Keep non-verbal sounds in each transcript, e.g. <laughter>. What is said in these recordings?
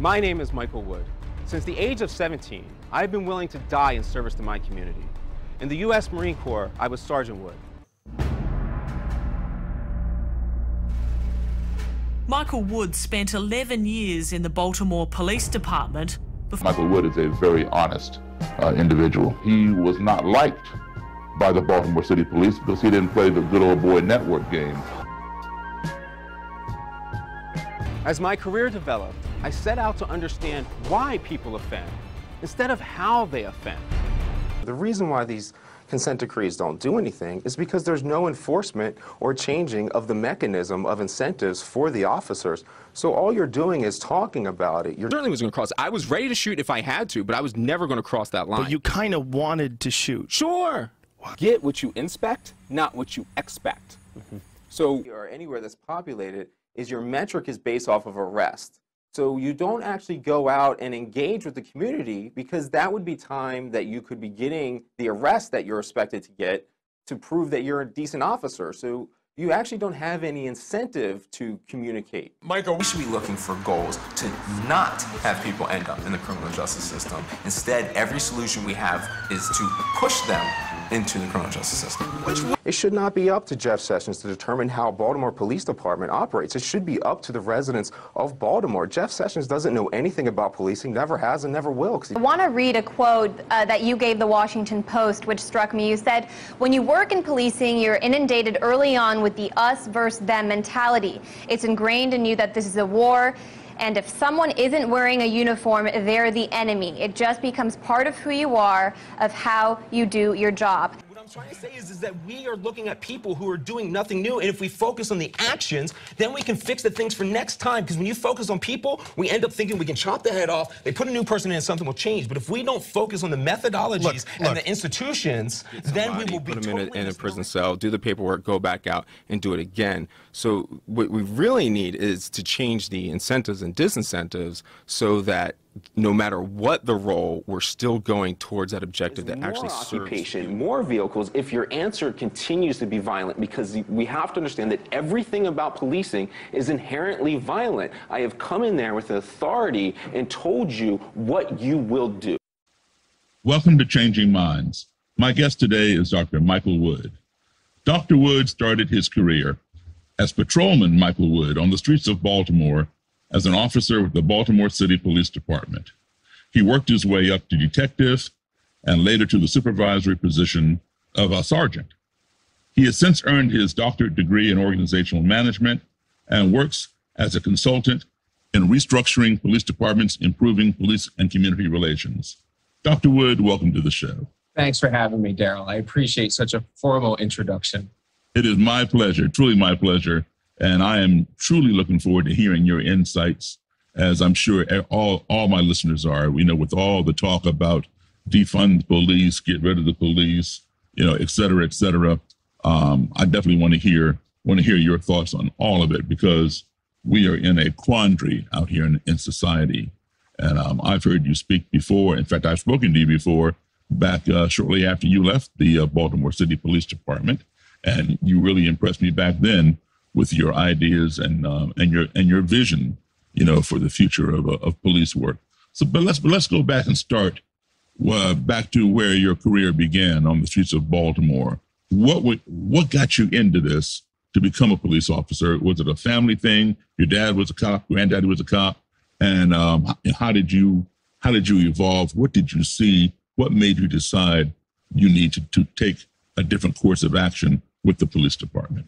My name is Michael Wood. Since the age of 17, I've been willing to die in service to my community. In the U.S. Marine Corps, I was Sergeant Wood. Michael Wood spent 11 years in the Baltimore Police Department. Michael Wood is a very honest uh, individual. He was not liked by the Baltimore City Police because he didn't play the good old boy network game. As my career developed, I set out to understand why people offend instead of how they offend. The reason why these consent decrees don't do anything is because there's no enforcement or changing of the mechanism of incentives for the officers. So all you're doing is talking about it. You're certainly was going to cross. I was ready to shoot if I had to, but I was never going to cross that line. But you kind of wanted to shoot. Sure. Get what you inspect, not what you expect. Mm -hmm. So, or anywhere that's populated, is your metric is based off of arrest. So you don't actually go out and engage with the community because that would be time that you could be getting the arrest that you're expected to get to prove that you're a decent officer. So you actually don't have any incentive to communicate. Michael, we should be looking for goals to not have people end up in the criminal justice system. Instead, every solution we have is to push them into the criminal justice system. It should not be up to Jeff Sessions to determine how Baltimore Police Department operates. It should be up to the residents of Baltimore. Jeff Sessions doesn't know anything about policing, never has and never will. I want to read a quote uh, that you gave the Washington Post, which struck me. You said, when you work in policing, you're inundated early on with the us versus them mentality. It's ingrained in you that this is a war and if someone isn't wearing a uniform, they're the enemy. It just becomes part of who you are, of how you do your job trying to say is, is that we are looking at people who are doing nothing new, and if we focus on the actions, then we can fix the things for next time. Because when you focus on people, we end up thinking we can chop the head off, they put a new person in, and something will change. But if we don't focus on the methodologies look, and look, the institutions, then we will be put them totally in, a, in a prison cell, do the paperwork, go back out, and do it again. So what we really need is to change the incentives and disincentives so that no matter what the role, we're still going towards that objective that actually more serves occupation, more vehicles. If your answer continues to be violent, because we have to understand that everything about policing is inherently violent. I have come in there with authority and told you what you will do. Welcome to Changing Minds. My guest today is Dr. Michael Wood. Dr. Wood started his career as patrolman Michael Wood on the streets of Baltimore as an officer with the Baltimore City Police Department. He worked his way up to detective and later to the supervisory position of a sergeant. He has since earned his doctorate degree in organizational management and works as a consultant in restructuring police departments, improving police and community relations. Dr. Wood, welcome to the show. Thanks for having me, Daryl. I appreciate such a formal introduction. It is my pleasure, truly my pleasure. And I am truly looking forward to hearing your insights, as I'm sure all, all my listeners are. You know, with all the talk about defund the police, get rid of the police, you know, et cetera, et cetera. Um, I definitely want to hear want to hear your thoughts on all of it because we are in a quandary out here in, in society. And um, I've heard you speak before. In fact, I've spoken to you before back uh, shortly after you left the uh, Baltimore City Police Department. And you really impressed me back then with your ideas and um, and your and your vision, you know, for the future of, uh, of police work. So, but let's but let's go back and start uh, back to where your career began on the streets of Baltimore. What would, what got you into this to become a police officer? Was it a family thing? Your dad was a cop, granddaddy was a cop, and um, how did you how did you evolve? What did you see? What made you decide you need to, to take a different course of action with the police department?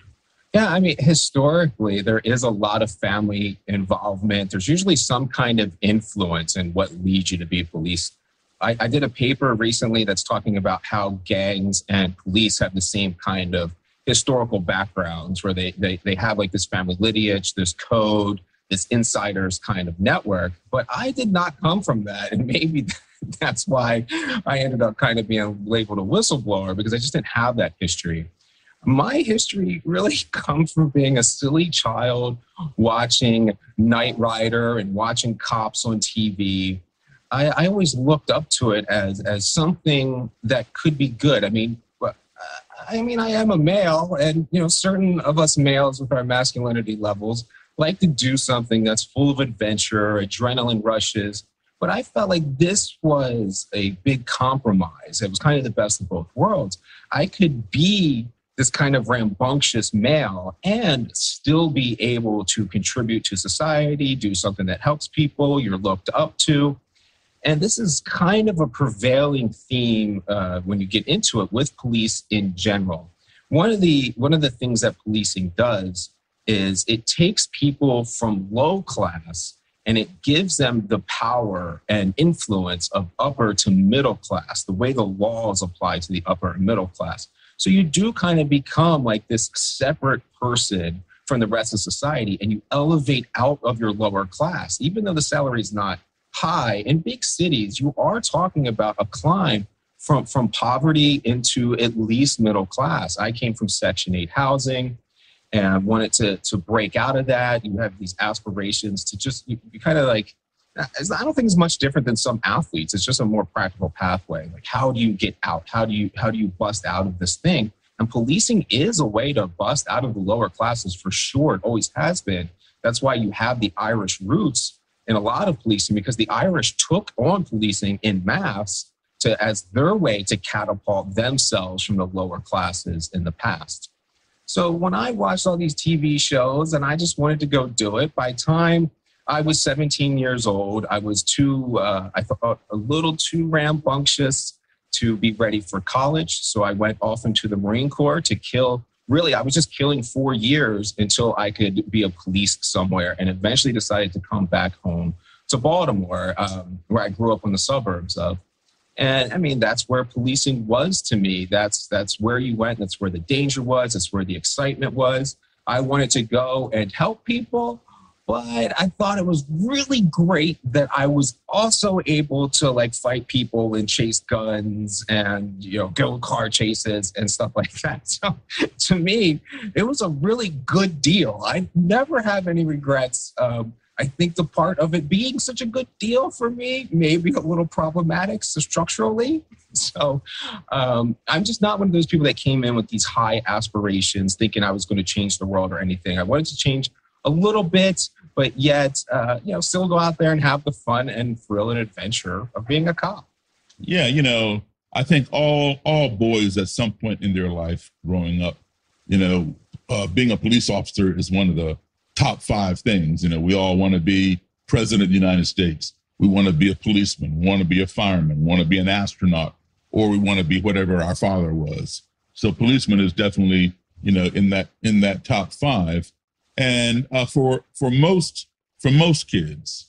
Yeah, I mean, historically, there is a lot of family involvement. There's usually some kind of influence in what leads you to be police. I, I, did a paper recently that's talking about how gangs and police have the same kind of historical backgrounds where they, they, they have like this family lineage, this code, this insiders kind of network. But I did not come from that. And maybe <laughs> that's why I ended up kind of being labeled a whistleblower because I just didn't have that history my history really <laughs> comes from being a silly child watching Knight Rider and watching cops on TV. I, I, always looked up to it as as something that could be good. I mean, uh, I mean, I am a male, and you know, certain of us males with our masculinity levels like to do something that's full of adventure, adrenaline rushes. But I felt like this was a big compromise. It was kind of the best of both worlds. I could be this kind of rambunctious male and still be able to contribute to society, do something that helps people you're looked up to. And this is kind of a prevailing theme uh, when you get into it with police in general. One of the one of the things that policing does is it takes people from low class and it gives them the power and influence of upper to middle class, the way the laws apply to the upper and middle class. So you do kind of become like this separate person from the rest of society and you elevate out of your lower class, even though the salary is not high in big cities, you are talking about a climb from, from poverty into at least middle class. I came from Section 8 housing and wanted to, to break out of that. You have these aspirations to just, you, you kind of like, I don't think it's much different than some athletes. It's just a more practical pathway. Like, how do you get out? How do you how do you bust out of this thing? And policing is a way to bust out of the lower classes for sure. It always has been. That's why you have the Irish roots in a lot of policing because the Irish took on policing in mass to as their way to catapult themselves from the lower classes in the past. So when I watched all these TV shows and I just wanted to go do it, by time I was 17 years old, I was too, uh, I thought a little too rambunctious to be ready for college. So I went off into the Marine Corps to kill really, I was just killing four years until I could be a police somewhere and eventually decided to come back home to Baltimore, um, where I grew up in the suburbs of. And I mean, that's where policing was to me. That's that's where you went. That's where the danger was. That's where the excitement was. I wanted to go and help people, but I thought it was really great that I was also able to like fight people and chase guns and you know go car chases and stuff like that. <laughs> So to me, it was a really good deal. I never have any regrets. Um, I think the part of it being such a good deal for me, may be a little problematic structurally. <laughs> So um, I'm just not one of those people that came in with these high aspirations, thinking I was going to change the world or anything. I wanted to change a little bit, but yet, uh, you know, still go out there and have the fun and thrill and adventure of being a cop. Yeah, you know, I think all all boys at some point in their life growing up, you know, uh, being a police officer is one of the top five things. You know, we all want to be president of the United States. We want to be a policeman, want to be a fireman, want to be an astronaut, or we want to be whatever our father was. So policeman is definitely, you know, in that in that top five. And uh, for for most for most kids,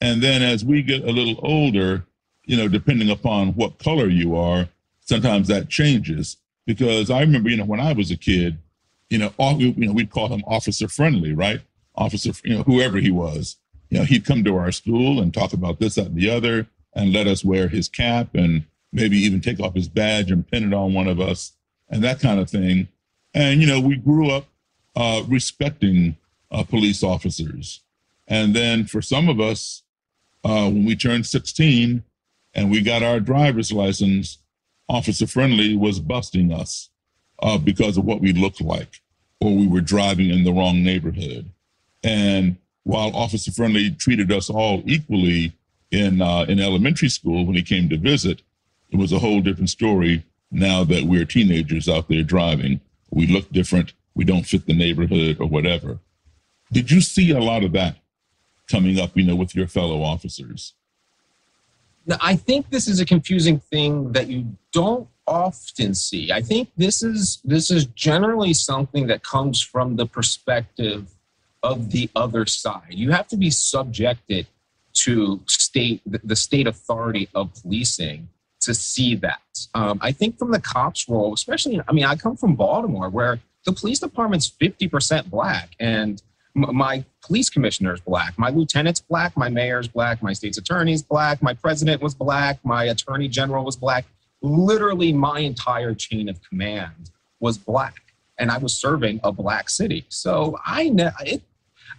and then as we get a little older, you know, depending upon what color you are, sometimes that changes. Because I remember, you know, when I was a kid, you know, all, you know, we'd call him officer friendly, right? Officer, you know, whoever he was. You know, he'd come to our school and talk about this, that, and the other, and let us wear his cap and maybe even take off his badge and pin it on one of us and that kind of thing. And, you know, we grew up uh, respecting uh, police officers. And then for some of us, uh, when we turned 16 and we got our driver's license, Officer Friendly was busting us uh, because of what we looked like or we were driving in the wrong neighborhood. And while Officer Friendly treated us all equally in, uh, in elementary school when he came to visit, it was a whole different story now that we're teenagers out there driving. We look different, we don't fit the neighborhood or whatever. Did you see a lot of that coming up, you know, with your fellow officers? Now, I think this is a confusing thing that you don't often see. I think this is this is generally something that comes from the perspective of the other side. You have to be subjected to state the state authority of policing to see that. Um, I think from the cops role, especially, I mean, I come from Baltimore where the police department's 50% black and my police commissioner is black. My lieutenant's black. My mayor's black. My state's attorney's black. My president was black. My attorney general was black. Literally, my entire chain of command was black. And I was serving a black city. So I, ne- it,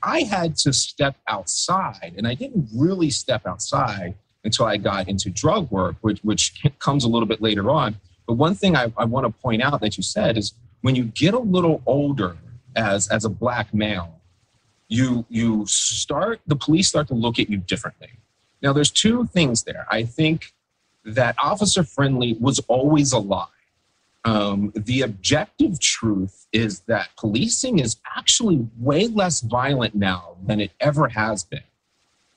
I had to step outside, and I didn't really step outside until I got into drug work, which, which comes a little bit later on. But one thing I, I want to point out that you said is when you get a little older as, as a black male, you you start the police start to look at you differently. Now, there's two things there. I think that officer friendly was always a lie. Um, the objective truth is that policing is actually way less violent now than it ever has been.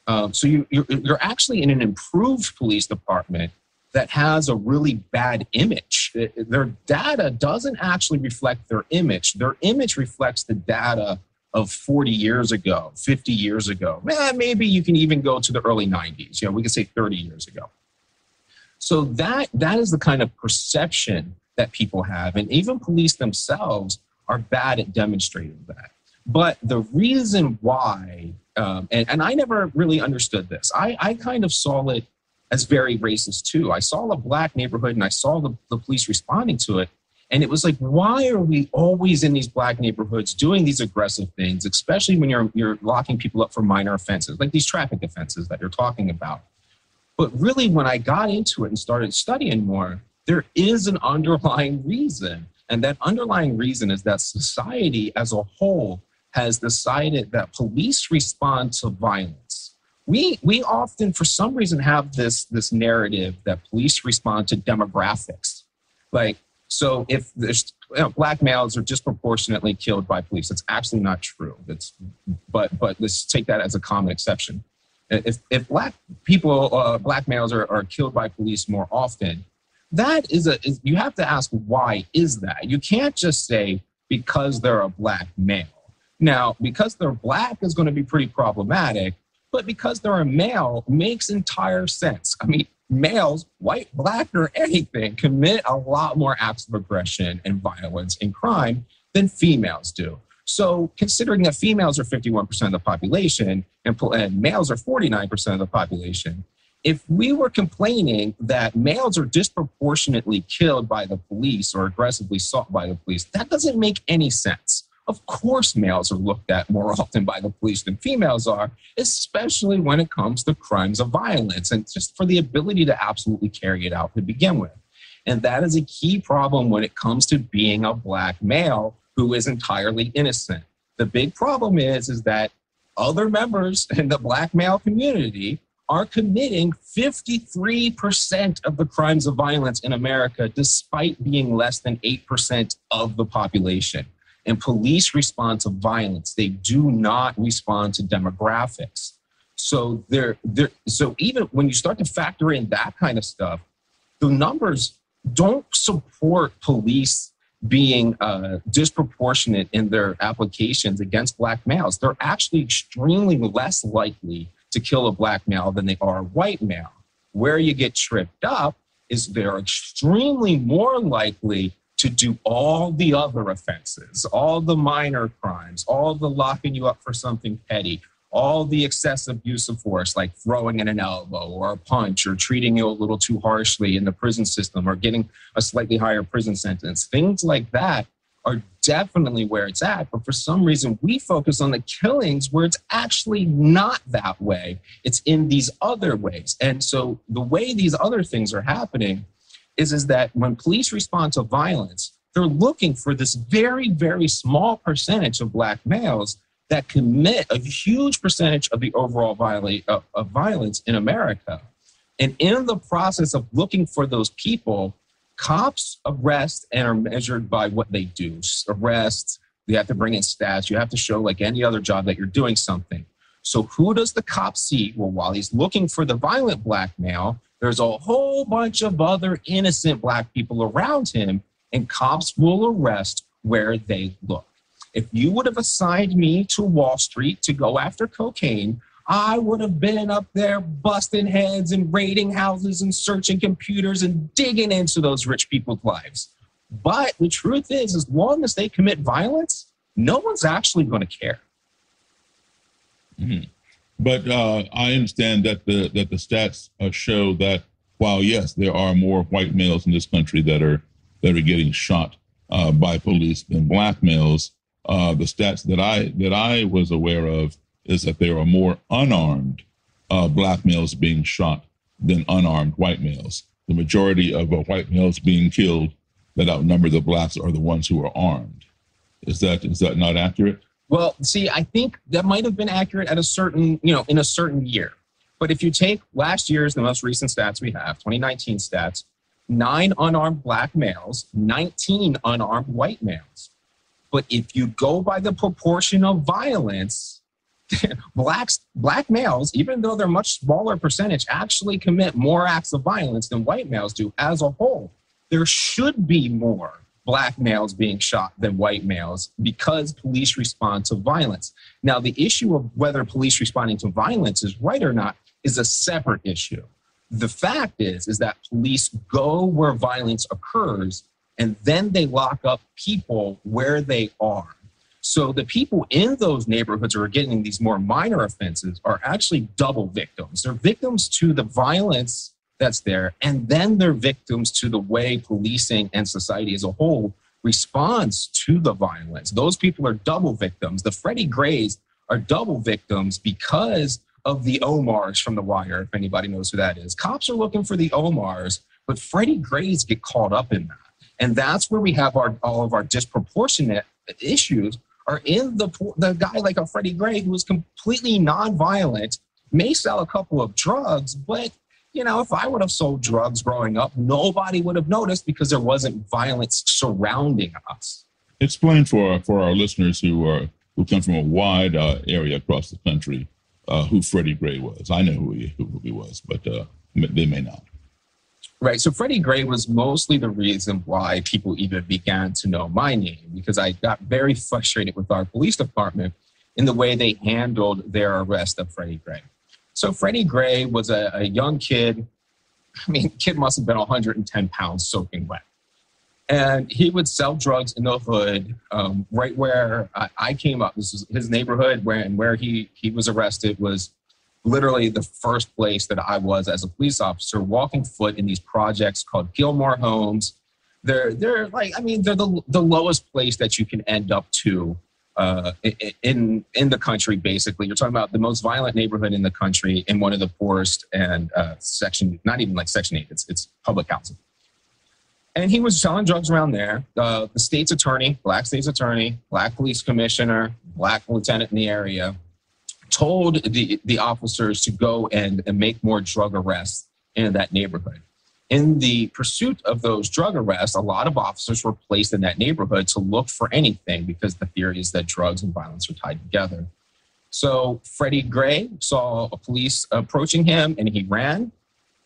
Um, so you, you're, you're actually in an improved police department that has a really bad image. Their data doesn't actually reflect their image. Their image reflects the data of 40 years ago, 50 years ago. Eh, maybe you can even go to the early 90s. You know, we can say 30 years ago. So that that is the kind of perception that people have, and even police themselves are bad at demonstrating that. But the reason why, um, and, and I never really understood this, I, I kind of saw it as very racist too. I saw a black neighborhood and I saw the, the police responding to it. And it was like, why are we always in these black neighborhoods doing these aggressive things, especially when you're you're locking people up for minor offenses, like these traffic offenses that you're talking about? But really, when I got into it and started studying more, there is an underlying reason. And that underlying reason is that society as a whole has decided that police respond to violence. We, we often, for some reason, have this, this narrative that police respond to demographics. Like, so if there's you know, black males are disproportionately killed by police, that's absolutely not true. That's, but, but let's take that as a common exception. If, if black people, uh, black males are, are killed by police more often, that is a, is, you have to ask why is that? You can't just say because they're a black male. Now, because they're black is going to be pretty problematic, but because they're a male makes entire sense. I mean, males, white, black, or anything, commit a lot more acts of aggression and violence and crime than females do. So, considering that females are 51% of the population and, and males are 49% of the population, if we were complaining that males are disproportionately killed by the police or aggressively sought by the police, that doesn't make any sense. Of course, males are looked at more <laughs> often by the police than females are, especially when it comes to crimes of violence and just for the ability to absolutely carry it out to begin with. And that is a key problem when it comes to being a black male who is entirely innocent. The big problem is, is that other members <laughs> in the black male community are committing 53% of the crimes of violence in America, despite being less than 8% of the population. And police respond to violence, they do not respond to demographics. So they're, they're so even when you start to factor in that kind of stuff, the numbers don't support police being uh, disproportionate in their applications against black males. They're actually extremely less likely to kill a black male than they are a white male. Where you get tripped up is they're extremely more likely to do all the other offenses, all the minor crimes, all the locking you up for something petty, all the excessive use of force, like throwing in an elbow or a punch or treating you a little too harshly in the prison system or getting a slightly higher prison sentence, things like that are definitely where it's at. But for some reason, we focus on the killings where it's actually not that way. It's in these other ways. And so the way these other things are happening is, is that when police respond to violence, they're looking for this very, very small percentage of black males that commit a huge percentage of the overall violate, uh, of violence in America. And in the process of looking for those people, cops arrest and are measured by what they do. Arrest, you have to bring in stats, you have to show, like any other job, that you're doing something. So, who does the cop see? Well, while he's looking for the violent black male, there's a whole bunch of other innocent black people around him, and cops will arrest where they look. If you would have assigned me to Wall Street to go after cocaine, I would have been up there busting heads and raiding houses and searching computers and digging into those rich people's lives. But the truth is, as long as they commit violence, no one's actually going to care. Mm-hmm. But uh, I understand that the that the stats uh, show that while yes, there are more white males in this country that are that are getting shot uh, by police than black males, uh, the stats that I that I was aware of is that there are more unarmed uh, black males being shot than unarmed white males. The majority of white males being killed that outnumber the blacks are the ones who are armed. Is that is that not accurate? Well, see, I think that might have been accurate at a certain, you know, in a certain year. But if you take last year's, the most recent stats we have, 2019 stats, nine unarmed black males, 19 unarmed white males. But if you go by the proportion of violence, <laughs> blacks, black males, even though they're much smaller percentage, actually commit more acts of violence than white males do as a whole. There should be more black males being shot than white males because police respond to violence. Now, the issue of whether police responding to violence is right or not is a separate issue. The fact is, is that police go where violence occurs and then they lock up people where they are. So the people in those neighborhoods who are getting these more minor offenses are actually double victims. They're victims to the violence that's there, and then they're victims to the way policing and society as a whole responds to the violence. Those people are double victims. The Freddie Grays are double victims because of the Omars from The Wire, if anybody knows who that is. Cops are looking for the Omars, but Freddie Grays get caught up in that. And that's where we have our all of our disproportionate issues are in the the guy like a Freddie Gray who is completely nonviolent, may sell a couple of drugs, but you know, if I would have sold drugs growing up, nobody would have noticed because there wasn't violence surrounding us. Explain for for our listeners who are who come from a wide uh, area across the country uh, who Freddie Gray was. I know who he, who he was, but uh, they may not. Right. So Freddie Gray was mostly the reason why people even began to know my name because I got very frustrated with our police department in the way they handled their arrest of Freddie Gray. So Freddie Gray was a, a young kid. I mean, kid must have been 110 pounds soaking wet. And he would sell drugs in the hood, um, right where I, I, came up. This was his neighborhood, where and where he he was arrested was literally the first place that I was as a police officer, walking foot in these projects called Gilmor Homes. They're they're like I mean they're the the lowest place that you can end up to uh, in in the country. Basically, you're talking about the most violent neighborhood in the country in one of the poorest and uh, section, not even like section eight. It's it's public housing. And he was selling drugs around there. Uh, the state's attorney, black state's attorney, black police commissioner, black lieutenant in the area, told the the officers to go and, and make more drug arrests in that neighborhood in the pursuit of those drug arrests, a lot of officers were placed in that neighborhood to look for anything because the theory is that drugs and violence are tied together. So Freddie Gray saw a police approaching him and he ran,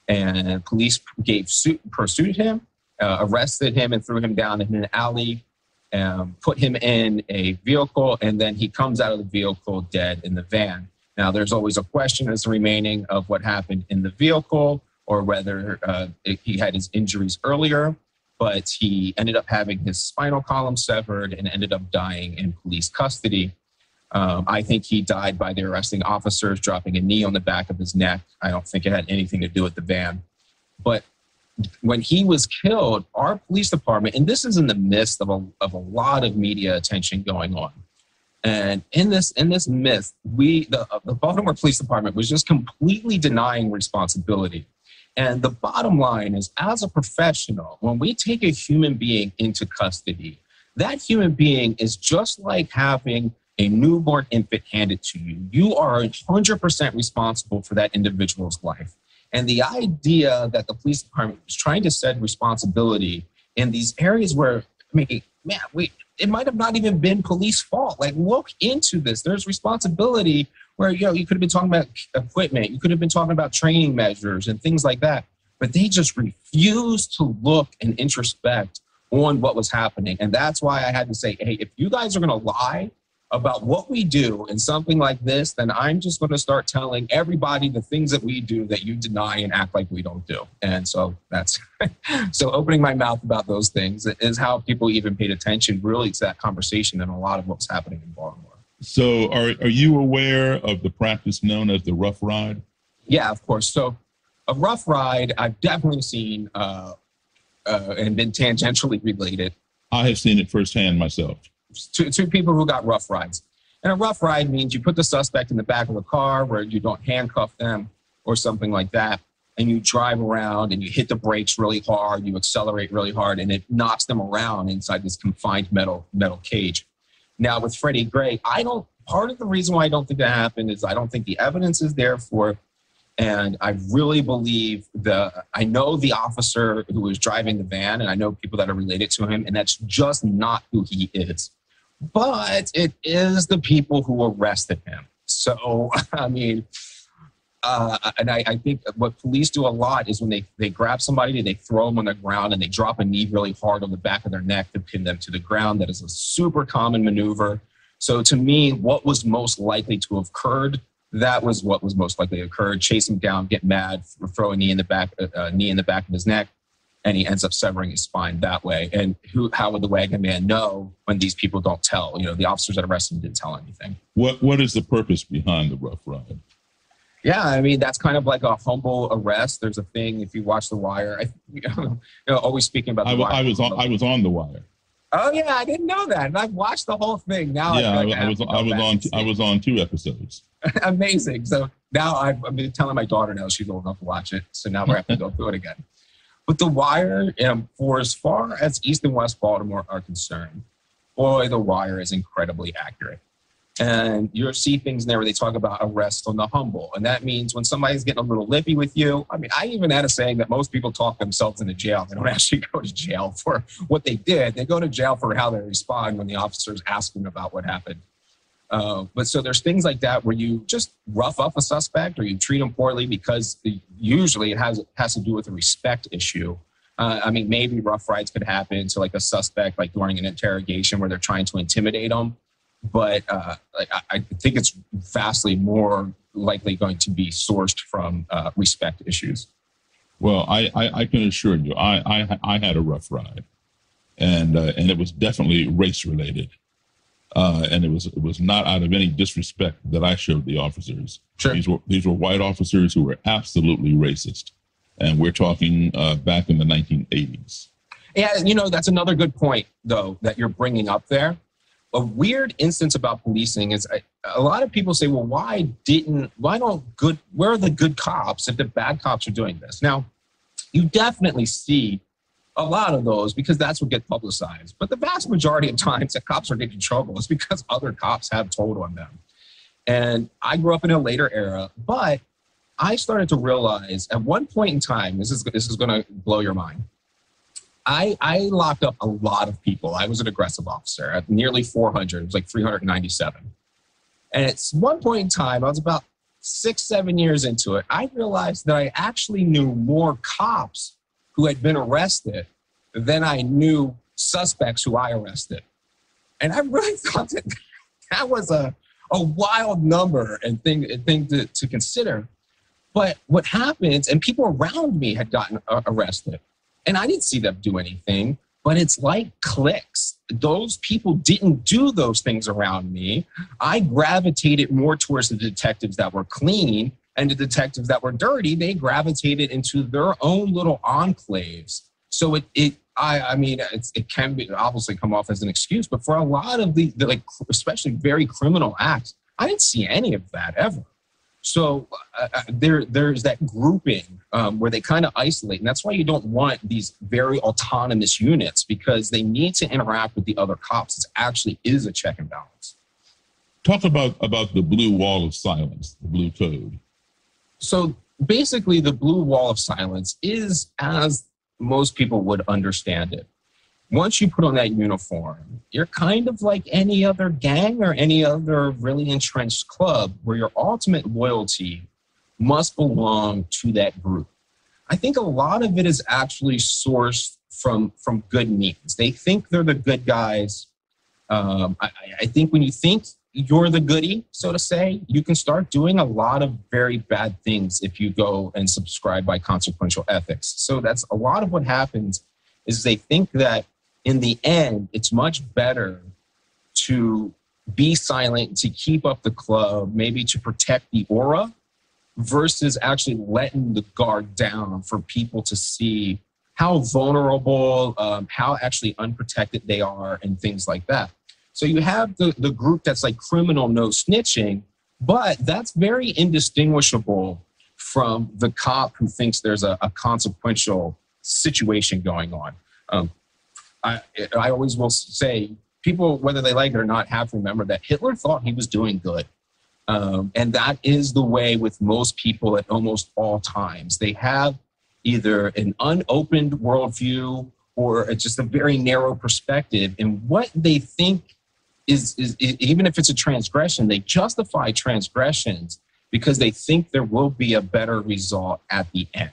and police gave suit, pursued him, uh, arrested him, and threw him down in an alley, um, put him in a vehicle, and then he comes out of the vehicle dead in the van. Now, there's always a question as remaining of what happened in the vehicle or whether uh, he had his injuries earlier, but he ended up having his spinal column severed and ended up dying in police custody. Um, I think he died by the arresting officers dropping a knee on the back of his neck. I don't think it had anything to do with the van. But when he was killed, our police department, and this is in the midst of a, of a lot of media attention going on. And in this in this myth, we the, the Baltimore Police Department was just completely denying responsibility and the bottom line is, as a professional, when we take a human being into custody, that human being is just like having a newborn infant handed to you. You are 100% responsible for that individual's life. And the idea that the police department is trying to set responsibility in these areas where, I mean, man, we, it might have not even been police fault. Like, look into this. There's responsibility where you know you could have been talking about equipment, you could have been talking about training measures and things like that, but they just refused to look and introspect on what was happening, and that's why I had to say, hey, if you guys are going to lie about what we do in something like this, then I'm just going to start telling everybody the things that we do that you deny and act like we don't do. And so that's <laughs> so opening my mouth about those things is how people even paid attention really to that conversation and a lot of what's happening in Baltimore. So, are, are you aware of the practice known as the rough ride? Yeah, of course. So, a rough ride, I've definitely seen uh, uh, and been tangentially related. I have seen it firsthand myself. To, to people who got rough rides. And a rough ride means you put the suspect in the back of a car where you don't handcuff them or something like that. And you drive around and you hit the brakes really hard, you accelerate really hard, and it knocks them around inside this confined metal metal cage. Now with Freddie Gray, I don't. Part of the reason why I don't think that happened is I don't think the evidence is there for it. And I really believe the, I know the officer who was driving the van, and I know people that are related to him, and that's just not who he is. But it is the people who arrested him. So, <laughs> I mean, uh, and I, I, think what police do a lot is when they, they grab somebody, and they throw them on the ground and they drop a knee really hard on the back of their neck to pin them to the ground. That is a super common maneuver. So to me, what was most likely to have occurred that was what was most likely occurred. Chase him down, get mad, throw a knee in the back, uh, uh, knee in the back of his neck, and he ends up severing his spine that way. And who? How would the wagon man know when these people don't tell? You know, the officers that arrested him didn't tell anything. What What is the purpose behind the rough ride? Yeah, I mean that's kind of like a humble arrest. There's a thing if you watch The Wire. I, <laughs> you know, always speaking about. The I, wire. I was on. I was on The Wire. Oh yeah, I didn't know that, and I've watched the whole thing. Now, yeah, I, I, I was. I was on. I was on two episodes. <laughs> Amazing. So now I've, I've been telling my daughter now she's old enough to watch it. So now we're having to go through it again. But The Wire, um, for as far as East and West Baltimore are concerned, boy, The Wire is incredibly accurate. And you'll see things in there where they talk about arrest on the humble. And that means when somebody's getting a little lippy with you, I mean, I even had a saying that most people talk themselves into jail. They don't <laughs> actually go to jail for what they did. They go to jail for how they respond when the officers ask them about what happened. Uh, but so there's things like that where you just rough up a suspect or you treat them poorly because the, usually it has has to do with a respect issue. Uh, I mean, maybe rough rides could happen to like a suspect, like during an interrogation where they're trying to intimidate them. But uh, like, I, I, think it's vastly more likely going to be sourced from uh, respect issues. Well, I, I, I, can assure you, I, I, I had a rough ride, and uh, and it was definitely race related. Uh, and it was it was not out of any disrespect that I showed the officers. Sure. These were these were white officers who were absolutely racist, and we're talking uh, back in the 1980s. Yeah, you know that's another good point though that you're bringing up there. A weird instance about policing is I, a lot of people say, well, why didn't why don't good where are the good cops if the bad cops are doing this? Now, you definitely see a lot of those because that's what gets publicized. But the vast majority of times that cops are getting in trouble is because other cops have told on them. And I grew up in a later era, but I started to realize at one point in time, this is this is going to blow your mind. I I locked up a lot of people. I was an aggressive officer at nearly 400. It was like 397. And at one point in time, I was about six, seven years into it. I realized that I actually knew more cops who had been arrested than I knew suspects who I arrested. And I really <laughs> thought that that was a, a wild number and thing, thing to, to consider. But what happens, and people around me had gotten arrested, and I didn't see them do anything, but it's like cliques. Those people didn't do those things around me. I gravitated more towards the detectives that were clean and the detectives that were dirty, they gravitated into their own little enclaves. So it, it I, I mean, it can be obviously come off as an excuse, but for a lot of the, the like, especially very criminal acts, I didn't see any of that ever. So uh, uh there, there's that grouping um, where they kind of isolate, and that's why you don't want these very autonomous units because they need to interact with the other cops. It actually is a check and balance. Talk about about the blue wall of silence, the blue code. So basically, the blue wall of silence is as most people would understand it. Once you put on that uniform, you're kind of like any other gang or any other really entrenched club where your ultimate loyalty must belong to that group. I think a lot of it is actually sourced from from good means. They think they're the good guys. Um, I, I think when you think you're the goody, so to say, you can start doing a lot of very bad things if you go and subscribe by consequential ethics. So that's a lot of what happens is they think that in the end, it's much better to be silent, to keep up the club, maybe to protect the aura, versus actually letting the guard down for people to see how vulnerable, um, how actually unprotected they are, and things like that. So you have the, the group that's like criminal no snitching, but that's very indistinguishable from the cop who thinks there's a, a consequential situation going on. Um, I, I always will say people, whether they like it or not, have to remember that Hitler thought he was doing good. Um, and that is the way with most people at almost all times. They have either an unopened worldview or just a very narrow perspective. And what they think is, is, is even if it's a transgression, they justify transgressions because they think there will be a better result at the end.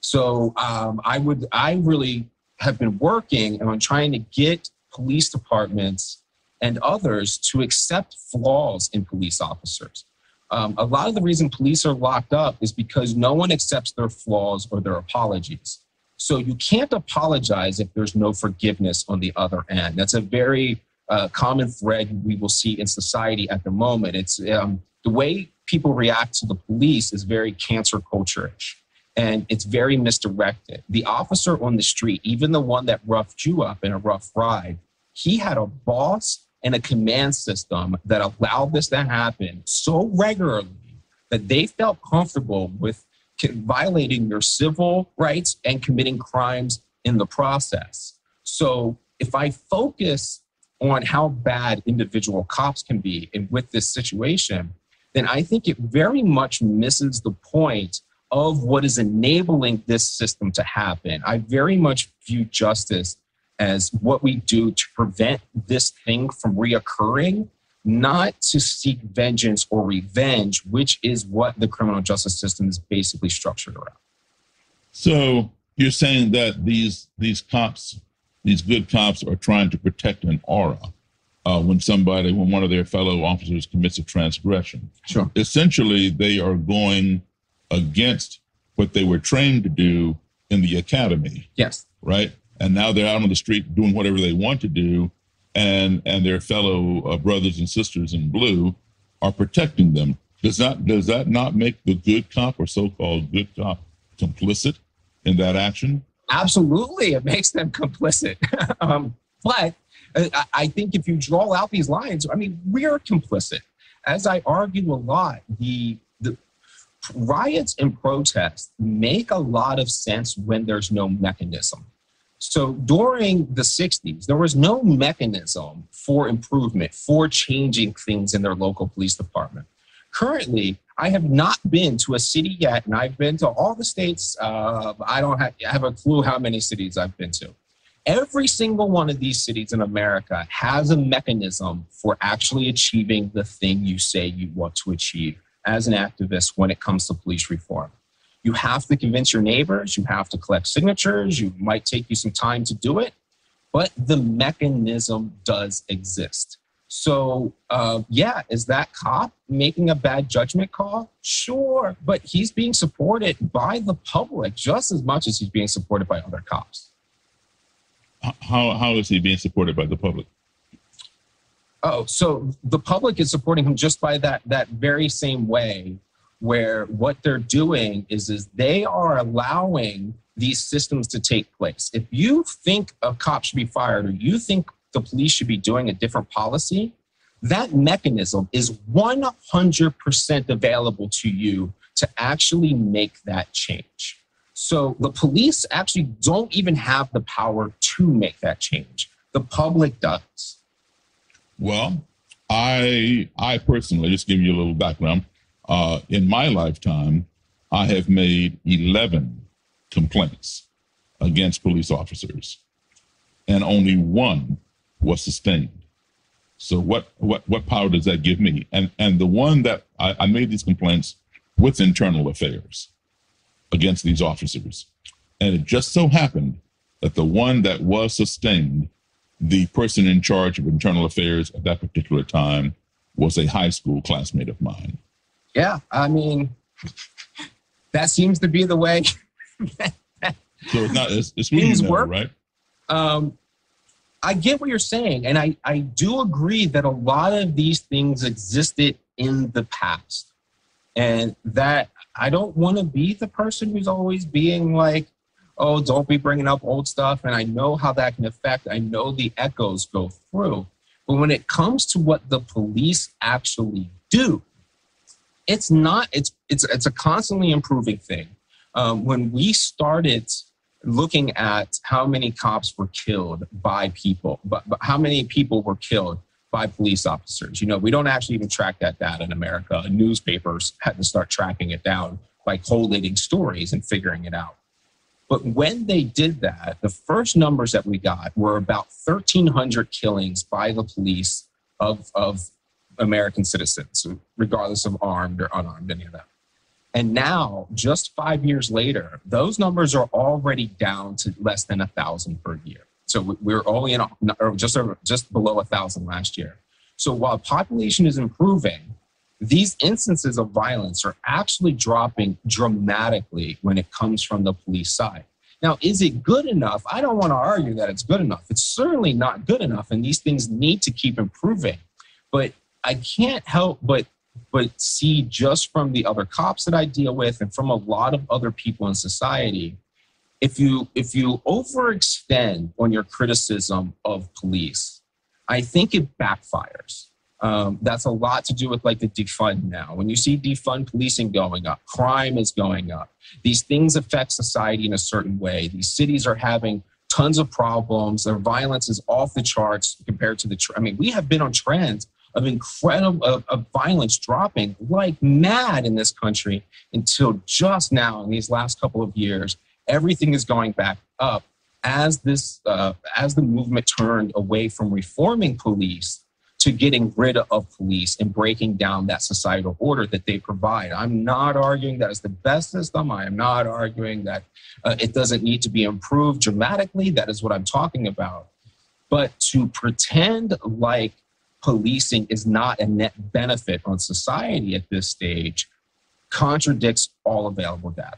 So um, I would, I really have been working on trying to get police departments and others to accept flaws in police officers. Um, a lot of the reason police are locked up is because no one accepts their flaws or their apologies. So you can't apologize if there's no forgiveness on the other end. That's a very uh, common thread we will see in society at the moment. It's um, the way people react to the police is very cancer culture-ish and it's very misdirected. The officer on the street, even the one that roughed you up in a rough ride, he had a boss and a command system that allowed this to happen so regularly that they felt comfortable with violating their civil rights and committing crimes in the process. So if I focus on how bad individual cops can be and with this situation, then I think it very much misses the point of what is enabling this system to happen. I very much view justice as what we do to prevent this thing from reoccurring, not to seek vengeance or revenge, which is what the criminal justice system is basically structured around. So you're saying that these these cops, these good cops, are trying to protect an aura uh, when somebody, when one of their fellow officers commits a transgression. Sure. Essentially, they are going against what they were trained to do in the academy. Yes. Right. And now they're out on the street doing whatever they want to do, and and their fellow uh, brothers and sisters in blue are protecting them. Does that does that not make the good cop or so-called good cop complicit in that action? Absolutely, it makes them complicit. <laughs> um, but uh, I think if you draw out these lines, I mean, we're complicit. As I argue a lot, the riots and protests make a lot of sense when there's no mechanism. So during the 60s, there was no mechanism for improvement, for changing things in their local police department. Currently, I have not been to a city yet, and I've been to all the states. Uh, I don't have, I have a clue how many cities I've been to. Every single one of these cities in America has a mechanism for actually achieving the thing you say you want to achieve as an activist when it comes to police reform. You have to convince your neighbors, you have to collect signatures, you might take you some time to do it, but the mechanism does exist. So, uh, yeah, is that cop making a bad judgment call? Sure, but he's being supported by the public just as much as he's being supported by other cops. How, how is he being supported by the public? Oh, so the public is supporting him just by that that very same way where what they're doing is is they are allowing these systems to take place. If you think a cop should be fired or you think the police should be doing a different policy, that mechanism is 100% available to you to actually make that change. So the police actually don't even have the power to make that change. The public does. Well, I I personally just give you a little background. Uh, in my lifetime, I have made eleven complaints against police officers, and only one was sustained. So what what what power does that give me? And and the one that I, I made these complaints with internal affairs against these officers, and it just so happened that the one that was sustained the person in charge of internal affairs at that particular time was a high school classmate of mine. Yeah, I mean, that seems to be the way. so it's not it's, it's things work, right? Um, I get what you're saying, and I I do agree that a lot of these things existed in the past, and that I don't want to be the person who's always being like, oh, don't be bringing up old stuff. And I know how that can affect, I know the echoes go through. But when it comes to what the police actually do, it's not, it's, it's, it's a constantly improving thing. Um, when we started looking at how many cops were killed by people, but, but how many people were killed by police officers. You know, we don't actually even track that data in America. Newspapers had to start tracking it down by collating stories and figuring it out. But when they did that, the first numbers that we got were about 1,300 killings by the police of, of American citizens, regardless of armed or unarmed, any of that. And now, just five years later, those numbers are already down to less than a thousand per year. So we're only in just over, just below a thousand last year. So while population is improving, these instances of violence are actually dropping dramatically when it comes from the police side. Now, is it good enough? I don't want to argue that it's good enough. It's certainly not good enough, and these things need to keep improving. But I can't help but but see just from the other cops that I deal with and from a lot of other people in society, if you if you overextend on your criticism of police, I think it backfires. Um, that's a lot to do with like the defund now. When you see defund policing going up, crime is going up. These things affect society in a certain way. These cities are having tons of problems. Their violence is off the charts compared to the. I mean, we have been on trends of incredible of, of violence dropping like mad in this country until just now in these last couple of years everything is going back up as this uh, as the movement turned away from reforming police to getting rid of police and breaking down that societal order that they provide. I'm not arguing that it's the best system. I am not arguing that uh, it doesn't need to be improved dramatically. That is what I'm talking about. But to pretend like policing is not a net benefit on society at this stage contradicts all available data.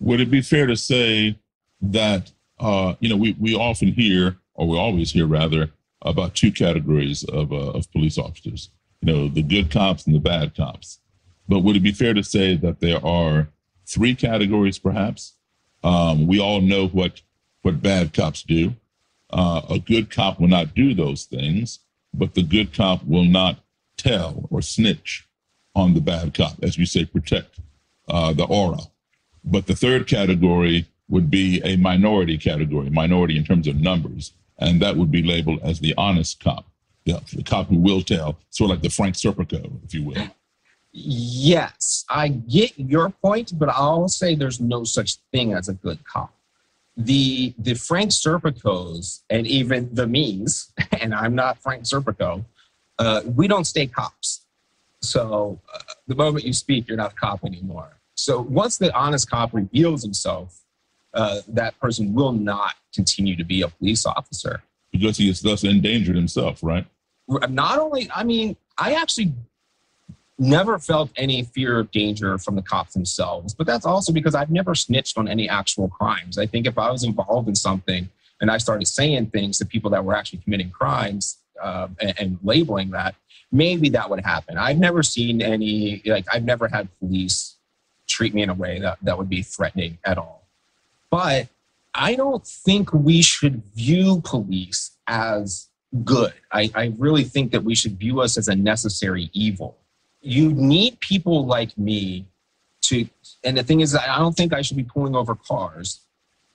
Would it be fair to say that, uh, you know, we, we often hear, or we always hear rather, about two categories of, uh, of police officers, you know, the good cops and the bad cops. But would it be fair to say that there are three categories perhaps? Um, we all know what, what bad cops do. Uh, a good cop will not do those things but the good cop will not tell or snitch on the bad cop, as we say, protect uh, the aura. But the third category would be a minority category, minority in terms of numbers, and that would be labeled as the honest cop, the, the cop who will tell, sort of like the Frank Serpico, if you will. Yes, I get your point, but I'll say there's no such thing as a good cop the the Frank Serpicos and even the me's, <laughs> and I'm not Frank Serpico, uh, we don't stay cops. So uh, the moment you speak, you're not a cop anymore. So once the honest cop reveals himself, uh, that person will not continue to be a police officer because he has thus endangered himself, right? Not only, I mean, I actually never felt any fear of danger from the cops themselves. But that's also because I've never snitched on any actual crimes. I think if I was involved in something and I started saying things to people that were actually committing crimes uh, and, and labeling that, maybe that would happen. I've never seen any, like, I've never had police treat me in a way that, that would be threatening at all. But I don't think we should view police as good. I, I really think that we should view us as a necessary evil. You need people like me to and the thing is i don't think i should be pulling over cars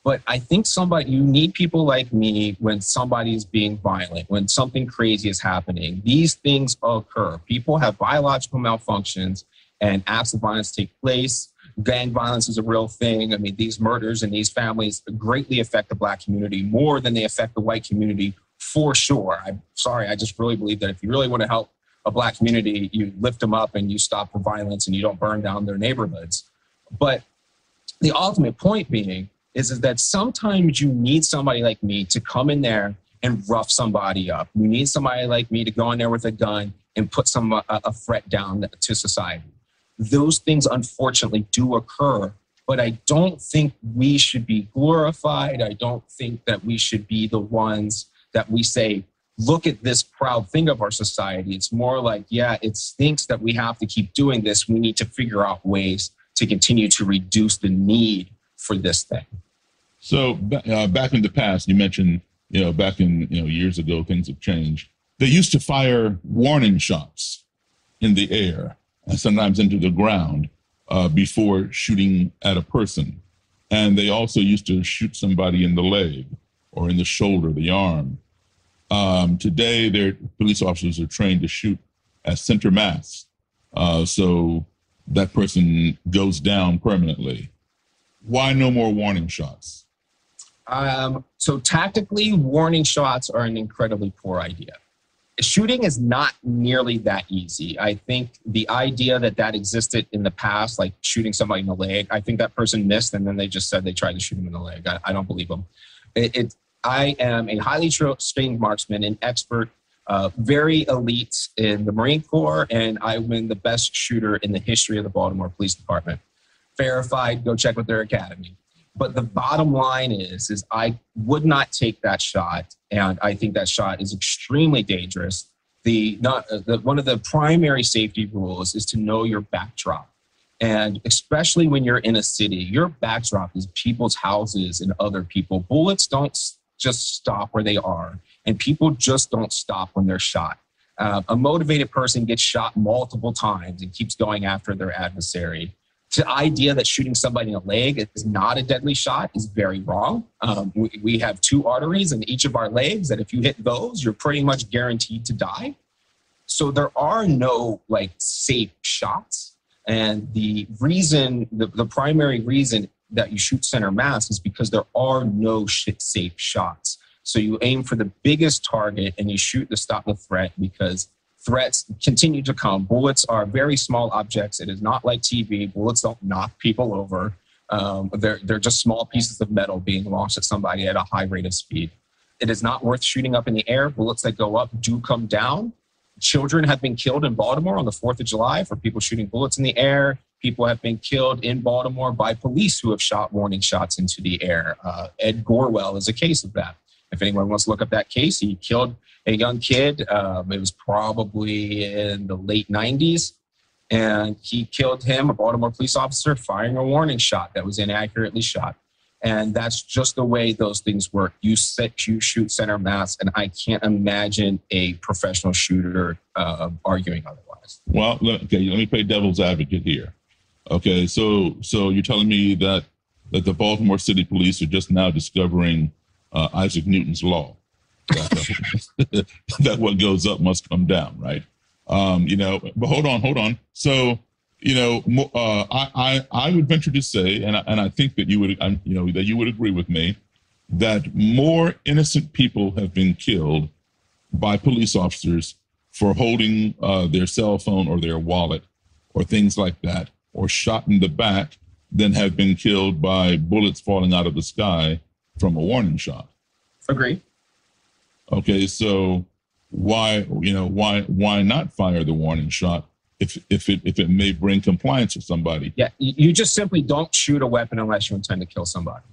but i think somebody you need people like me when somebody is being violent when something crazy is happening. These things occur. People have biological malfunctions and acts of violence take place gang violence is a real thing i mean these murders and these families greatly affect the black community more than they affect the white community for sure i'm sorry i just really believe that if you really want to help a black community, you lift them up and you stop the violence and you don't burn down their neighborhoods. But the ultimate point being is, is that sometimes you need somebody like me to come in there and rough somebody up. You need somebody like me to go in there with a gun and put some a, a threat down to society. Those things unfortunately do occur, but I don't think we should be glorified. I don't think that we should be the ones that we say look at this proud thing of our society. It's more like, yeah, it stinks that we have to keep doing this. We need to figure out ways to continue to reduce the need for this thing. So uh, back in the past, you mentioned, you know, back in you know years ago, things have changed. They used to fire warning shots in the air sometimes into the ground uh, before shooting at a person. and they also used to shoot somebody in the leg or in the shoulder, the arm. Um, today, their police officers are trained to shoot at center mass, uh, so that person goes down permanently. Why no more warning shots? Um, so tactically, warning shots are an incredibly poor idea. Shooting is not nearly that easy. I think the idea that that existed in the past, like shooting somebody in the leg, I think that person missed, and then they just said they tried to shoot him in the leg. I, I don't believe them. It, it, I am a highly trained marksman, an expert, uh, very elite in the Marine Corps, and I've been the best shooter in the history of the Baltimore Police Department. Verified. Go check with their academy. But the bottom line is, is I would not take that shot, and I think that shot is extremely dangerous. The not the, one of the primary safety rules is to know your backdrop, and especially when you're in a city, your backdrop is people's houses and other people. Bullets don't just stop where they are, and people just don't stop when they're shot. Uh, a motivated person gets shot multiple times and keeps going after their adversary the idea that shooting somebody in the leg is not a deadly shot is very wrong. Um, we, we, have two arteries in each of our legs that if you hit those, you're pretty much guaranteed to die. So there are no like safe shots. And the reason, the, the primary reason that you shoot center mass is because there are no shit safe shots. So you aim for the biggest target and you shoot to stop the threat because threats continue to come. Bullets are very small objects. It is not like TV. Bullets don't knock people over. Um, they're, they're just small pieces of metal being launched at somebody at a high rate of speed. It is not worth shooting up in the air. Bullets that go up do come down. Children have been killed in Baltimore on the 4th of July for people shooting bullets in the air. People have been killed in Baltimore by police who have shot warning shots into the air. Uh, Ed Gorwell is a case of that. If anyone wants to look up that case, he killed a young kid. Um, it was probably in the late 90s. And he killed him, a Baltimore police officer, firing a warning shot that was inaccurately shot. And that's just the way those things work. You set, you shoot center mass, and I can't imagine a professional shooter uh, arguing otherwise. Well, okay, let me play devil's advocate here. Okay, so so you're telling me that that the Baltimore City Police are just now discovering uh, Isaac Newton's law <laughs> that, what goes up must come down, right? Um, you know, but hold on, hold on. So, you know, uh, I, I, I would venture to say, and I, and I think that you would, you know, that you would agree with me, that more innocent people have been killed by police officers for holding uh, their cell phone or their wallet or things like that, or shot in the back, than have been killed by bullets falling out of the sky from a warning shot. Agree. Okay, so why you know why why not fire the warning shot if if it if it may bring compliance to somebody? Yeah, you just simply don't shoot a weapon unless you intend to kill somebody.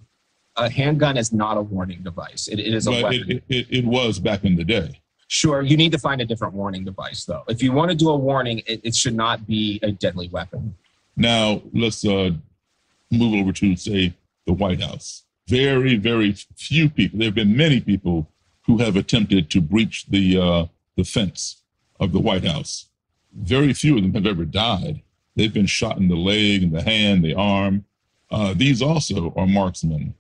A handgun is not a warning device. it, it is a but weapon. It, it, it, was back in the day. Sure, you need to find a different warning device though. If you want to do a warning, it, it should not be a deadly weapon. Now let's uh, move over to say the White House. Very very few people. There have been many people who have attempted to breach the uh, the fence of the White House. Very few of them have ever died. They've been shot in the leg, in the hand, the arm. Uh, these also are marksmen,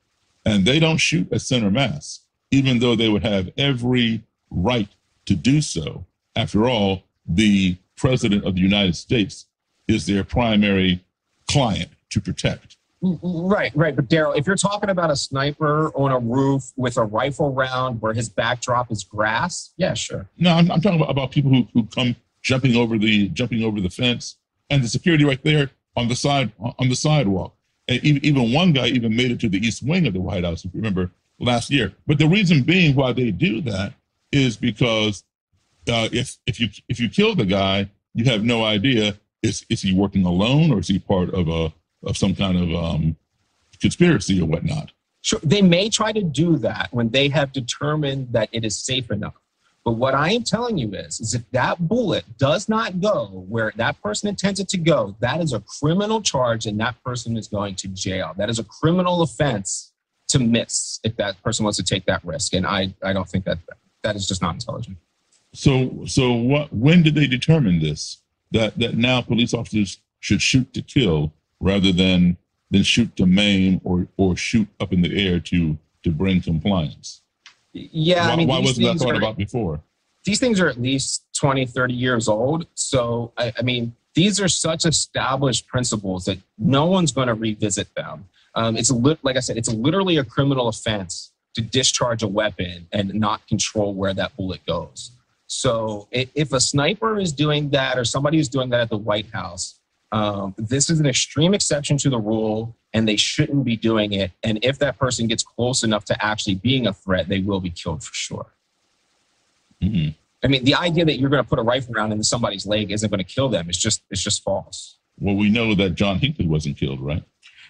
and they don't shoot at center mass, even though they would have every right to do so. After all, the president of the United States is their primary client to protect. Right, right. But Daryl, if you're talking about a sniper on a roof with a rifle round where his backdrop is grass, yeah, sure. No, I'm, I'm talking about, about people who, who come jumping over the jumping over the fence and the security right there on the side on the sidewalk. And even, even one guy even made it to the east wing of the White House, if you remember last year. But the reason being why they do that is because uh, if if you if you kill the guy, you have no idea is is he working alone or is he part of a of some kind of um, conspiracy or whatnot. Sure, they may try to do that when they have determined that it is safe enough. But what I am telling you is, is if that bullet does not go where that person intends it to go, that is a criminal charge and that person is going to jail. That is a criminal offense to miss if that person wants to take that risk. And I, I don't think that that is just not intelligent. So, so what, when did they determine this? That, that now police officers should shoot to kill rather than than shoot to maim or or shoot up in the air to to bring compliance. Yeah, why, I mean, why wasn't that thought are- about before? these things are at least 20, 30 years old. So, I, I mean, these are such established principles that no one's going to revisit them. Um, it's a lit, like I said, it's literally a criminal offense to discharge a weapon and not control where that bullet goes. So, if a sniper is doing that or somebody is doing that at the White House, um, this is an extreme exception to the rule, and they shouldn't be doing it. And if that person gets close enough to actually being a threat, they will be killed for sure. Mhm. I mean, the idea that you're going to put a rifle round into somebody's leg isn't going to kill them. It's just it's just false. Well, we know that John Hinckley wasn't killed, right?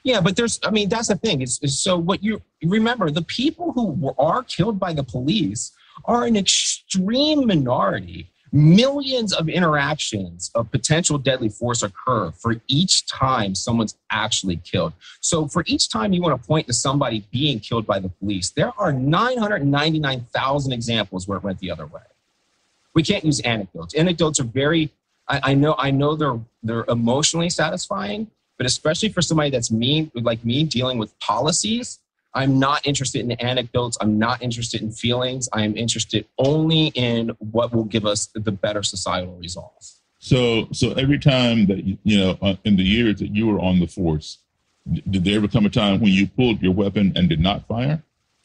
Yeah, but there's I mean that's the thing. It's, it's so what you remember the people who were- are killed by the police are an extreme minority. Millions of interactions of potential deadly force occur for each time someone's actually killed. So for each time you want to point to somebody being killed by the police, there are 999,000 examples where it went the other way. We can't use anecdotes. Anecdotes are very I, I know I know they're they're emotionally satisfying, but especially for somebody that's me like me dealing with policies, I'm not interested in anecdotes. I'm not interested in feelings. I am interested only in what will give us the better societal results. So, so every time that you you know, uh, in the years that you were on the force, did there ever come a time when you pulled your weapon and did not fire?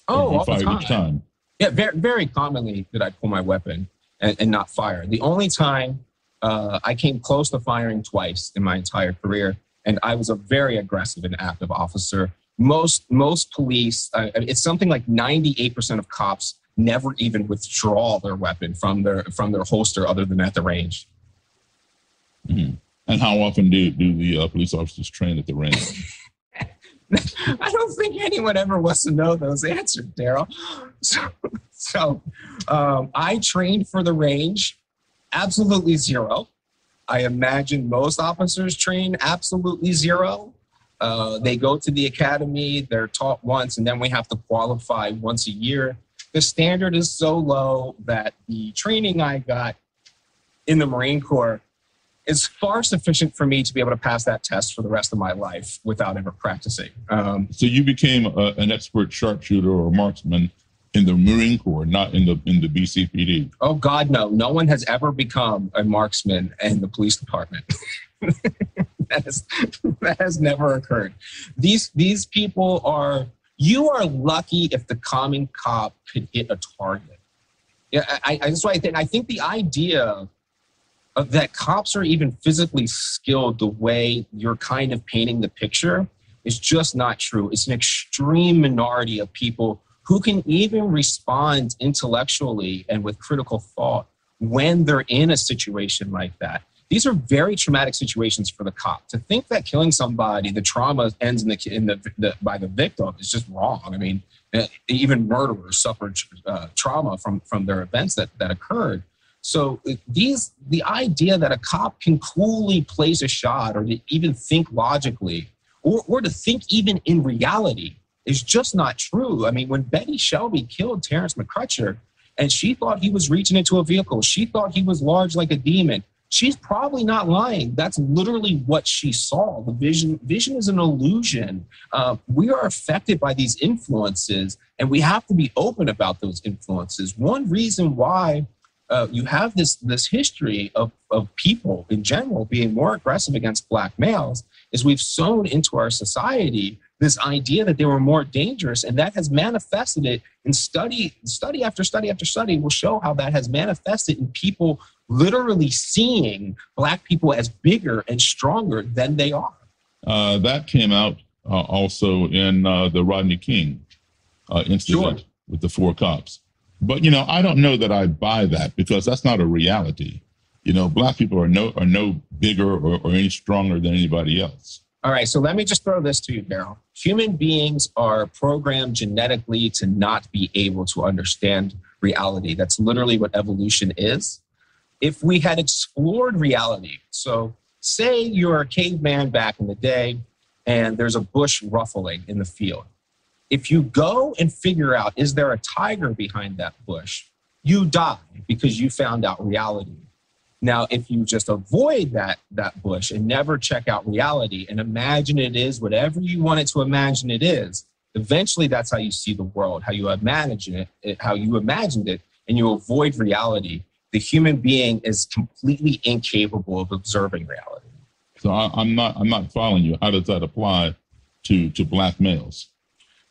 Oh, all the time. time. Yeah, very, very commonly did I pull my weapon and, and not fire. The only time uh, I came close to firing twice in my entire career, and I was a very aggressive and active officer. Most most police, uh, it's something like ninety eight percent of cops never even withdraw their weapon from their from their holster other than at the range. Mhm. And how often do do the uh, police officers train at the range? <laughs> I don't think anyone ever wants to know those answers, Daryl. <gasps> So, so um, I trained for the range, absolutely zero. I imagine most officers train absolutely zero. Uh, they go to the academy, they're taught once, and then we have to qualify once a year. The standard is so low that the training I got in the Marine Corps is far sufficient for me to be able to pass that test for the rest of my life without ever practicing. Um, So you became a, an expert sharpshooter or marksman in the Marine Corps, not in the in the BCPD. oh God, no! No one has ever become a marksman in the police department. <laughs> <laughs> that, is, that has never occurred. These these people are. You are lucky if the common cop could hit a target. Yeah, I, I, that's why I think. I think the idea of that cops are even physically skilled the way you're kind of painting the picture is just not true. It's an extreme minority of people who can even respond intellectually and with critical thought when they're in a situation like that. These are very traumatic situations for the cop. To think that killing somebody, the trauma ends in the, in the, the by the victim is just wrong. I mean, uh, even murderers suffer uh, trauma from from their events that that occurred. So uh, these the idea that a cop can coolly place a shot or to even think logically or, or to think even in reality is just not true. I mean, when Betty Shelby killed Terence McCrutcher and she thought he was reaching into a vehicle, she thought he was large like a demon. She's probably not lying. That's literally what she saw. The vision, vision is an illusion. Uh, we are affected by these influences, and we have to be open about those influences. One reason why uh, you have this this history of, of people in general being more aggressive against black males is we've sown into our society this idea that they were more dangerous and that has manifested it in study study after study after study will show how that has manifested in people literally seeing black people as bigger and stronger than they are Uh, that came out uh, also in uh, the Rodney King uh, incident Sure. with the four cops. But you know, I don't know that I buy that because that's not a reality. You know, black people are no are no bigger or, or any stronger than anybody else. All right, so let me just throw this to you, Daryl. Human beings are programmed genetically to not be able to understand reality. That's literally what evolution is. If we had explored reality, so say you're a caveman back in the day and there's a bush ruffling in the field. If you go and figure out, is there a tiger behind that bush? You die because you found out reality. Now, if you just avoid that that bush and never check out reality and imagine it is whatever you want it to imagine it is, eventually that's how you see the world, how you imagine it, it how you imagined it, and you avoid reality. The human being is completely incapable of observing reality. So I, I'm not I'm not following you. How does that apply to to black males?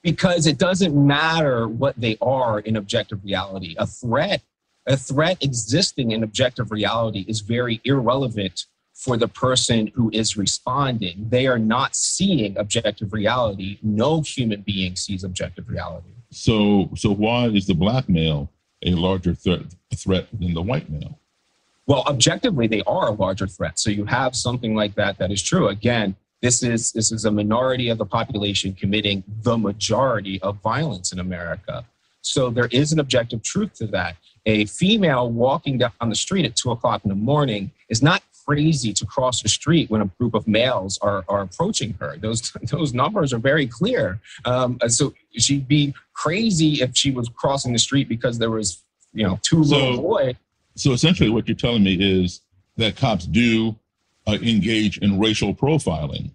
because it doesn't matter what they are in objective reality. A threat, a threat existing in objective reality is very irrelevant for the person who is responding. They are not seeing objective reality. No human being sees objective reality. So so why is the black male a larger threat threat than the white male? Well, objectively, they are a larger threat. So you have something like that that is true. Again, this is this is a minority of the population committing the majority of violence in America. So there is an objective truth to that. A female walking down the street at two o'clock in the morning is not crazy to cross the street when a group of males are, are approaching her. Those <laughs> those numbers are very clear. Um, so she'd be crazy if she was crossing the street because there was you know two So- little boys. So essentially, what you're telling me is that cops do uh, engage in racial profiling,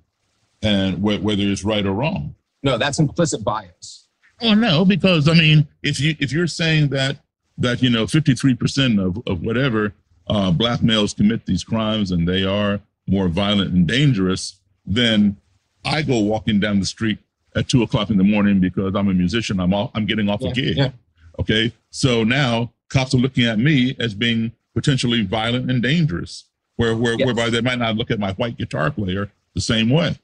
and wh- whether it's right or wrong. No, that's implicit bias. Oh no, because I mean, if you if you're saying that that you know 53 percent of of whatever uh, black males commit these crimes and they are more violent and dangerous, than I go walking down the street at two o'clock in the morning because I'm a musician. I'm all, I'm getting off Yeah, a gig. yeah. Okay, so now cops are looking at me as being potentially violent and dangerous, where where Yes. whereby they might not look at my white guitar player the same way.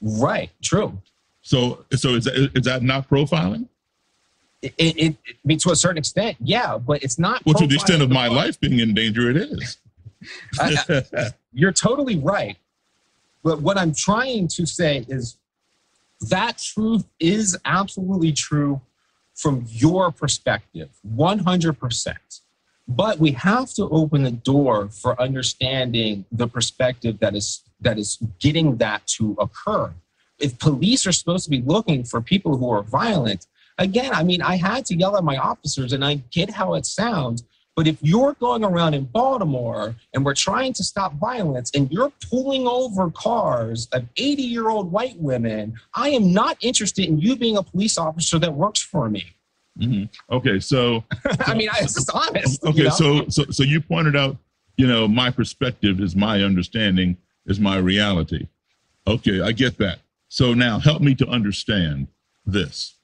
Right. True. So so is that, is that not profiling? It, it, I mean, to a certain extent, yeah, but it's not. Well, to the extent of my life being in danger, it is. <laughs> I- You're totally right. But what I'm trying to say is that truth is absolutely true from your perspective, 100%. But we have to open the door for understanding the perspective that is that is getting that to occur. If police are supposed to be looking for people who are violent, again, I mean, I had to yell at my officers and I get how it sounds, but if you're going around in Baltimore and we're trying to stop violence and you're pulling over cars of 80 year old white women, I am not interested in you being a police officer that works for me. Mhm. Okay, so <laughs> I mean, I, it's just honest. you okay, know? so so so you pointed out, you know, my perspective is my understanding is my reality. Okay, I get that. So now help me to understand this.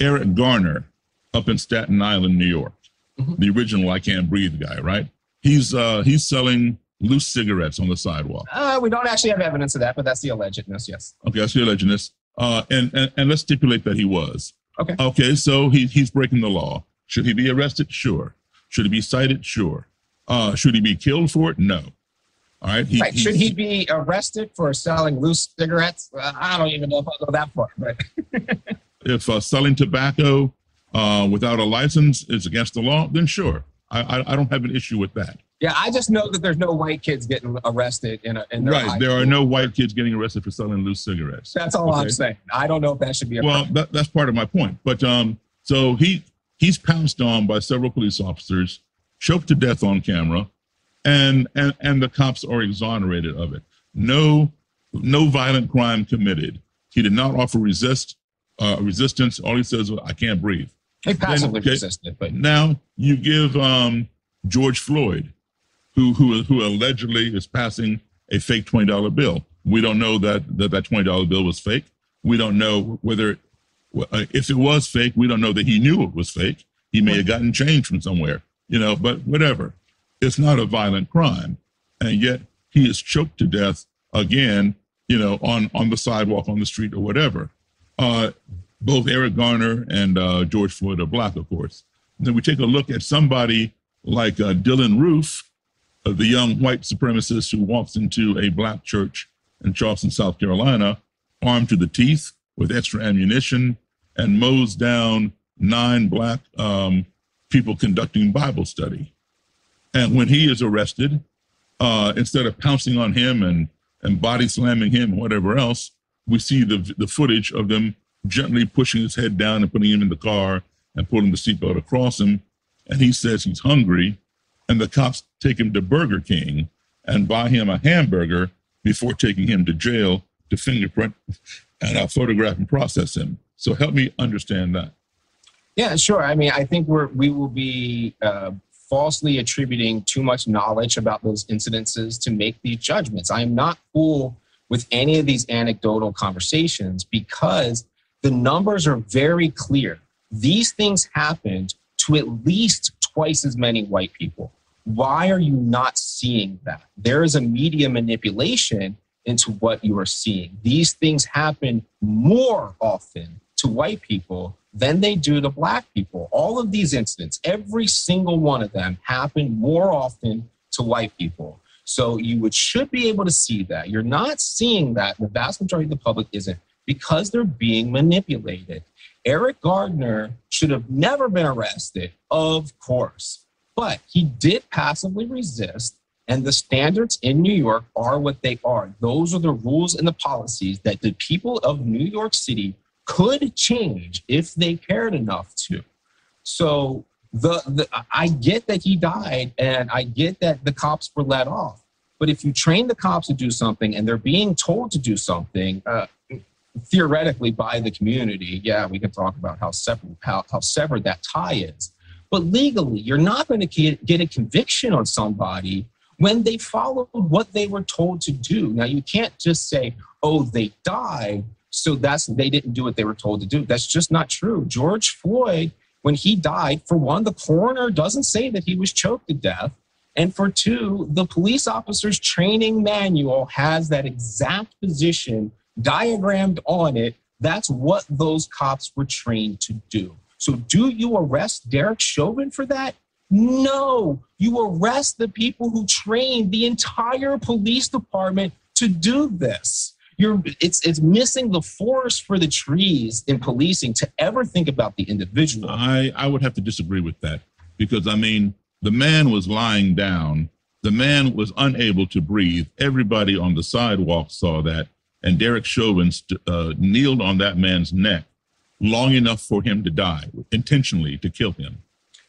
Eric Garner up in Staten Island, New York, Mm-hmm. the original I Can't Breathe guy, right? He's uh he's selling loose cigarettes on the sidewalk. Uh, we don't actually have evidence of that, but that's the allegedness, yes. Okay, I see allegedness. Uh, and, and and let's stipulate that he was. Okay. Okay, so he he's breaking the law. Should he be arrested? Sure. Should he be cited? Sure. Uh, should he be killed for it? No. All right. He, right. Should he be arrested for selling loose cigarettes? Uh, I don't even know if I'll go that far, but <laughs> If uh, selling tobacco uh, without a license is against the law, then sure. I, I I don't have an issue with that. yeah, I just know that there's no white kids getting arrested in a in their Right. There are no white kids getting arrested for selling loose cigarettes. That's all I'm saying. I don't know if that should be a Well, that, that's part of my point. But um, so he he's pounced on by several police officers, choked to death on camera, and and and the cops are exonerated of it. No, no violent crime committed. He did not offer resist uh, resistance. All he says, was, "I can't breathe." They passively okay. resisted, but Now you give um, George Floyd, who who who allegedly is passing a fake twenty dollar bill. We don't know that that, that twenty dollar bill was fake. We don't know whether uh, if it was fake. We don't know that he knew it was fake. He may have gotten change from somewhere, you know. But whatever, it's not a violent crime, and yet he is choked to death again, you know, on on the sidewalk, on the street, or whatever. Uh, both Eric Garner and uh, George Floyd are black, of course. Then we take a look at somebody like uh, Dylann Roof, uh, the young white supremacist who walks into a black church in Charleston, South Carolina, armed to the teeth with extra ammunition, and mows down nine black um, people conducting Bible study. And when he is arrested, uh, instead of pouncing on him and, and body slamming him whatever else, we see the, the footage of them gently pushing his head down and putting him in the car and pulling the seatbelt across him. And he says he's hungry. and the cops take him to Burger King and buy him a hamburger before taking him to jail to fingerprint and uh, photograph and process him. So help me understand that. Yeah, sure. I mean, I think we're we will be uh, falsely attributing too much knowledge about those incidences to make these judgments. I am not cool with any of these anecdotal conversations because the numbers are very clear. These things happened to at least twice as many white people. Why are you not seeing that? There is a media manipulation into what you are seeing. These things happen more often to white people than they do to black people. All of these incidents, every single one of them, happen more often to white people. So you would, should be able to see that. You're not seeing that. The vast majority of the public isn't because they're being manipulated. Eric Garner should have never been arrested, of course, but he did passively resist. And the standards in New York are what they are. Those are the rules and the policies that the people of New York City could change if they cared enough to. So the, the I get that he died and I get that the cops were let off. But if you train the cops to do something and they're being told to do something, uh, theoretically by the community, yeah, we can talk about how separate how, how severed that tie is. But legally, you're not going to get, a conviction on somebody when they followed what they were told to do. Now, you can't just say, oh, they died, so that's they didn't do what they were told to do. That's just not true. George Floyd, when he died, for one, the coroner doesn't say that he was choked to death. And for two, the police officer's training manual has that exact position diagrammed on it. That's what those cops were trained to do. So, do you arrest Derek Chauvin for that? No, you arrest the people who trained the entire police department to do this you're it's it's missing the forest for the trees in policing to ever think about the individual. I I would have to disagree with that because I mean the man was lying down. The man was unable to breathe. Everybody on the sidewalk saw that, and Derek Chauvin st- uh, kneeled on that man's neck long enough for him to die, intentionally to kill him.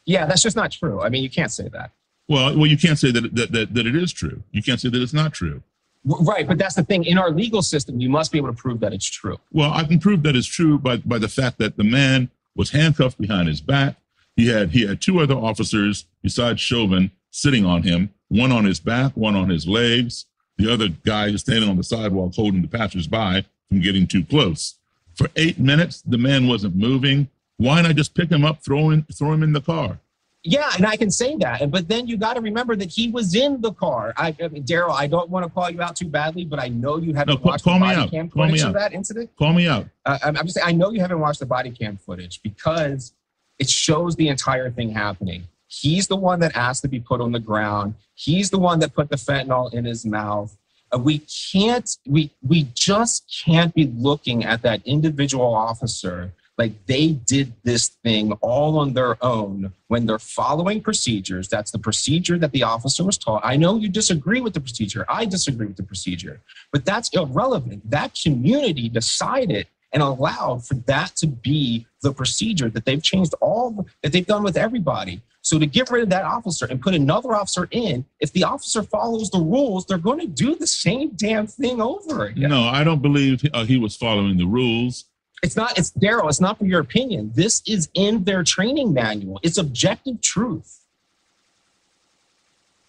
Yeah, that's just not true. I mean, you can't say that. Well, well, you can't say that that, that, that it is true. You can't say that it's not true. Right, but that's the thing. In our legal system, you must be able to prove that it's true. Well, I can prove that it's true by, by the fact that the man was handcuffed behind his back. He had he had two other officers besides Chauvin sitting on him, one on his back, one on his legs. The other guy is standing on the sidewalk holding the passersby from getting too close. For eight minutes, the man wasn't moving. Why not just pick him up, throw him, throw him in the car? Yeah, and I can say that. But then you got to remember that he was in the car. I, I mean, Daryl, I don't want to call you out too badly, but I know you haven't no, watched call the me body out. cam call footage of that incident. Call me out. Uh, I'm, I'm just saying, I know you haven't watched the body cam footage because it shows the entire thing happening. He's the one that asked to be put on the ground. He's the one that put the fentanyl in his mouth. Uh, we can't, we we just can't be looking at that individual officer like they did this thing all on their own when they're following procedures. That's the procedure that the officer was taught. I know you disagree with the procedure. I disagree with the procedure, but that's irrelevant. That community decided and allowed for that to be the procedure that they've changed all that they've done with everybody. So to get rid of that officer and put another officer in, if the officer follows the rules, they're going to do the same damn thing over again. No, I don't believe uh, he was following the rules. It's not, it's Daryl, it's not for your opinion. This is in their training manual. It's objective truth.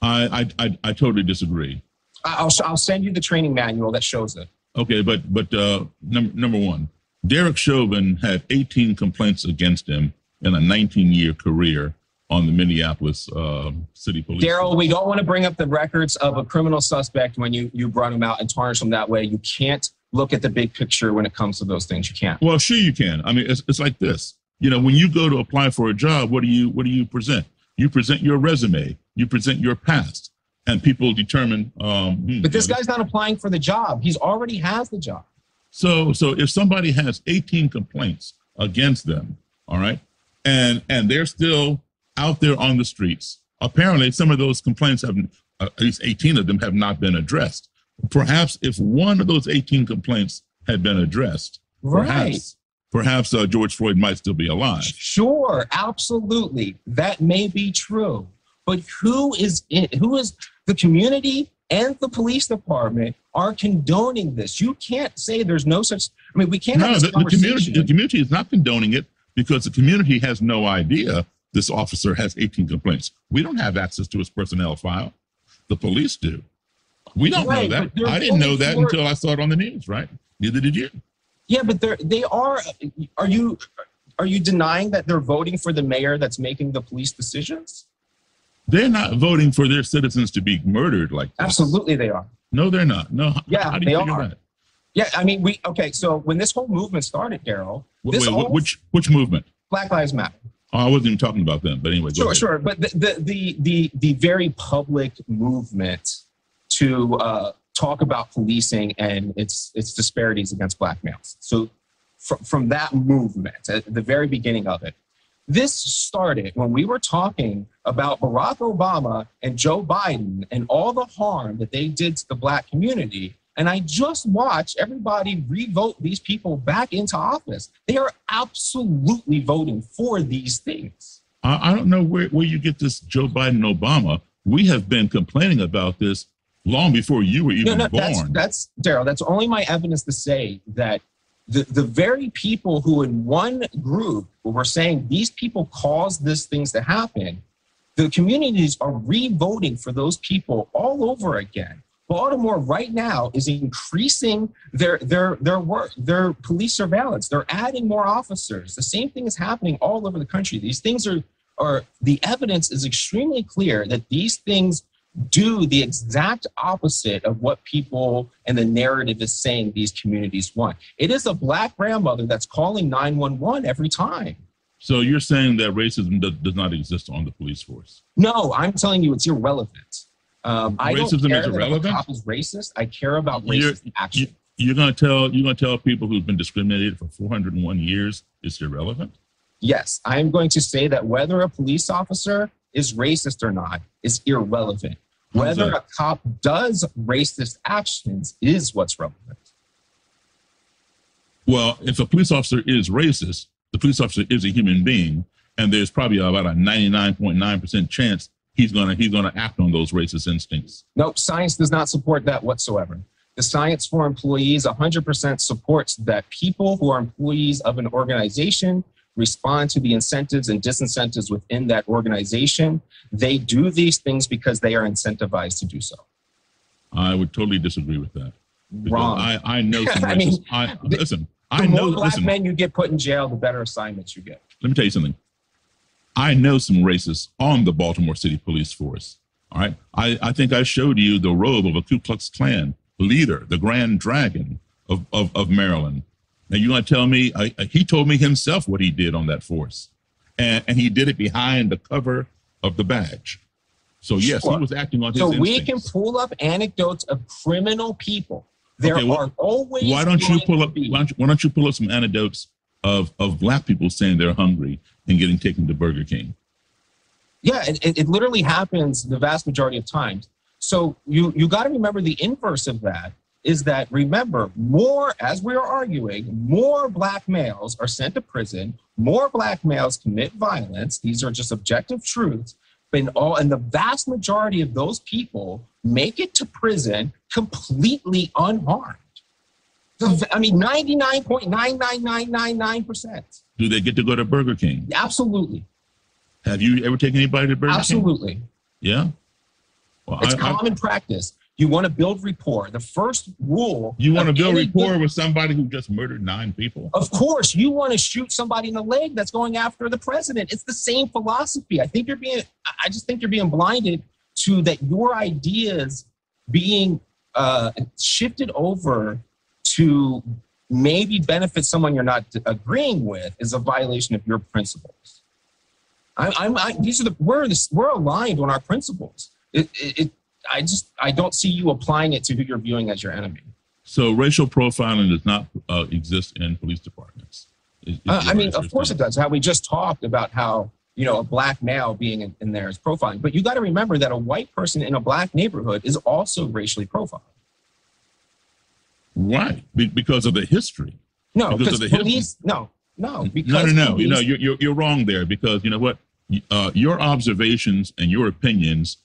I I I, I totally disagree. I'll, I'll send you the training manual that shows it. Okay, but but uh, number number one, Derek Chauvin had 18 complaints against him in a 19 year career on the Minneapolis uh, City Police. Daryl, we don't want to bring up the records of a criminal suspect when you you brought him out and tarnish him that way. You can't look at the big picture when it comes to those things. You can't. Well, sure you can. I mean, it's, it's like this. You know, when you go to apply for a job, what do you what do you present? You present your resume. You present your past, and people determine. Um, hmm, but this guy's not applying for the job. He's already has the job. So, so if somebody has 18 complaints against them, all right, and and they're still out there on the streets, apparently some of those complaints have, at least 18 of them, have not been addressed. Perhaps if one of those 18 complaints had been addressed, Right. perhaps perhaps uh, George Floyd might still be alive. Sure, absolutely. That may be true. but who is in, who is the community and the police department are condoning this. You can't say there's no such. I mean, we can't. No, have the, the community, conversation. the community is not condoning it because the community has no idea this officer has 18 complaints. We don't have access to his personnel file. The police do. We don't Right, know that. I didn't know that for- until I saw it on the news, right? Neither did you. Yeah, but they're they are. Are you are you denying that they're voting for the mayor that's making the police decisions? They're not voting for their citizens to be murdered like this. Absolutely, they are. No, they're not. No. Yeah, How do you they are. that? Yeah, I mean, we okay. So when this whole movement started, Daryl, this wait, which which movement? Black Lives Matter. Oh, I wasn't even talking about them, but anyway. Sure, ahead. sure. But the, the the the the very public movement to uh, talk about policing and its its disparities against black males. So from from that movement at the very beginning of it, this started when we were talking about Barack Obama and Joe Biden and all the harm that they did to the black community. And I just watched everybody revote these people back into office. They are absolutely voting for these things. I, I don't know where, where you get this Joe Biden Obama. We have been complaining about this long before you were even no, no, that's that's Daryl. That's only my evidence to say that the the very people who in one group were saying these people caused these things to happen, the communities are re-voting for those people all over again. Baltimore right now is increasing their their their work, their police surveillance. They're adding more officers. The same thing is happening all over the country. These things are are the evidence is extremely clear that these things do the exact opposite of what people and the narrative is saying these communities want. It is a black grandmother that's calling 911 every time. so you're saying that racism does, does not exist on the police force? No, I'm telling you, it's irrelevant. Um, I Racism don't care is that irrelevant? a cop is racist. I care about You're- racist action. You're gonna tell you're gonna tell people who've been discriminated for 401 years it's irrelevant? yes, I am going to say that whether a police officer is racist or not is irrelevant. Whether a cop does racist actions is what's relevant. Well, if a police officer is racist, the police officer is a human being, and there's probably about a 99.9% chance he's gonna he's gonna act on those racist instincts. Nope, science does not support that whatsoever. The Science for Employees 100% supports that people who are employees of an organization respond to the incentives and disincentives within that organization. They do these things because they are incentivized to do so. I would totally disagree with that. Wrong. I, I know <laughs> some I mean, I, listen, The I know. more black Listen, men you get put in jail, the better assignments you get. let me tell you something. I know some racists on the Baltimore City Police Force. All right. I, I think I showed you the robe of a Ku Klux Klan leader, the Grand Dragon of, of, of Maryland. Now you're gonna tell me I, I- he told me himself what he did on that force. And and he did it behind the cover of the badge. So yes, Sure. he was acting on his So we can pull up anecdotes of criminal people. There Okay, well, are always. why don't you pull up why don't you, why don't you pull up some anecdotes of of black people saying they're hungry and getting taken to Burger King? Yeah, it, it, it literally happens the vast majority of times. So you you got to remember the inverse of that is that remember more as we are arguing, more black males are sent to prison, more black males commit violence. These are just objective truths. And all and the vast majority of those people make it to prison completely unharmed. I mean, 99.99999%. Do they get to go to Burger King? Absolutely. Have you ever taken anybody to Burger King? Absolutely. Yeah. Well, It's I- I- common practice. You want to build rapport. The first rule. you want to build rapport good- with somebody who just murdered nine people? Of course, you want to shoot somebody in the leg that's going after the president. It's the same philosophy. I think you're being. I- just think you're being blinded to that. Your ideas being uh, shifted over to maybe benefit someone you're not agreeing with is a violation of your principles. I, I'm. I, these are the. We're this, we're aligned on our principles. It, it, it. I just. I don't see you applying it to who you're viewing as your enemy. So racial profiling does not uh, exist in police departments. Is- is Uh, I mean, of course it does. How we just talked about how you know a black male being in, in there is profiling, but you got to remember that a white person in a black neighborhood is also racially profiled. Right, be- because of the history. No, Because of the police. No, no, because No, no, no. you know, you're, you're you're wrong there because you know what? uh, your observations and your opinions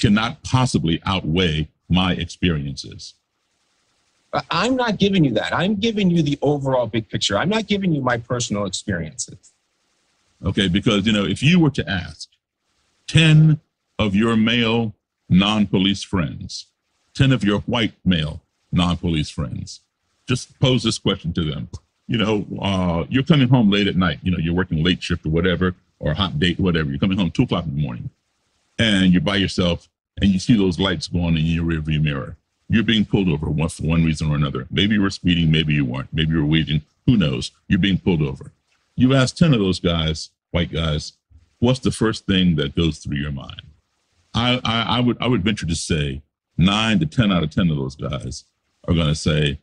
cannot possibly outweigh my experiences. I'm not giving you that. I'm giving you the overall big picture. I'm not giving you my personal experiences. Okay, because you know, if you were to ask 10 of your male non-police friends, 10 of your white male non-police friends, just pose this question to them. You know, uh, you're coming home late at night, you know, you're working late shift or whatever, or a hot date, whatever. You're coming home two o'clock in the morning and you're by yourself and you see those lights going in your rearview mirror. You're being pulled over one, for one reason or another. Maybe you were speeding, maybe you weren't. Maybe you were waiting. Who knows? You're being pulled over. You ask 10 of those guys, white guys, what's the first thing that goes through your mind? I, I, I would I would venture to say nine to 10 out of 10 of those guys are going to say,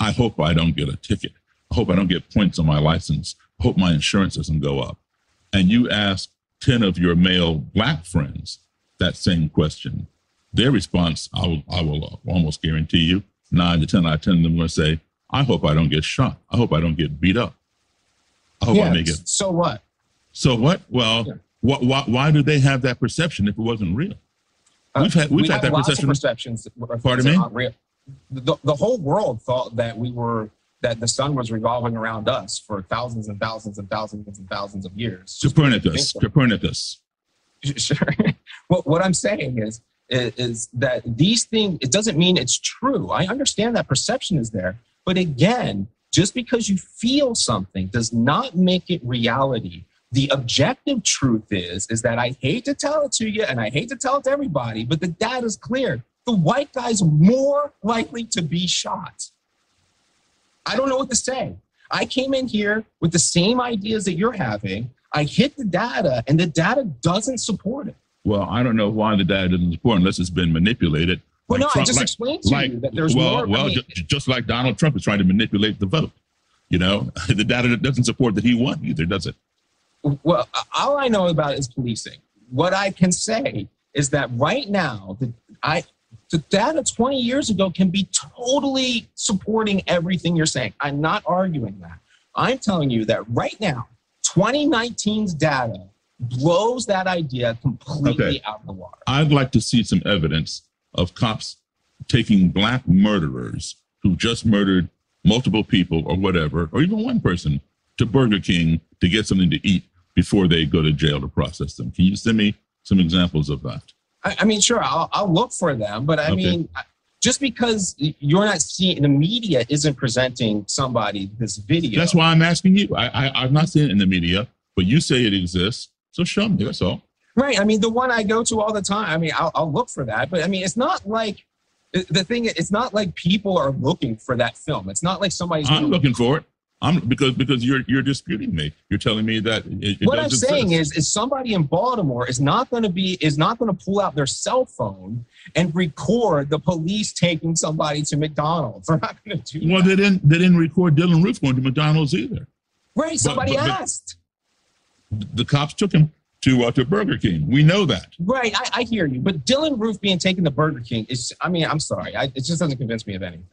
I hope I don't get a ticket. I hope I don't get points on my license. I hope my insurance doesn't go up. And you ask 10 of your male black friends that same question, their response, I will, I will almost guarantee you, nine to 10 out of 10 of them will say, I hope I don't get shot. I hope I don't get beat up. I hope yeah, I make it. So what? So what? Well, yeah. what, why, why do they have that perception if it wasn't real? Uh, we've had, we've we had that perception. perceptions. Pardon me? Real. The, the whole world thought that we were that the sun was revolving around us for thousands and thousands and thousands and thousands of years. Copernicus. Copernicus. <laughs> Sure. well, what I'm saying is, is that these things, it doesn't mean it's true. I understand that perception is there. But again, just because you feel something does not make it reality. The objective truth is, is that I hate to tell it to you and I hate to tell it to everybody, but the data is clear. The white guy's more likely to be shot. I don't know what to say. I came in here with the same ideas that you're having. I hit the data, and the data doesn't support it. Well, I don't know why the data doesn't support unless it's been manipulated. Well, like no, Trump, I just like, explained to like, you that there's well, more. Well, I mean, just, just like Donald Trump is trying to manipulate the vote. You know, <laughs> the data doesn't support that he won either, does it? Well, all I know about is policing. What I can say is that right now, the, I the data 20 years ago can be totally supporting everything you're saying. I'm not arguing that. I'm telling you that right now, 2019's data blows that idea completely okay. out of the water. I'd like to see some evidence of cops taking black murderers who just murdered multiple people or whatever, or even one person, to Burger King to get something to eat before they go to jail to process them. Can you send me some examples of that? I, I mean, sure, I'll, I'll look for them, but I okay. mean, just because you're not seeing the media isn't presenting somebody this video. That's why I'm asking you. I, I I've not seen it in the media, but you say it exists, so show me. That's all. Right. I mean, the one I go to all the time. I mean, I'll, I'll look for that, but I mean, it's not like the thing. It's not like people are looking for that film. It's not like somebody's. I'm looking for it. I'm because because you're you're disputing me. You're telling me that it, it what I'm saying is is somebody in Baltimore is not going to be is not going to pull out their cell phone and record the police taking somebody to McDonald's. They're not going to do. Well, that. they didn't they didn't record Dylann Roof going to McDonald's either. Right. Somebody but, but, asked. But the cops took him to uh, to Burger King. We know that. Right. I, I hear you. But Dylann Roof being taken to Burger King is. I mean, I'm sorry. I, it just doesn't convince me of anything.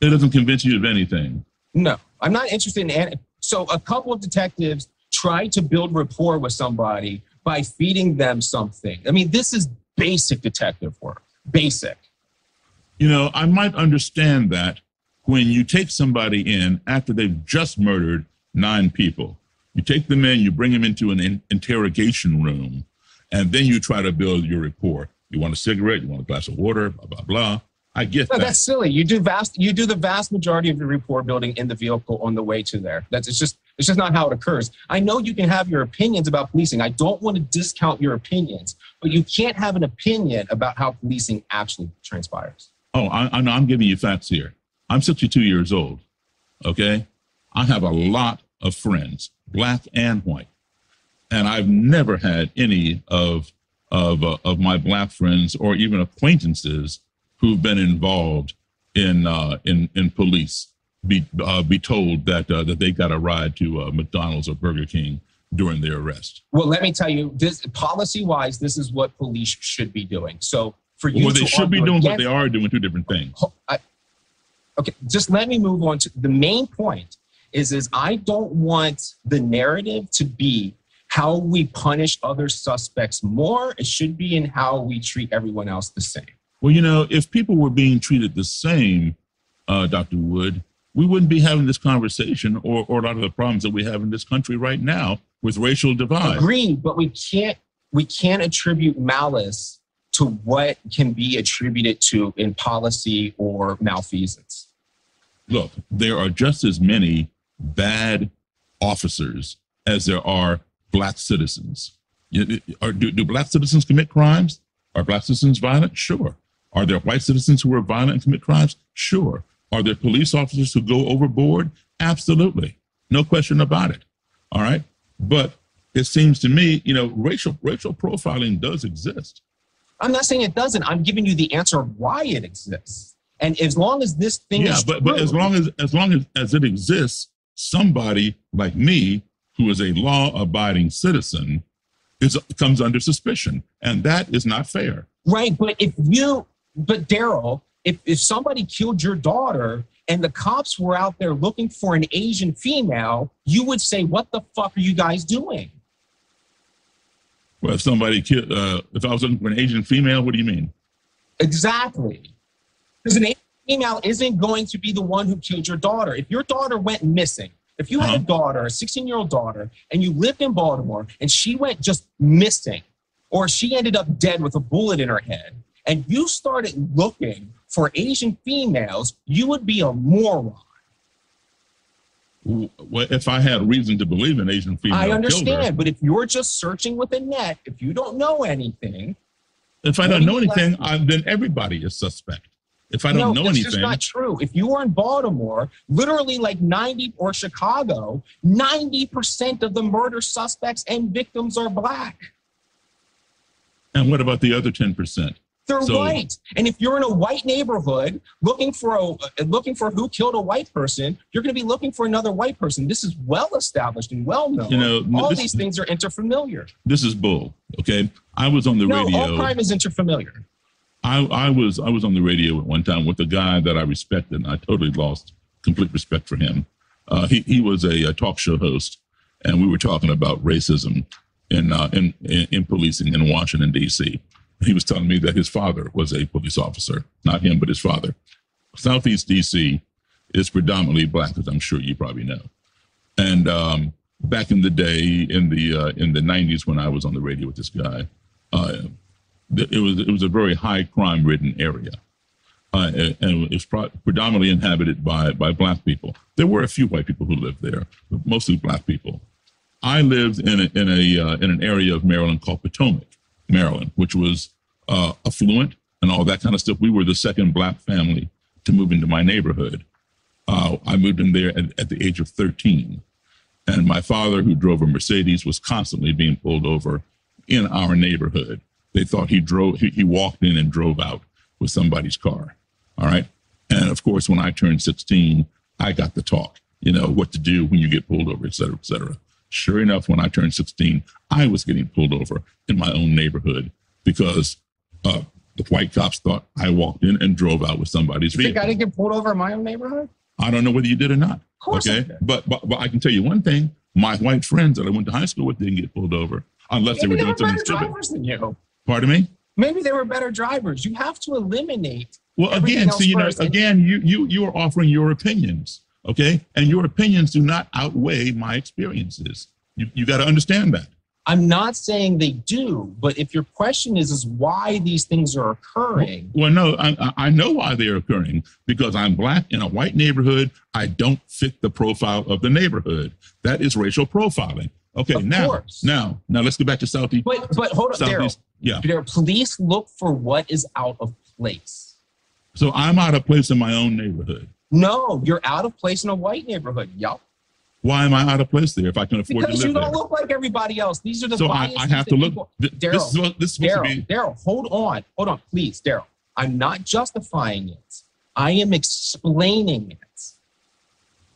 It doesn't convince you of anything. No, I'm not interested in. So a couple of detectives try to build rapport with somebody by feeding them something. I mean, this is basic detective work. Basic. You know, I might understand that when you take somebody in after they've just murdered nine people. You take them in, you bring them into an in- interrogation room, and then you try to build your rapport. You want a cigarette, you want a glass of water, blah, blah, blah. I get no, that. That's silly. You do vast. You do the vast majority of your rapport building in the vehicle on the way to there. That's it's just it's just not how it occurs. I know you can have your opinions about policing. I don't want to discount your opinions, but you can't have an opinion about how policing actually transpires. Oh, I, I'm, I'm giving you facts here. I'm 62 years old. Okay, I have a lot of friends, black and white, and I've never had any of of uh, of my black friends or even acquaintances who've been involved in uh, in in police be uh, be told that uh, that they got a ride to uh, McDonald's or Burger King during their arrest. Well, let me tell you, this policy wise, this is what police should be doing. So for you, well, they should be doing, what they are doing two different things. I, okay, just let me move on to the main point. Is is I don't want the narrative to be how we punish other suspects more. It should be in how we treat everyone else the same. Well, you know, if people were being treated the same, uh, Dr. Wood, we wouldn't be having this conversation or, or a lot of the problems that we have in this country right now with racial divide. Agreed, but we can't we can't attribute malice to what can be attributed to in policy or malfeasance. Look, there are just as many bad officers as there are black citizens. Do, do black citizens commit crimes? Are black citizens violent? Sure. Are there white citizens who are violent and commit crimes? Sure. Are there police officers who go overboard? Absolutely. No question about it. All right. But it seems to me, you know, racial racial profiling does exist. I'm not saying it doesn't. I'm giving you the answer of why it exists. And as long as this thing yeah, is but, but as long as as long as, as it exists, somebody like me, who is a law-abiding citizen, is comes under suspicion, and that is not fair. Right, but if you, but Daryl, if if somebody killed your daughter and the cops were out there looking for an Asian female, you would say, "What the fuck are you guys doing?" Well, if somebody killed, uh, if I was looking for an Asian female, what do you mean? Exactly, because an Asian female isn't going to be the one who killed your daughter. If your daughter went missing, if you had a daughter, a 16-year-old daughter, and you lived in Baltimore and she went just missing, or she ended up dead with a bullet in her head, and you started looking for Asian females, you would be a moron. Well, if I had reason to believe in Asian female, I understand, but if you're just searching with a net, if you don't know anything, if I don't know anything, I, then everybody is suspect. If I don't know that's anything, just not true. If you were in Baltimore, literally like 90 or Chicago, 90% of the murder suspects and victims are black. and what about the other ten percent? They're So- white. And if you're in a white neighborhood looking for a uh, looking for who killed a white person, you're going to be looking for another white person. This is well established and well known. You know, all this- these things are interfamiliar. This is bull. Okay, I was on the no, radio. all crime is interfamiliar. I, I was I was on the radio at one time with a guy that I respected, and I totally lost complete respect for him. Uh, he he was a, a talk show host, and we were talking about racism in uh, in, in in policing in Washington D.C. He was telling me that his father was a police officer, not him, but his father. Southeast D.C. is predominantly black, as I'm sure you probably know. And um, back in the day, in the uh, in the 90s, when I was on the radio with this guy, uh, it was it was a very high crime ridden area, uh, and and it was pro- predominantly inhabited by by black people. There were a few white people who lived there, but mostly black people. I lived in a, in a uh, in an area of Maryland called Potomac, Maryland, which was uh, affluent and all that kind of stuff. We were the second black family to move into my neighborhood. Uh, I moved in there at, at the age of 13. And my father, who drove a Mercedes, was constantly being pulled over in our neighborhood. They thought he drove, he, he walked in and drove out with somebody's car. All right. And of course, when I turned 16, I got the talk, you know, what to do when you get pulled over, et cetera, et cetera. Sure enough, when I turned 16, I was getting pulled over in my own neighborhood because uh, the white cops thought I walked in and drove out with somebody's You think vehicle. I didn't get pulled over in my own neighborhood? I don't know whether you did or not. Of course okay, but, but but I can tell you one thing: my white friends that I went to high school with didn't get pulled over unless they were doing something stupid. drivers than you. Pardon me. Maybe they were better drivers. You have to eliminate. Well, again, so you know, first again, you you you are offering your opinions, okay, and your opinions do not outweigh my experiences. You you got to understand that. I'm not saying they do, but if your question is is why these things are occurring, Well, no, I, I- know why they're occurring because I'm black in a white neighborhood. I don't fit the profile of the neighborhood. That is racial profiling. Okay, Of now, course. now, now let's go back to Southeast. but but hold on. Southeast. Yeah. Daryl, police look for what is out of place. So I'm out of place in my own neighborhood. No, you're out of place in a white neighborhood. Yup. Why am I out of place there if I can afford Because to you don't look like everybody else. These are the So I, I have to look. people- th- Daryl, this is what this is supposed to Daryl, be. Daryl, hold on, hold on, please, Daryl. I'm not justifying it. I am explaining it.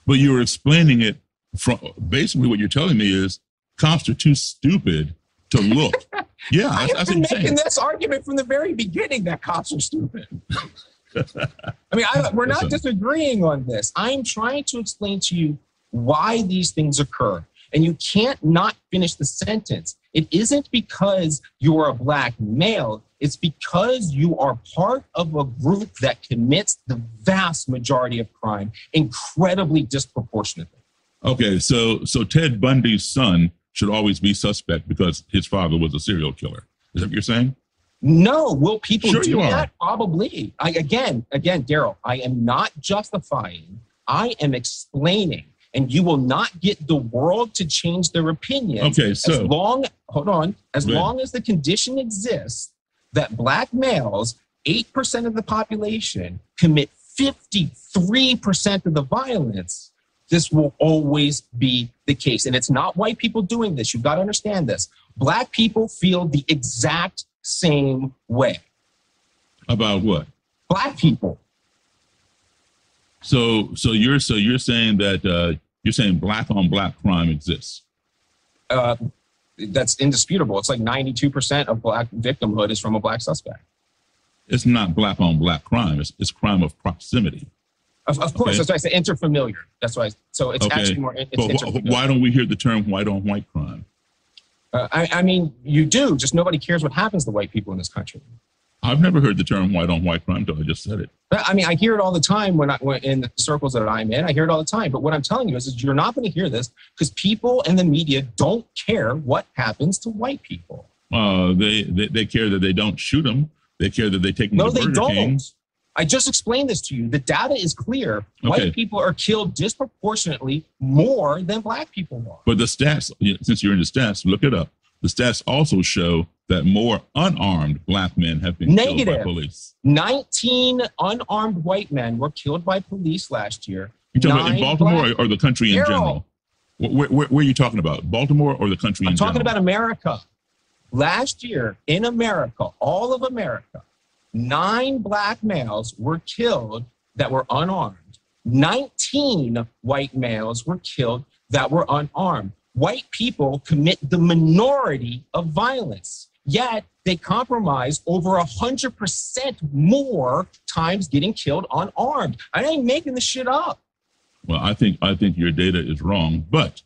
But you're explaining it from basically what you're telling me is cops are too stupid to look. <laughs> yeah, I that's, have been making this argument from the very beginning that cops are stupid. <laughs> I mean, I, we're not disagreeing on this. I'm trying to explain to you why these things occur. And you can't not finish the sentence. It isn't because you're a black male, it's because you are part of a group that commits the vast majority of crime incredibly disproportionately. Okay, so so Ted Bundy's son should always be suspect because his father was a serial killer. Is that what you're saying? No, will people Sure do you are. that? Probably. I, again, again, Daryl, I am not justifying. I am explaining, and you will not get the world to change their opinion. Okay, so as long, hold on, as long as the condition exists that black males, eight percent of the population, commit fifty-three percent of the violence. This will always be the case. And it's not white people doing this. You've got to understand this. Black people feel the exact same way. About what? Black people. So so you're so you're saying that uh, you're saying black on black crime exists. Uh, that's indisputable. It's like 92% of black victimhood is from a black suspect. It's not black on black crime. It's, it's crime of proximity. Of, of course, Okay. that's why I say interfamiliar. That's why. I, so it's okay, actually more. It's but why don't we hear the term white on white crime? Uh, I, I mean, you do. Just nobody cares what happens to white people in this country. I've never heard the term white on white crime until I just said it. I mean, I hear it all the time when I when, in the circles that I'm in. I hear it all the time. But what I'm telling you is, is you're not going to hear this because people and the media don't care what happens to white people. Uh, they, they they care that they don't shoot them. They care that they take them No, they Burger don't. King. I just explained this to you. The data is clear. Okay. White people are killed disproportionately more than black people are. But the stats, since you're in the stats, look it up. The stats also show that more unarmed black men have been killed by Negative. police. 19 unarmed white men were killed by police last year. You talking about in Baltimore or, or the country in Daryl. general? Where, where, where are you talking about? Baltimore or the country I'm in talking general? about America. Last year in America, all of America, nine black males were killed that were unarmed. 19 white males were killed that were unarmed. White people commit the minority of violence, yet they compromise over 100% more times getting killed unarmed. I ain't making this shit up. Well, I think I think your data is wrong, but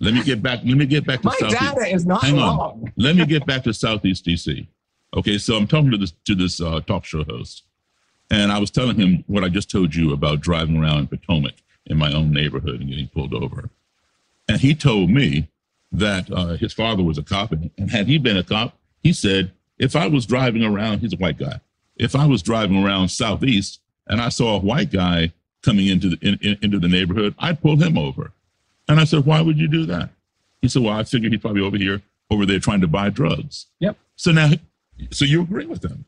let me get back. Let me get back to <laughs> My Southeast. data is not Hang on. wrong. <laughs> let me get back to Southeast DC. Okay, so I'm talking to this to this uh, talk show host, and I was telling him what I just told you about driving around in Potomac in my own neighborhood and getting pulled over, and he told me that uh, his father was a cop, and, and had he been a cop, he said if I was driving around, he's a white guy. If I was driving around Southeast and I saw a white guy coming into the in, in- into the neighborhood, I'd pull him over. And I said, why would you do that? He said, well, I figured he's probably over here, over there trying to buy drugs. Yep. So now, so you agree with him?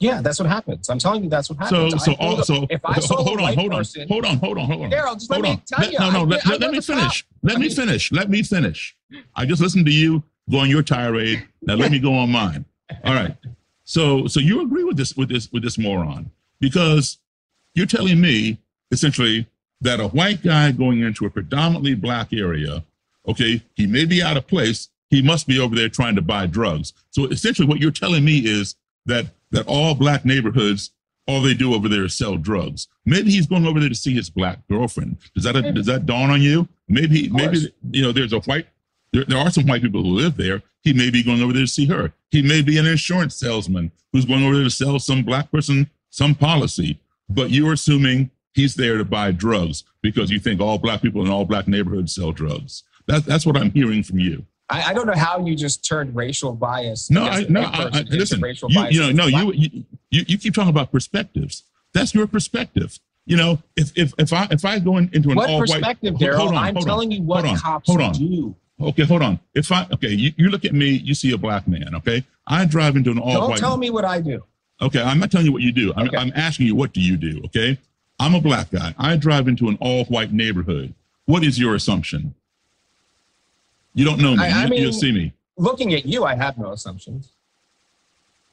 Yeah, that's what happens. I'm telling you, that's what happens. so, I all, so if I saw hold a on, hold on, person, hold on, hold on, hold on. Daryl, just let hold me on. tell you, No, no, I- let, I let, let me finish. cop. Let me mean- finish. Let me finish. I just listened to you go on your tirade. Now let me go on mine. All right. So, so you agree with this with this with this moron because you're telling me essentially that a white guy going into a predominantly black area, okay, he may be out of place. He must be over there trying to buy drugs. So essentially, what you're telling me is that that all black neighborhoods, all they do over there is sell drugs. Maybe he's going over there to see his black girlfriend. Does that does that dawn on you? Maybe maybe you know there's a white. There, there are some white people who live there. He may be going over there to see her. He may be an insurance salesman who's going over there to sell some black person some policy. But you're assuming he's there to buy drugs because you think all black people in all black neighborhoods sell drugs. That, that's what I'm hearing from you. I, I don't know how you just turned racial bias. No, I, no, I, I, into listen. racial You, bias you know, no, you, you you keep talking about perspectives. That's your perspective. You know, if if if I if I go in, into an What all white perspective, hold Daryl? on, I'm hold on, telling you what hold on, cops hold on. do. Okay, hold on. If I okay, you, you look at me, you see a black man. Okay, I drive into an all white. Don't white. tell me what I do. Okay, I'm not telling you what you do. I'm, Okay. I'm asking you what do you do. Okay, I'm a black guy. I drive into an all white neighborhood. What is your assumption? You don't know me. I- I you, mean- you'll see me. Looking at you, I have no assumptions.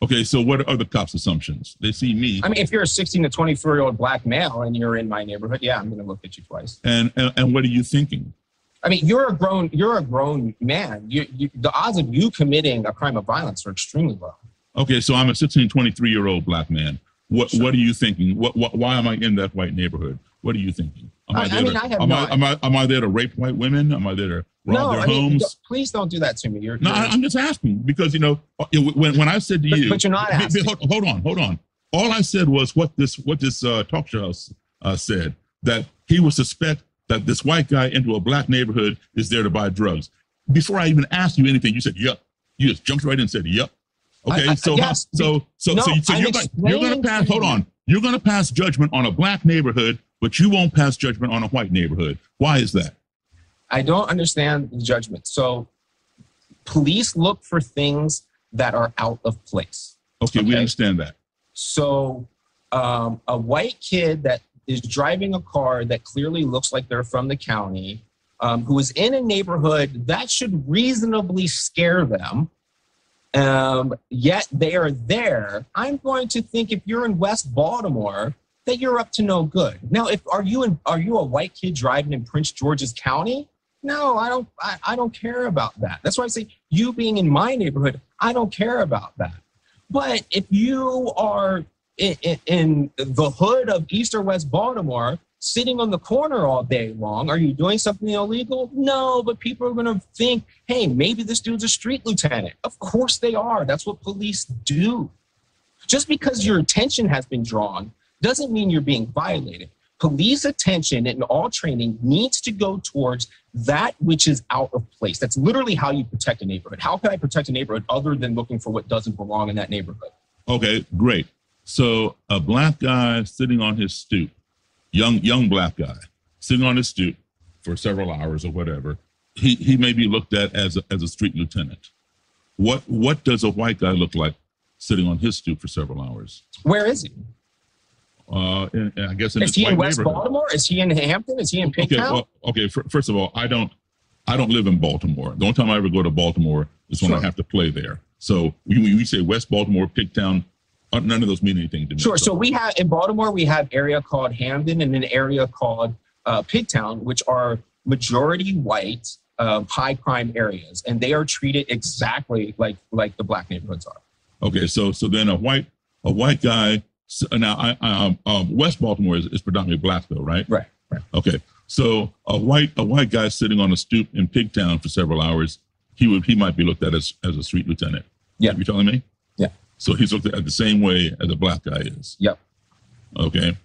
Okay, so what are the cops' assumptions? They see me, I mean, if you're a 16 to 24 year old black male and you're in my neighborhood, yeah, I'm going to look at you twice. and, and and what are you thinking? I mean, you're a grown you're a grown man. You, you, the odds of you committing a crime of violence are extremely low. Okay, so I'm a 16, 23 year old black man. What what are you thinking? What, what why am I in that white neighborhood? What are you thinking? Am I, I there mean, to, I have am. I, am, I, am I there to rape white women? Am I there to rob no, their I mean, homes? don't- please don't do that to me. You're, No, you're- I, I'm just asking because you know uh, when when I said to But- you, but you're not asking. Hold, hold on, hold on. All I said was what this what this uh, talk show host uh, said that he would suspect that this white guy into a black neighborhood is there to buy drugs. Before I even asked you anything, you said yep. You just jumped right in and said yep. Okay, I- I- so yes, so so no, so, so, you're gonna you're gonna pass. Hold on, you're gonna pass judgment on a black neighborhood, but you won't pass judgment on a white neighborhood. Why is that? I don't understand the judgment. So, police look for things that are out of place. Okay, we understand that. So, um, a white kid that is driving a car that clearly looks like they're from the county, um, who is in a neighborhood that should reasonably scare them, um, yet they are there. I'm going to think if you're in West Baltimore, that you're up to no good. Now, if are you in, are you a white kid driving in Prince George's County? No, I don't. I, I don't care about that. That's why I say you being in my neighborhood, I don't care about that. But if you are in, in, in the hood of East or West Baltimore, sitting on the corner all day long, are you doing something illegal? No, but people are going to think, hey, maybe this dude's a street lieutenant. Of course they are. That's what police do. Just because your attention has been drawn doesn't mean you're being violated. Police attention and all training needs to go towards that which is out of place. That's literally how you protect a neighborhood. How can I protect a neighborhood other than looking for what doesn't belong in that neighborhood? Okay, great. So a black guy sitting on his stoop, young young black guy sitting on his stoop for several hours or whatever, he he may be looked at as a, as a street lieutenant. What what does a white guy look like sitting on his stoop for several hours? Where is he? Uh, in, I guess in Is he in West. Baltimore? Is he in Hampden? Is he in Okay, well, okay. fir- first of all, I don't, I don't live in Baltimore. The only time I ever go to Baltimore is when I have to play there. So we, we say West Baltimore, Pigtown, uh, none of those mean anything to me. Sure. So we have in Baltimore, we have area called Hampden and an area called uh, Pigtown, which are majority white, um, high crime areas, and they are treated exactly like like the black neighborhoods are. Okay, so so then a white a white guy. Now, I, I, um, um, West Baltimore is, is predominantly black, though, right? Right. Right. Okay, so a white a white guy sitting on a stoop in Pigtown for several hours, he would he might be looked at as as a street lieutenant. Yeah. you telling me? So he's looked at the same way as a black guy is. Yep. Okay.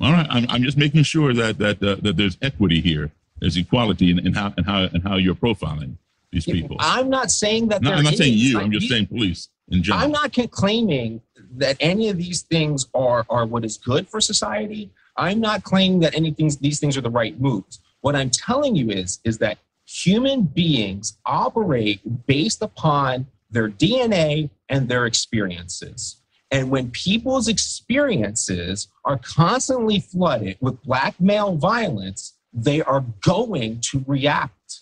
All right. I'm, I'm just making sure that that uh, that there's equity here, there's equality in, in how and how and how you're profiling these people. I'm not saying that. No, I'm not saying you. I'm just you- saying police in general. I'm not claiming that any of these things are are what is good for society. I'm not claiming that anything these things are the right moves. What I'm telling you is is that human beings operate based upon their DNA and their experiences. And when people's experiences are constantly flooded with black male violence, they are going to react.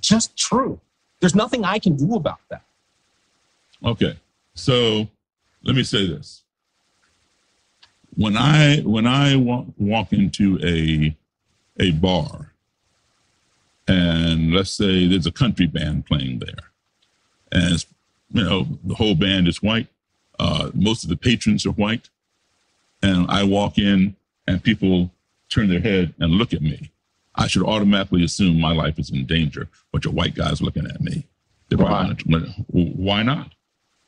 Just true. There's nothing I can do about that. Okay. So let me say this. When I when I walk, walk into a a bar and let's say there's a country band playing there. And it's, you know the whole band is white. Uh, most of the patrons are white. And I walk in and people turn their head and look at me. I should automatically assume my life is in danger but your white guys looking at me. Gonna- why not?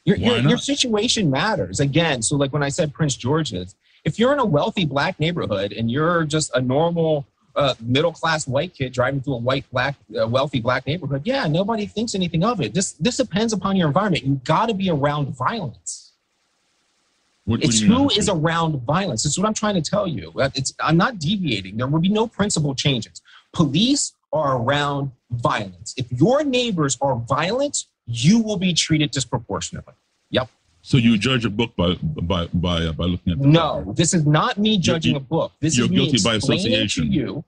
Your, Why your, your situation matters. Again, so like when I said Prince George's, if you're in a wealthy black neighborhood and you're just a normal uh, middle class white kid driving through a white black uh, wealthy black neighborhood, yeah, nobody thinks anything of it. This this depends upon your environment. You got to be around violence. What- It's who is around violence. It's what I'm trying to tell you. Uh, It's I'm not deviating. There will be no principal changes. Police are around violence. If your neighbors are violent, you will be treated disproportionately. Yep. So you judge a book by by by uh, by looking at the No, this is not me judging you- a book. This you're is me guilty by explaining association. to you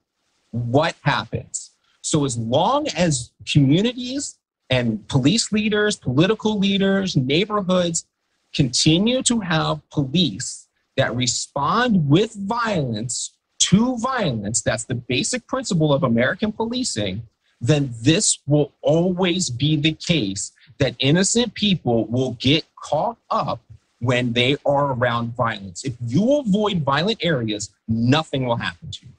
what happens. So as long as communities and police leaders, political leaders, neighborhoods continue to have police that respond with violence to violence, that's the basic principle of American policing, then this will always be the case that innocent people will get caught up when they are around violence. If you avoid violent areas, nothing will happen to you.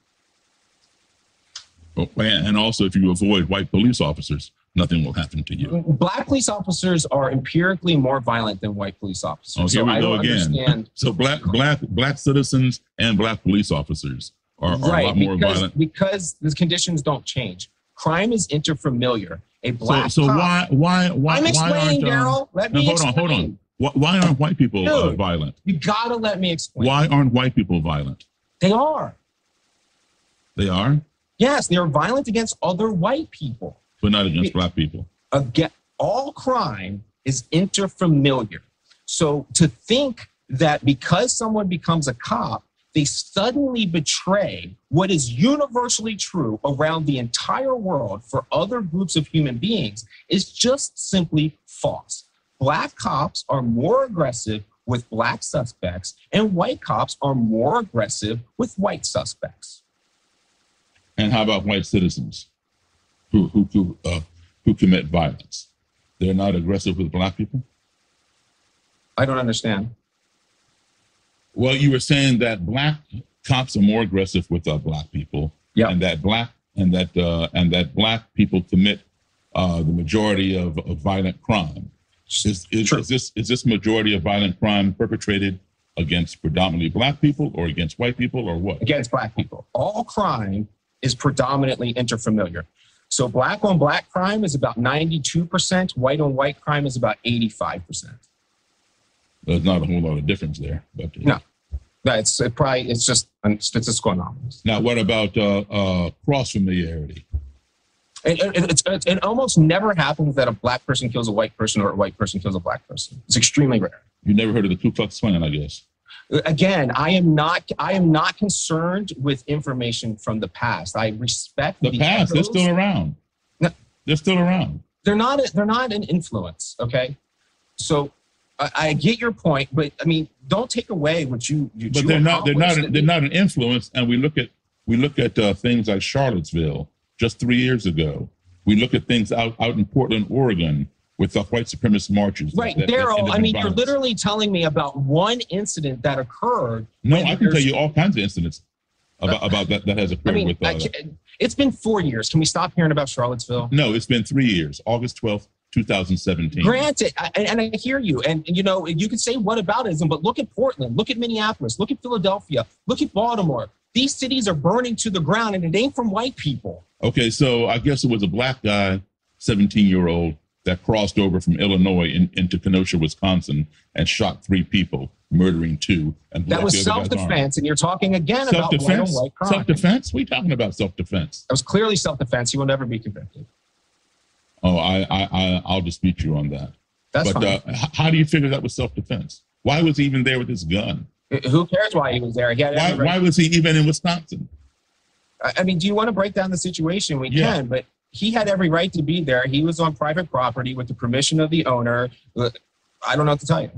Oh, and also, if you avoid white police officers, nothing will happen to you. Black police officers are empirically more violent than white police officers. Oh, here So we I go again. understand- <laughs> So black black black citizens and black police officers are, are a lot more because, violent. because the conditions don't change. Crime is interfamiliar. A So black so cop- why why why I'm why explaining, aren't um, Daryl. Let no, me hold on hold on why, why aren't white people uh, violent? You gotta let me explain. Why aren't white people violent? They are. They are, Yes, they are violent against other white people. but not against black people. Again, all crime is interfamiliar. So to think that because someone becomes a cop, they suddenly betray what is universally true around the entire world for other groups of human beings is just simply false. Black cops are more aggressive with black suspects, and white cops are more aggressive with white suspects. And how about white citizens who who who, uh, who commit violence? They're not aggressive with black people. I don't understand. Well, you were saying that black cops are more aggressive with uh, black people, Yeah. and that black and that uh, and that black people commit uh, the majority of, of violent crime. Is, is, is this is this majority of violent crime perpetrated against predominantly black people or against white people or what? against black people. All crime is predominantly interfamiliar. So black on black crime is about 92%, white on white crime is about 85%. There's not a whole lot of difference there. But uh, No. That's it probably it's just a statistical anomaly. now, what about uh, uh, cross familiarity? It, it, it's, it, it almost never happens that a black person kills a white person or a white person kills a black person. It's extremely rare. You never heard of the Ku Klux Klan, I guess. Again, I am not I am not concerned with information from the past. I respect The past, they're still around. No. They're still around. they're not they're not an influence okay so I, I get your point but i mean don't take away what you. you but they're not they're not accomplished. they're not an influence and we look at we look at uh, things like charlottesville just three years ago we look at things out out in portland oregon with the white supremacist marches right that- daryl i mean you're literally telling me about one incident that occurred no i can tell you all kinds of incidents about, about that that has occurred i mean with uh, I it's been four years can we stop hearing about charlottesville no it's been three years august 12th 2017 Granted, I, and I hear you, and you know you can say what aboutism, but look at Portland, look at Minneapolis, look at Philadelphia, look at Baltimore. These cities are burning to the ground, and it ain't from white people. Okay, so I guess it was a black guy, 17 year old, that crossed over from Illinois in, into Kenosha, Wisconsin, and shot three people, murdering two. And That was self-defense, and you're talking again Self about white on defense? white crime. Self defense? We talking about self defense? That was clearly self defense. He will never be convicted. Oh, I, I, I, I'll dispute you on that. That's but fine. uh, how do you figure that was self defense? Why was he even there with his gun? Who cares why he was there? He had Why, why was he even in Wisconsin? I I mean, do you want to break down the situation? We Yeah. can, but he had every right to be there. He was on private property with the permission of the owner. I don't know what to tell you.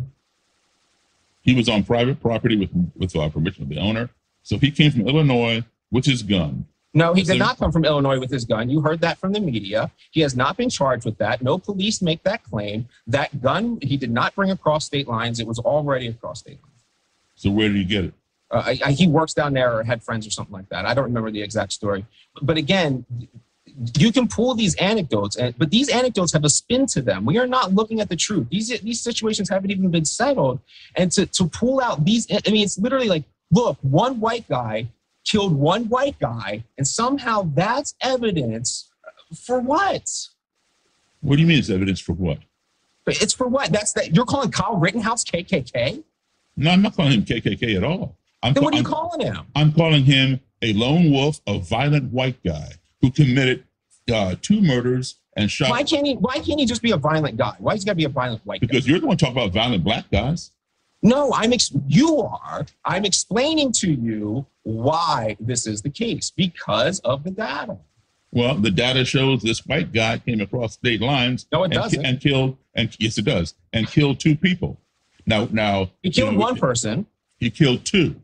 He was on private property with, with uh, permission of the owner. So he came from Illinois with his gun. No, he did not come from Illinois with his gun. You heard that from the media. He has not been charged with that. No police make that claim. That gun he did not bring across state lines. It was already across state lines. So where did he get it? Uh, I, I, he works down there or had friends or something like that. I don't remember the exact story. But again, you can pull these anecdotes, and, but these anecdotes have a spin to them. We are not looking at the truth. These these situations haven't even been settled, and to to pull out these, I mean, it's literally like, look, one white guy killed one white guy, and somehow that's evidence for what? What do you mean it's evidence for what? It's for what? That's that you're calling Kyle Rittenhouse KKK? No, I'm not calling him KKK at all. I'm, Then what are you I'm- calling him? I'm calling him a lone wolf, a violent white guy who committed uh, two murders and shot. Why can't he? Why can't he just be a violent guy? Why he's got to be a violent white guy? because you're the one talking about violent black guys. No, I'm ex- you are. I'm explaining to you why this is the case because of the data. Well, the data shows this white guy came across state lines. No, it and, doesn't. And killed, and yes, it does, and killed two people. Now, now He you killed know, one person. He killed two.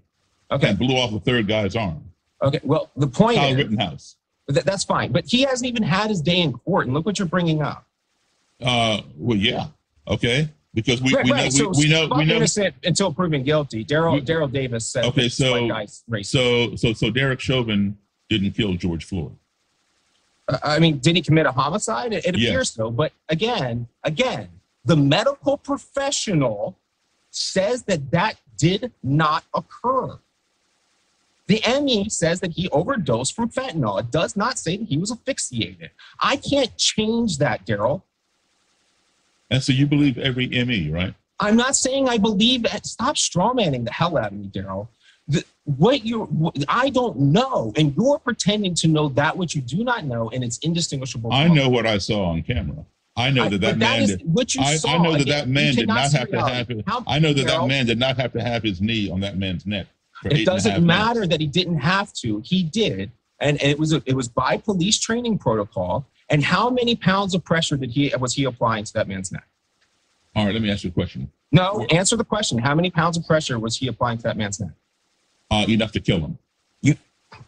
Okay. And blew off the third guy's arm. Okay. Well, the point Kyle is Rittenhouse. that, that's fine, but he hasn't even had his day in court. And look what you're bringing up. Uh, well, yeah. Okay. Because we, right, we right. know so we, we know we know innocent until proven guilty. Daryl Daryl Davis said. Okay, so- white guy's racist. so so so Derek Chauvin didn't kill George Floyd. I mean, did he commit a homicide? It, it Yes. appears so. But again, again, the medical professional says that that did not occur. The ME says that he overdosed from fentanyl. It does not say that he was asphyxiated. I can't change that, Daryl. And so you believe every ME, right? I'm not saying I believe that. Stop strawmanning the hell out of me, Daryl. What you, I don't know, and you're pretending to know that which you do not know, and it's indistinguishable. I know what I saw on camera. I know I- that but that man. is did- what you I, saw. I know that Again, that man did not have to have. It. I know that that man did not have to have his knee on that man's neck. It doesn't matter minutes. that he didn't have to. He did, and, and it was a, it was by police training protocol. And how many pounds of pressure did he was he applying to that man's neck? All right, let me ask you a question. No, answer the question. How many pounds of pressure was he applying to that man's neck? Uh, enough to kill him. You,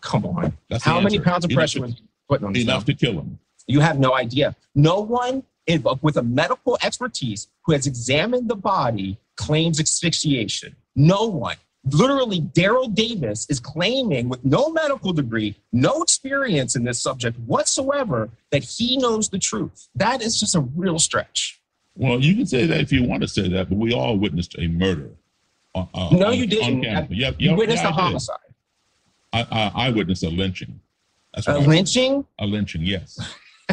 come on. That's How many pounds of Enough pressure to- was he putting on Enough to kill him. You have no idea. No one in, with a medical expertise who has examined the body claims asphyxiation. No one. Literally, Daryl Davis is claiming, with no medical degree, no experience in this subject whatsoever, that he knows the truth. That is just a real stretch. Well, you can say that if you want to say that, but we all witnessed a murder. Uh, No, on- you didn't. Yep, You witnessed yeah, a I homicide. I, I, I witnessed a lynching. That's A lynching? A lynching, yes.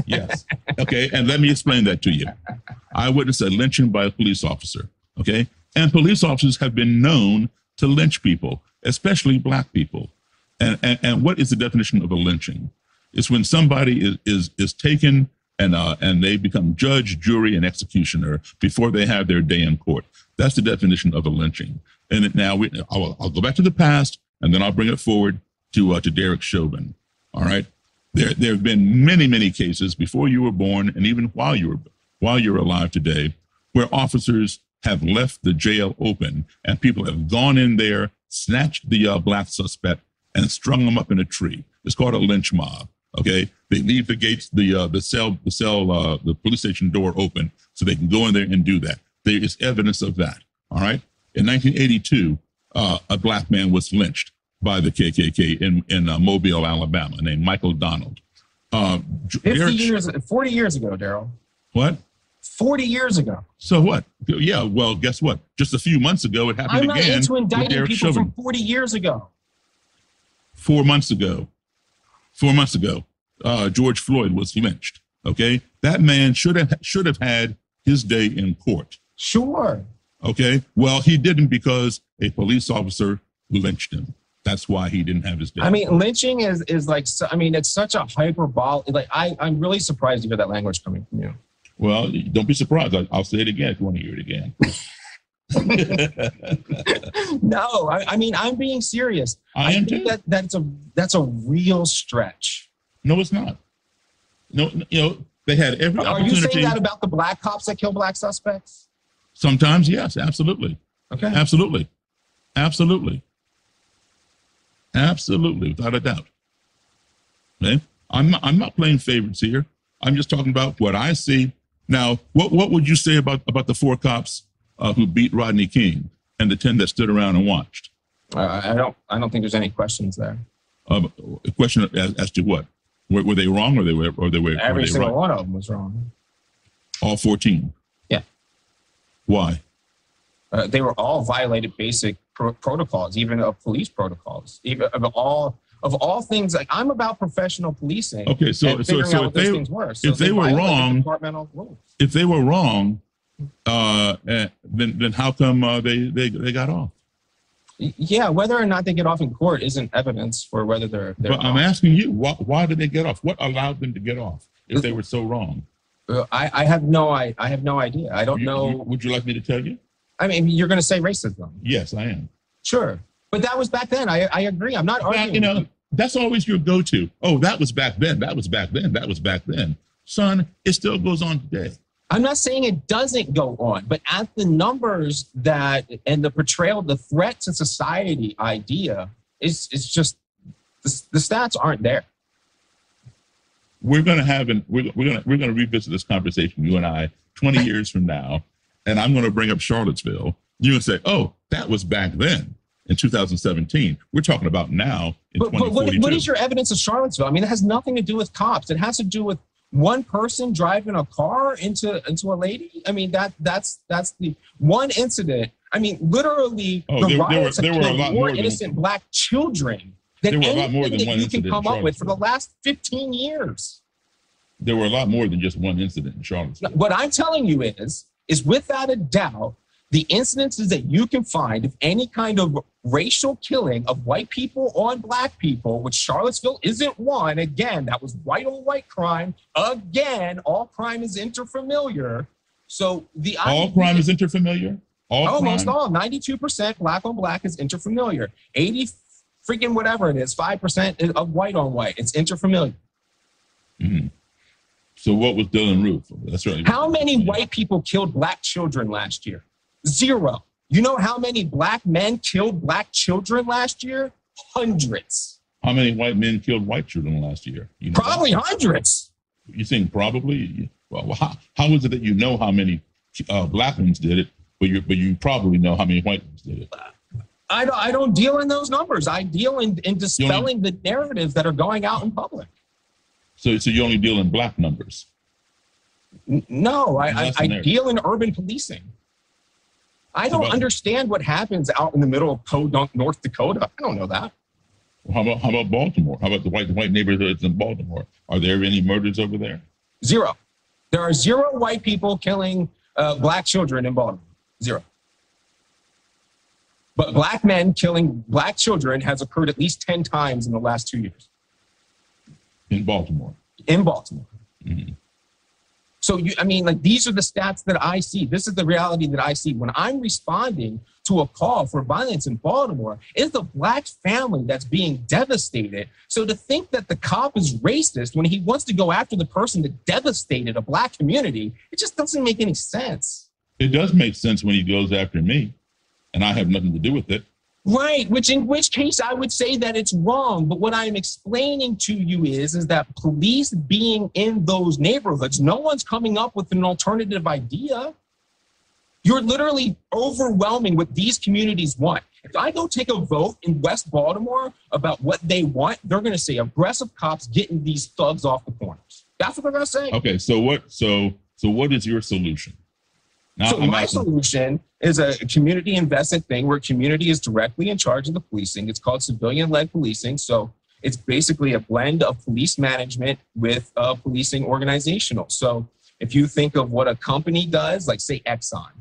Yes. Okay, and let me explain that to you. I witnessed a lynching by a police officer. Okay. And police officers have been known to lynch people, especially black people. And, and, and what is the definition of a lynching? It's when somebody is, is, is taken and, uh, and they become judge, jury, and executioner before they have their day in court. That's the definition of a lynching. And now we, I'll, I'll go back to the past and then I'll bring it forward to, uh, to Derek Chauvin. All right. There, there have been many, many cases before you were born and even while you were, while you're alive today, where officers have left the jail open and people have gone in there, snatched the uh, black suspect, and strung them up in a tree. It's called a lynch mob. Okay, they leave the gates, the uh, the cell, the cell, uh, the police station door open so they can go in there and do that. There is evidence of that. All right. In 1982, uh, a black man was lynched by the KKK in in uh, Mobile, Alabama, named Michael Donald. Uh, 50 Derek- years, 40 years ago, Daryl. What? 40 years ago. So what? Yeah. Well, guess what? Just a few months ago, it happened again. I'm not again into indicting people Chauvin. from 40 years ago. four months ago, four months ago, uh, George Floyd was lynched. Okay, that man should have should have had his day in court. Sure. Okay, well he didn't because a police officer lynched him. That's why he didn't have his day. I mean, lynching is is like I mean, it's such a hyperbolic. Like I, I'm really surprised to hear that language coming from you. Well, don't be surprised. I, I'll say it again if you want to hear it again. <laughs> No, I, I mean, I'm being serious. I am think too. that that's a that's a real stretch. No, it's not. No, you know they had every Are you saying that about the black cops that kill black suspects? Sometimes, yes, absolutely. Okay. Absolutely. Absolutely. Absolutely, without a doubt. Okay? I'm not, I'm not playing favorites here. I'm just talking about what I see. Now, what, what would you say about, about the four cops uh, who beat Rodney King and the 10 that stood around and watched? Uh, I don't I don't think there's any questions there. Um, a question as, as to what? Were, were they wrong or they were, or they were, Every were they single right? one of them was wrong. All 14. Yeah. Why? Uh, they were all violated basic pro- protocols, even of police protocols, even of all of all things. Like I'm about professional policing. Okay, so- so- so if they- things were. So if they were wrong- departmental rules. If they were wrong, uh, eh, then, then how come uh, they, they, they got off? Yeah, whether or not they get off in court isn't evidence for whether they're. they're But I'm asking you, why, why did they get off? What allowed them to get off if they were so wrong? Uh, I, I have no I, I have no idea. I don't You- know. you- would you like me to tell you? I mean, you're going to say racism. Yes, I am. Sure, but that was back then. I I agree. I'm not Back, arguing. you know, that's always your go-to. Oh, that was back then. That was back then. That was back then. Son, it still goes on today. I'm not saying it doesn't go on, but at the numbers that and the portrayal, the threat to society idea is it's just the, the stats aren't there. We're gonna have an we're, we're gonna we're gonna revisit this conversation, you and I, 20 <laughs> years from now, and I'm going to bring up Charlottesville, going to say, oh, that was back then in 2017. We're talking about now in But, but what, what is your evidence of Charlottesville? I mean, it has nothing to do with cops. It has to do with one person driving a car into into a lady. I mean, that that's that's the one incident. I mean, literally, Oh, the there- there were- there were a lot more more than- innocent black children than There were a lot anything more than that one you can come up with for the last 15 years. there were a lot more than just one incident in Charlottesville. What I'm telling you is, is without a doubt, the incidences that you can find of any kind of racial killing of white people on black people, which Charlottesville isn't one. Again, that was white on white crime. Again, all crime is interfamiliar. So the All crime is interfamiliar. All almost crime. all 92% black on black is interfamiliar. 80 freaking whatever it is, 5% of white on white. It's interfamiliar. Mhm. So what was Dylann Roof? That's right. How many white people killed black children last year? Zero. You know how many black men killed black children last year? Hundreds. How many white men killed white children last year? You know Probably hundreds. You think probably? Well, how, how is it that you know how many uh, black ones did it, but you but you probably know how many white ones did it? I don't, I don't deal in those numbers. I deal in, in dispelling the narratives that are going out in public. So so you only deal in black numbers. No, I, I, I deal in urban policing. I don't about- understand what happens out in the middle of Podunk, North Dakota. I don't know that. How about how about Baltimore? How about the white the white neighborhoods in Baltimore? Are there any murders over there? Zero. There are zero white people killing uh, black children in Baltimore. Zero. But black men killing black children has occurred at least 10 times in the last two years In Baltimore. in Baltimore. Mhm. So you, I mean, like these are the stats that I see. This is the reality that I see when I'm responding to a call for violence in Baltimore. It's the black family that's being devastated. So to think that the cop is racist when he wants to go after the person that devastated a black community, it just doesn't make any sense. It does make sense when he goes after me, and I have nothing to do with it. Right, which in which case I would say that it's wrong. But what I'm explaining to you is, is that police being in those neighborhoods, no one's coming up with an alternative idea. You're literally overwhelming what these communities want. If I go take a vote in West Baltimore about what they want, they're going to say aggressive cops getting these thugs off the corners. That's what they're going to say. Okay, so what so so what is your solution? So I'm my asking- solution is a community invested thing where community is directly in charge of the policing. It's called civilian-led policing. So it's basically a blend of police management with uh, policing organizational. So if you think of what a company does, like say Exxon,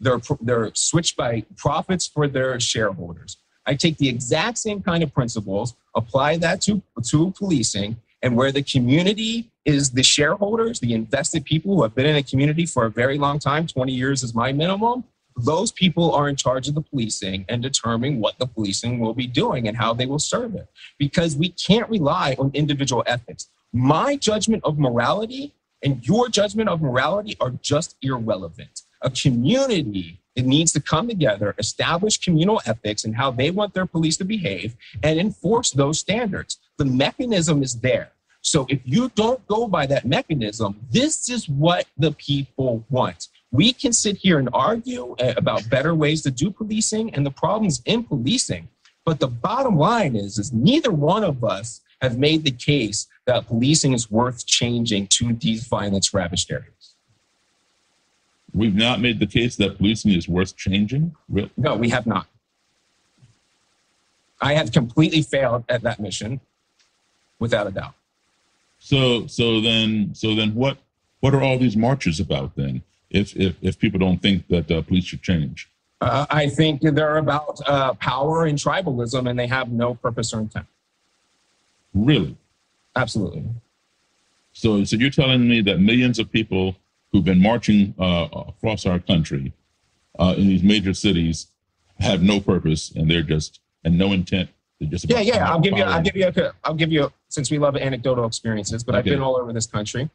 they're they're switched by profits for their shareholders. I take the exact same kind of principles, apply that to to policing, and where the community is the shareholders, the invested people who have been in a community for a very long time, 20 years is my minimum. Those people are in charge of the policing and determining what the policing will be doing and how they will serve it. Because we can't rely on individual ethics. My judgment of morality and your judgment of morality are just irrelevant. A community it needs to come together, establish communal ethics and how they want their police to behave, and enforce those standards. The mechanism is there. So if you don't go by that mechanism, this is what the people want. We can sit here and argue uh, about better ways to do policing and the problems in policing. But the bottom line is, is neither one of us have made the case that policing is worth changing to these violence ravaged areas. We've not made the case that policing is worth changing. Really? No, we have not. I have completely failed at that mission, without a doubt. So so then so then what what are all these marches about then? If if if people don't think that uh, police should change, Uh, I think they're about uh, power and tribalism, and they have no purpose or intent. really. Absolutely. So so you're telling me that millions of people who've been marching uh, across our country uh, in these major cities have no purpose and they're just and no intent. They're just Yeah, yeah. I'll give you. power. I'll give you. A, I'll give you. Since we love anecdotal experiences, but I've been all over this country.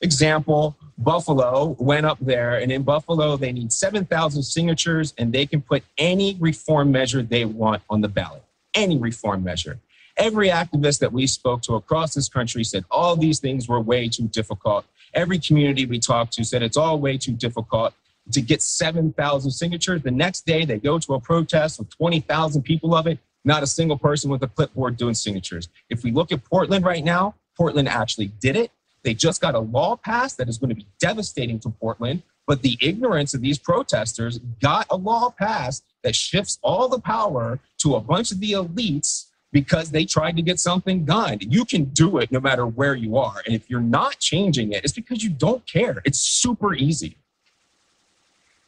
Example: Buffalo went up there, and in Buffalo they need seven thousand signatures, and they can put any reform measure they want on the ballot. Any reform measure. Every activist that we spoke to across this country said all these things were way too difficult. Every community we talked to said it's all way too difficult. to get 7,000 signatures. The next day, they go to a protest with 20,000 people of it, not a single person with a clipboard doing signatures. If we look at Portland right now, Portland actually did it. They just got a law passed that is going to be devastating to Portland. But the ignorance of these protesters got a law passed that shifts all the power to a bunch of the elites because they tried to get something done. You can do it no matter where you are. And if you're not changing it, it's because you don't care. It's super easy.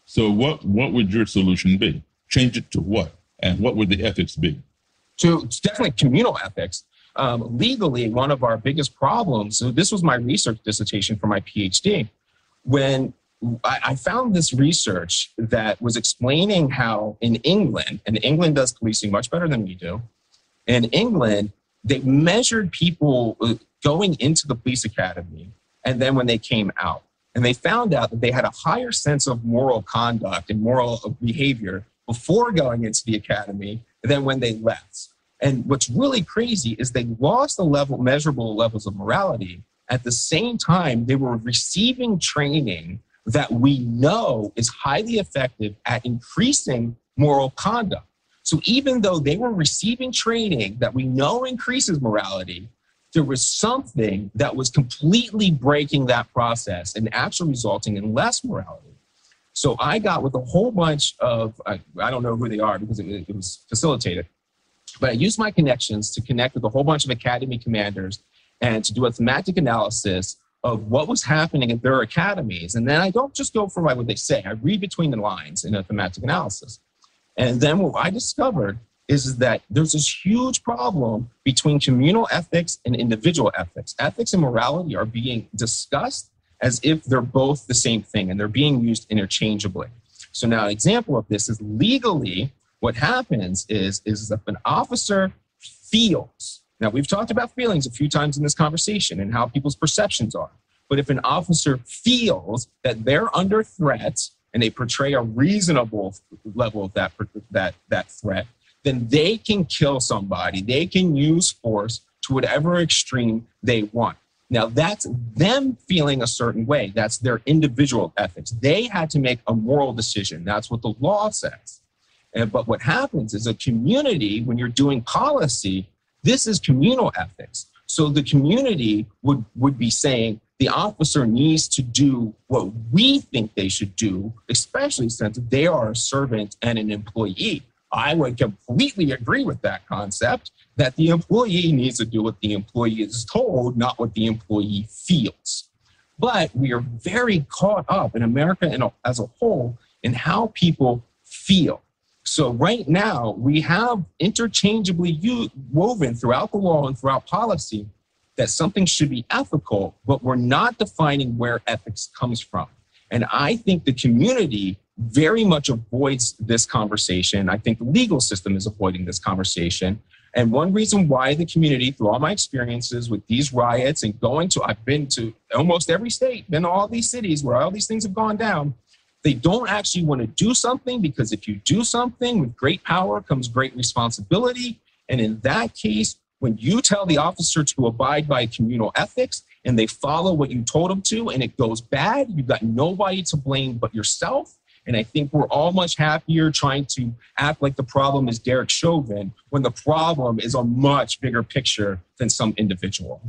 So what what would your solution be? Change it to what? And what would the ethics be? To it's definitely communal ethics. Um, legally, one of our biggest problems. So this was my research dissertation for my PhD. When I, I found this research that was explaining how in England, and England does policing much better than we do. In England, they measured people uh, going into the police academy and then when they came out. And they found out that they had a higher sense of moral conduct and moral behavior before going into the academy than when they left. And what's really crazy is they lost the level, measurable levels of morality. At the same time, they were receiving training that we know is highly effective at increasing moral conduct. So even though they were receiving training that we know increases morality, there was something that was completely breaking that process and actually resulting in less morality. So I got with a whole bunch of, I, don't know who they are because it, it was facilitated, but I used my connections to connect with a whole bunch of academy commanders and to do a thematic analysis of what was happening at their academies. And then I don't just go for what they say, I read between the lines in a thematic analysis. And then what I discovered is that there's this huge problem between communal ethics and individual ethics. Ethics and morality are being discussed as if they're both the same thing and they're being used interchangeably. So now an example of this is legally what happens is, is if an officer feels, now we've talked about feelings a few times in this conversation and how people's perceptions are. But if an officer feels that they're under threat and they portray a reasonable level of that, that, that threat, then they can kill somebody. They can use force to whatever extreme they want. Now, that's them feeling a certain way. That's their individual ethics. They had to make a moral decision. That's what the law says. And, but what happens is a community, when you're doing policy, this is communal ethics. So the community would, would be saying, the officer needs to do what we think they should do, especially since they are a servant and an employee. I would completely agree with that concept that the employee needs to do what the employee is told, not what the employee feels. But we are very caught up in America and as a whole in how people feel. So, right now, we have interchangeably woven throughout the law and throughout policy that something should be ethical, but we're not defining where ethics comes from. And I think the community very much avoids this conversation. I think the legal system is avoiding this conversation. And one reason why the community, through all my experiences with these riots and going to, I've been to almost every state, been to all these cities where all these things have gone down, they don't actually want to do something because if you do something with great power comes great responsibility. And in that case, when you tell the officer to abide by communal ethics and they follow what you told them to and it goes bad, you've got nobody to blame but yourself. And I think we're all much happier trying to act like the problem is Derek Chauvin when the problem is a much bigger picture than some individual.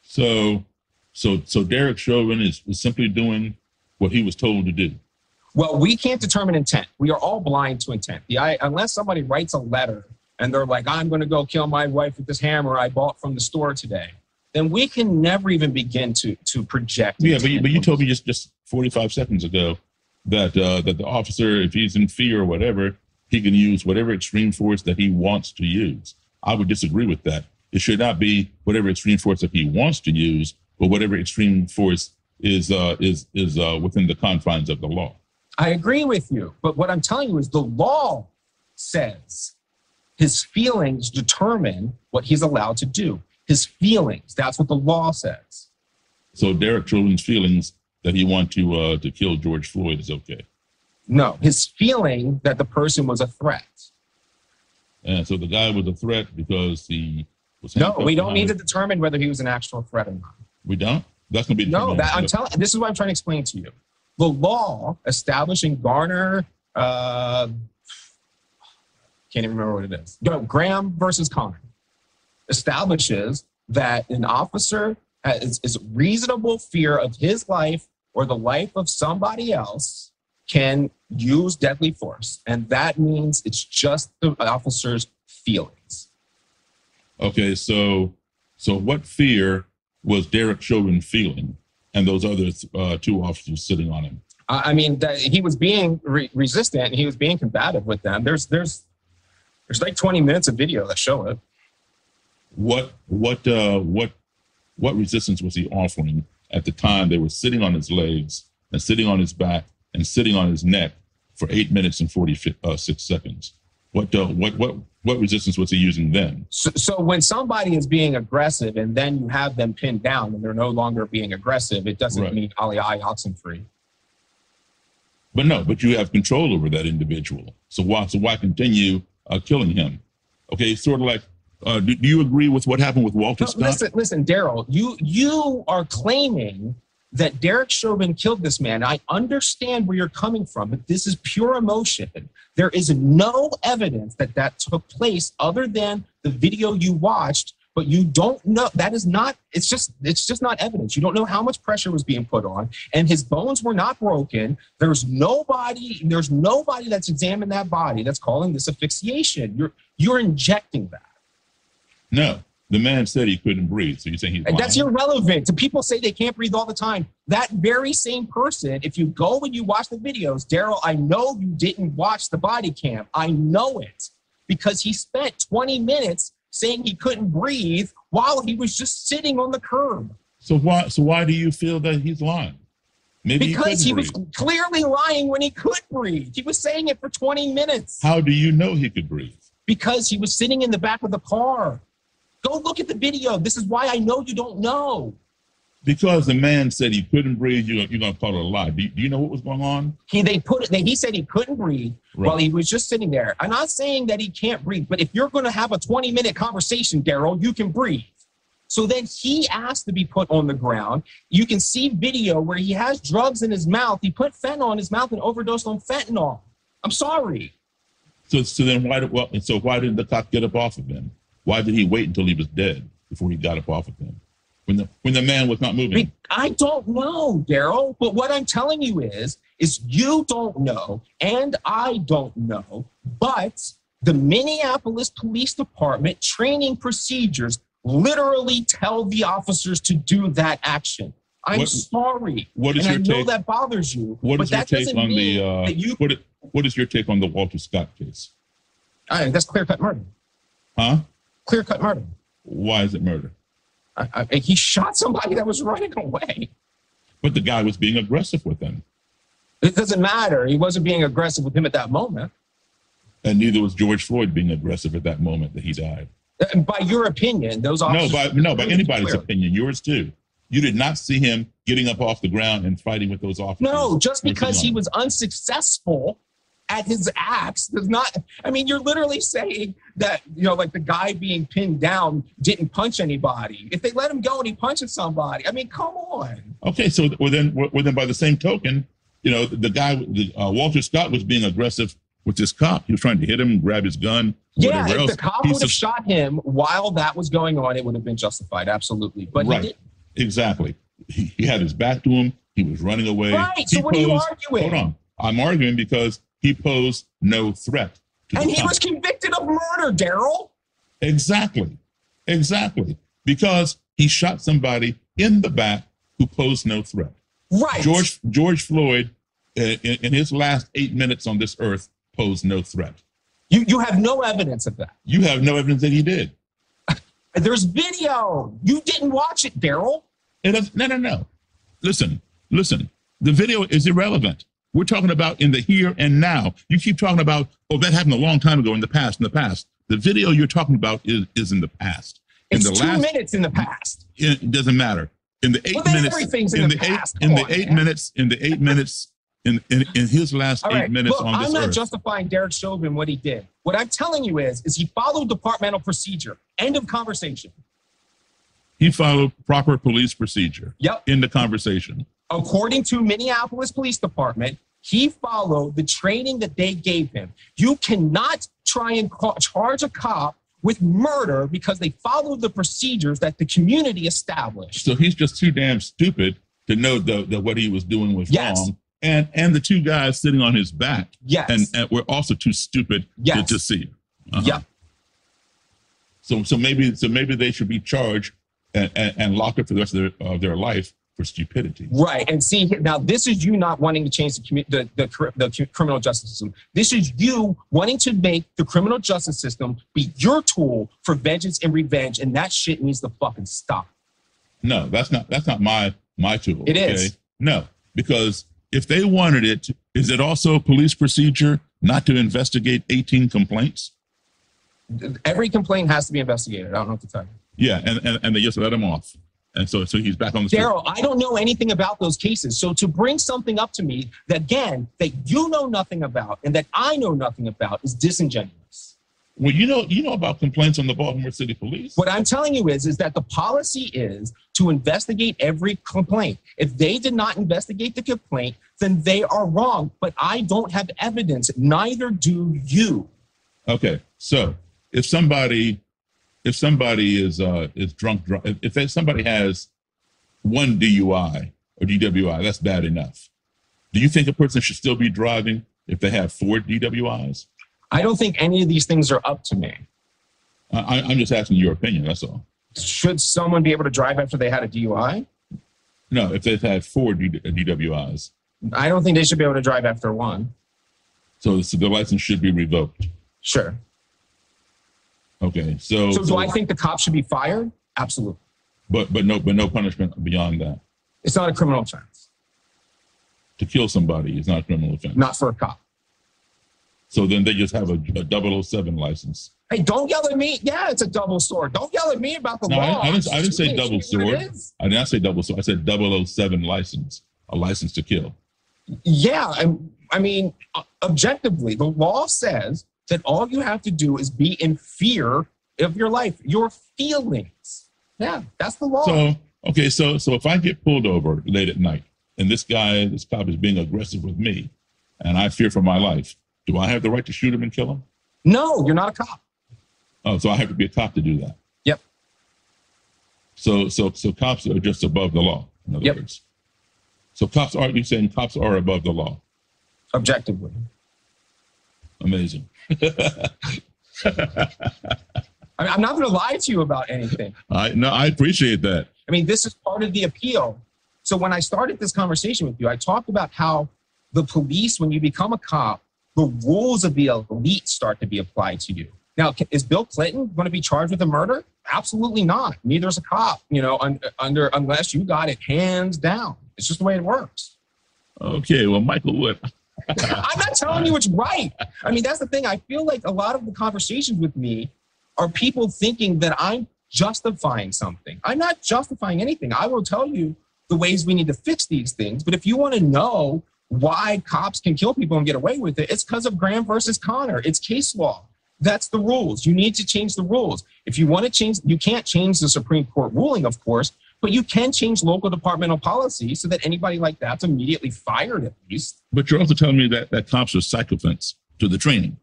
So, so, so Derek Chauvin is, is simply doing what he was told to do. Well, we can't determine intent. We are all blind to intent. The, I, unless somebody writes a letter and they're like, I'm going to go kill my wife with this hammer I bought from the store today, then we can never even begin to to project. Yeah, but you, but you told me just just 45 seconds ago that uh, that the officer, if he's in fear or whatever, he can use whatever extreme force that he wants to use. I would disagree with that. It should not be whatever extreme force that he wants to use, but whatever extreme force is uh, is is uh, within the confines of the law. I agree with you, but what I'm telling you is the law says his feelings determine what he's allowed to do. His feelings, that's what the law says. So Derek Chauvin's feelings that he wanted to uh, to kill George Floyd is okay. No, his feeling that the person was a threat. And so the guy was a threat because he was. No, we don't need to determine whether he was an actual threat or not. We don't. That's gonna be no. That, I'm telling. This is what I'm trying to explain to you. the law establishing Garner, uh, can't even remember what it is. No, Graham versus Connor establishes that an officer has is reasonable fear of his life or the life of somebody else can use deadly force. And that means it's just the officer's feelings. Okay, so so what fear was Derek Chauvin feeling and those other uh, two officers sitting on him? I I mean, that he was being re- resistant. He was being combative with them. There's, there's, there's like 20 minutes of video that show it. What what uh, what what resistance was he offering at the time they were sitting on his legs and sitting on his back and sitting on his neck for eight minutes and forty uh, six seconds? What uh, what what what resistance was he using then? So, so when somebody is being aggressive and then you have them pinned down and they're no longer being aggressive, it doesn't Right. mean Ali I oxen free. But no, but you have control over that individual. So why so why continue uh, killing him? Okay, sort of like. Uh, do, do you agree with what happened with Walter No, Scott? listen, listen, Daryl, you you are claiming that Derek Chauvin killed this man. I understand where you're coming from, but this is pure emotion. There is no evidence that that took place other than the video you watched, but you don't know. That is not. It's just. It's just not evidence. You don't know how much pressure was being put on, and his bones were not broken. There's nobody. There's nobody that's examined that body that's calling this asphyxiation. You're you're injecting that. No, the man said he couldn't breathe. So you're saying he's And that's irrelevant. To people say they can't breathe all the time. That very same person, if you go and you watch the videos, Daryl, I know you didn't watch the body cam. I know it because he spent 20 minutes saying he couldn't breathe while he was just sitting on the curb. So why so why do you feel that he's lying? Maybe Because he he was clearly lying when he could breathe. He was saying it for 20 minutes How do you know he could breathe? because he was sitting in the back of the car. Go look at the video. This is why I know you don't know. Because the man said he couldn't breathe, you're, you're going to call it a lie. Do you, do you know what was going on? He they put it. They, he said he couldn't breathe Right. while he was just sitting there. I'm not saying that he can't breathe, but if you're going to have a 20 minute conversation, Daryl, you can breathe. So then he asked to be put on the ground. You can see video where he has drugs in his mouth. He put fentanyl in his mouth and overdosed on fentanyl. I'm sorry. So, so then why did well, so why didn't the cop get up off of him? Why did he wait until he was dead before he got up off of him? When the when the man was not moving. I don't know, Daryl. But what I'm telling you is, is you don't know, and I don't know. But the Minneapolis Police Department training procedures literally tell the officers to do that action. I'm What- sorry, what is and your I know that bothers you. What but is your take on the uh, you. what, what is your take on the Walter Scott case? I that's clear cut murder. Huh? Clear cut murder. Why is it murder? I, I, he shot somebody that was running away. But the guy was being aggressive with him, It doesn't matter. He wasn't being aggressive with him at that moment. and neither was George Floyd being aggressive at that moment that he died. And by your opinion, those officers. No, by no, by anybody's Clearly. opinion, yours too. You did not see him getting up off the ground and fighting with those officers. No, just because he was unsuccessful at his axe does not. I mean, you're literally saying that you know, like the guy being pinned down didn't punch anybody. If they let him go and he punches somebody, I mean, come on. Okay, so well then, well then, by the same token, you know, the guy, the, uh, Walter Scott, was being aggressive with this cop. He was trying to hit him, grab his gun, Yeah, if else. the cop He's would have a- shot him while that was going on, it would have been justified, absolutely. But right, exactly. He, he had his back to him. He was running away. Right, so He what are you arguing? Hold on, I'm arguing because he posed no threat. And he was convicted of murder, Daryl. Exactly. Exactly. Because he shot somebody in the back who posed no threat. Right. George George Floyd, uh, in, in his last eight minutes on this earth, posed no threat. You you have no evidence of that. You have no evidence that he did. <laughs> There's video. You didn't watch it, Daryl. No, no, no. Listen, listen. The video is irrelevant. We're talking about in the here and now. You keep talking about, oh, that happened a long time ago in the past, in the past. The video you're talking about is, is in the past. In It's the two last, minutes in the past. it doesn't matter. In the eight Well, minutes, everything's in the eight, past. in the on, eight man. minutes, in the eight minutes, in, in, in his last All eight right. minutes Look, on this I'm not earth. justifying Derek Chauvin what he did. What I'm telling you is, is he followed departmental procedure. End of conversation. he followed proper police procedure Yep. in the conversation. According to Minneapolis Police Department, he followed the training that they gave him. You cannot try and ca- charge a cop with murder because they followed the procedures that the community established. So he's just too damn stupid to know that, that what he was doing was Yes. wrong. And and the two guys sitting on his back, Yes. and, and we're also too stupid Yes. to, to see. Uh-huh. Yeah. So so maybe so maybe they should be charged and, and, and locked up for the rest of their, of their life for stupidity. Right. And see, now this is you not wanting to change the, commu- the, the, the criminal justice system. This is you wanting to make the criminal justice system be your tool for vengeance and revenge. And that shit needs to fucking stop. No, that's not that's not my my tool. It is. No, because if they wanted it, is it also police procedure not to investigate 18 complaints? Every complaint has to be investigated. I don't know what to tell you. Yeah, and and, and they just let them off, and so so he's back on the street. Daryl, I don't know anything about those cases. So to bring something up to me that again that you know nothing about and that I know nothing about is disingenuous. Well, you know you know about complaints on the Baltimore City Police. What I'm telling you is, is that the policy is to investigate every complaint. If they did not investigate the complaint, then they are wrong. But I don't have evidence. Neither do you. Okay, so if somebody if somebody is uh is drunk drunk if, if somebody has one DUI or DWI, that's bad enough. Do you think a person should still be driving if they have four DWIs? I don't think any of these things are up to me. I, I'm just asking your opinion. That's all. Should someone be able to drive after they had a DUI? No, if they've had four D, DWIs, I don't think they should be able to drive after one. so, so the license should be revoked. Sure. Okay, so So do I think the cop should be fired? Absolutely. but but no but no punishment beyond that. It's not a criminal offense. To kill somebody is not a criminal offense. Not for a cop. So then they just have a, a 007 license. Hey, don't yell at me. Yeah, it's a double sword. Don't yell at me about the No, law. I, I didn't. I didn't say double sword. I did not say double sword. I said 007 license, a license to kill. Yeah, and I mean, objectively, the law says that all you have to do is be in fear of your life, your feelings. Yeah, that's the law. So okay, so so if I get pulled over late at night and this guy, this cop is being aggressive with me, and I fear for my life, do I have the right to shoot him and kill him? no, you're not a cop. Oh, so I have to be a cop to do that. Yep. So so so cops are just above the law. In other Yep. words. So cops aren't you saying cops are above the law? Objectively. Amazing. <laughs> I mean, I'm not going to lie to you about anything. I no, I appreciate that. I mean, this is part of the appeal. So when I started this conversation with you, I talked about how the police, when you become a cop, the rules of the elite start to be applied to you. Now, is Bill Clinton going to be charged with a murder? Absolutely not. Neither is a cop. You know, un- under unless you got it hands down. It's just the way it works. Okay, well, Michael Wood. <laughs> I'm not telling you it's right. I mean, that's the thing. I feel like a lot of the conversations with me are people thinking that I'm justifying something. I'm not justifying anything. I will tell you the ways we need to fix these things. But if you want to know why cops can kill people and get away with it, it's because of Graham versus Connor. It's case law. That's the rules. You need to change the rules. If you want to change, you can't change the Supreme Court ruling, of course, but you can change local departmental policy so that anybody like that's immediately fired at least. But you're also telling me that, that cops are sycophants to the training.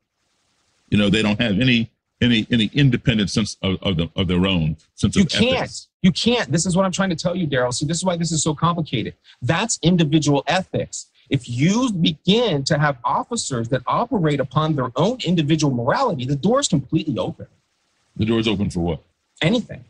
You know, they don't have any any any independent sense of, of, the, of their own sense. You of can't. ethics. You can't. This is what I'm trying to tell you, Daryl. See, this is why this is so complicated. That's individual ethics. If you begin to have officers that operate upon their own individual morality, the door is completely open. The door's open for what? Anything.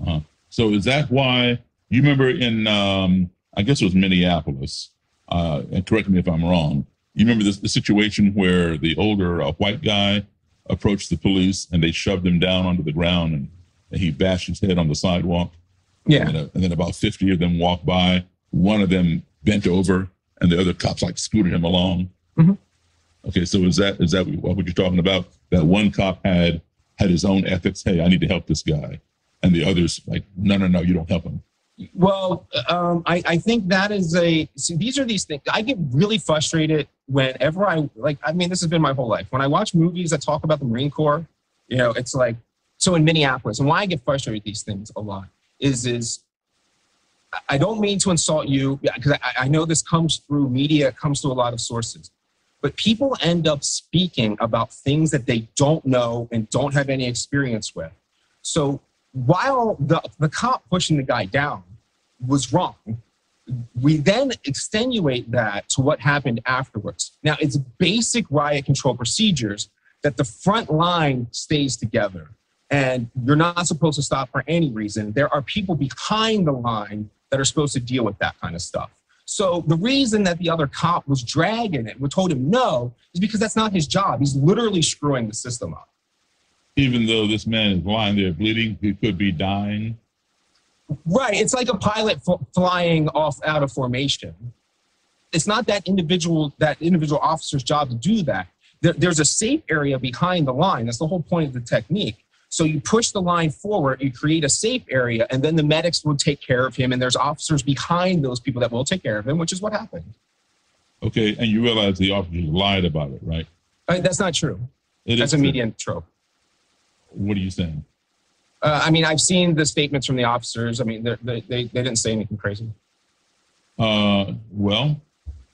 Uh-huh. So is that why you remember in um, I guess it was Minneapolis, uh, and correct me if I'm wrong. You remember this the situation where the older uh, white guy approached the police and they shoved him down onto the ground and, and he bashed his head on the sidewalk. Yeah. And, uh, and then about 50 of them walked by. One of them bent over and the other cops like scooted him along. Mhm. Okay, so is that is that what you're talking about? That one cop had had his own ethics. Hey, I need to help this guy, and the others like, no, no, no, you don't help them? Well, um, I, I think that is a. See, these are these things. I get really frustrated whenever I like. I mean, this has been my whole life. When I watch movies that talk about the Marine Corps, you know, it's like so in Minneapolis. And why I get frustrated with these things a lot is is I don't mean to insult you because I, I know this comes through media, comes through a lot of sources. But people end up speaking about things that they don't know and don't have any experience with. So while the, the cop pushing the guy down was wrong, we then extenuate that to what happened afterwards. Now, it's basic riot control procedures that the front line stays together and you're not supposed to stop for any reason. There are people behind the line that are supposed to deal with that kind of stuff. So the reason that the other cop was dragging it, we told him no, is because that's not his job. He's literally screwing the system up. Even though this man is lying there bleeding, he could be dying. Right. It's like a pilot f- flying off out of formation. It's not that individual that individual officer's job to do that. There, there's a safe area behind the line. That's the whole point of the technique. So you push the line forward, you create a safe area, and then the medics will take care of him. And there's officers behind those people that will take care of him, which is what happened. Okay, and you realize the officers lied about it, right? Uh, that's not true. It that's is a true. media trope. What are you saying? Uh, I mean, I've seen the statements from the officers. I mean, they, they, they didn't say anything crazy. Uh, well,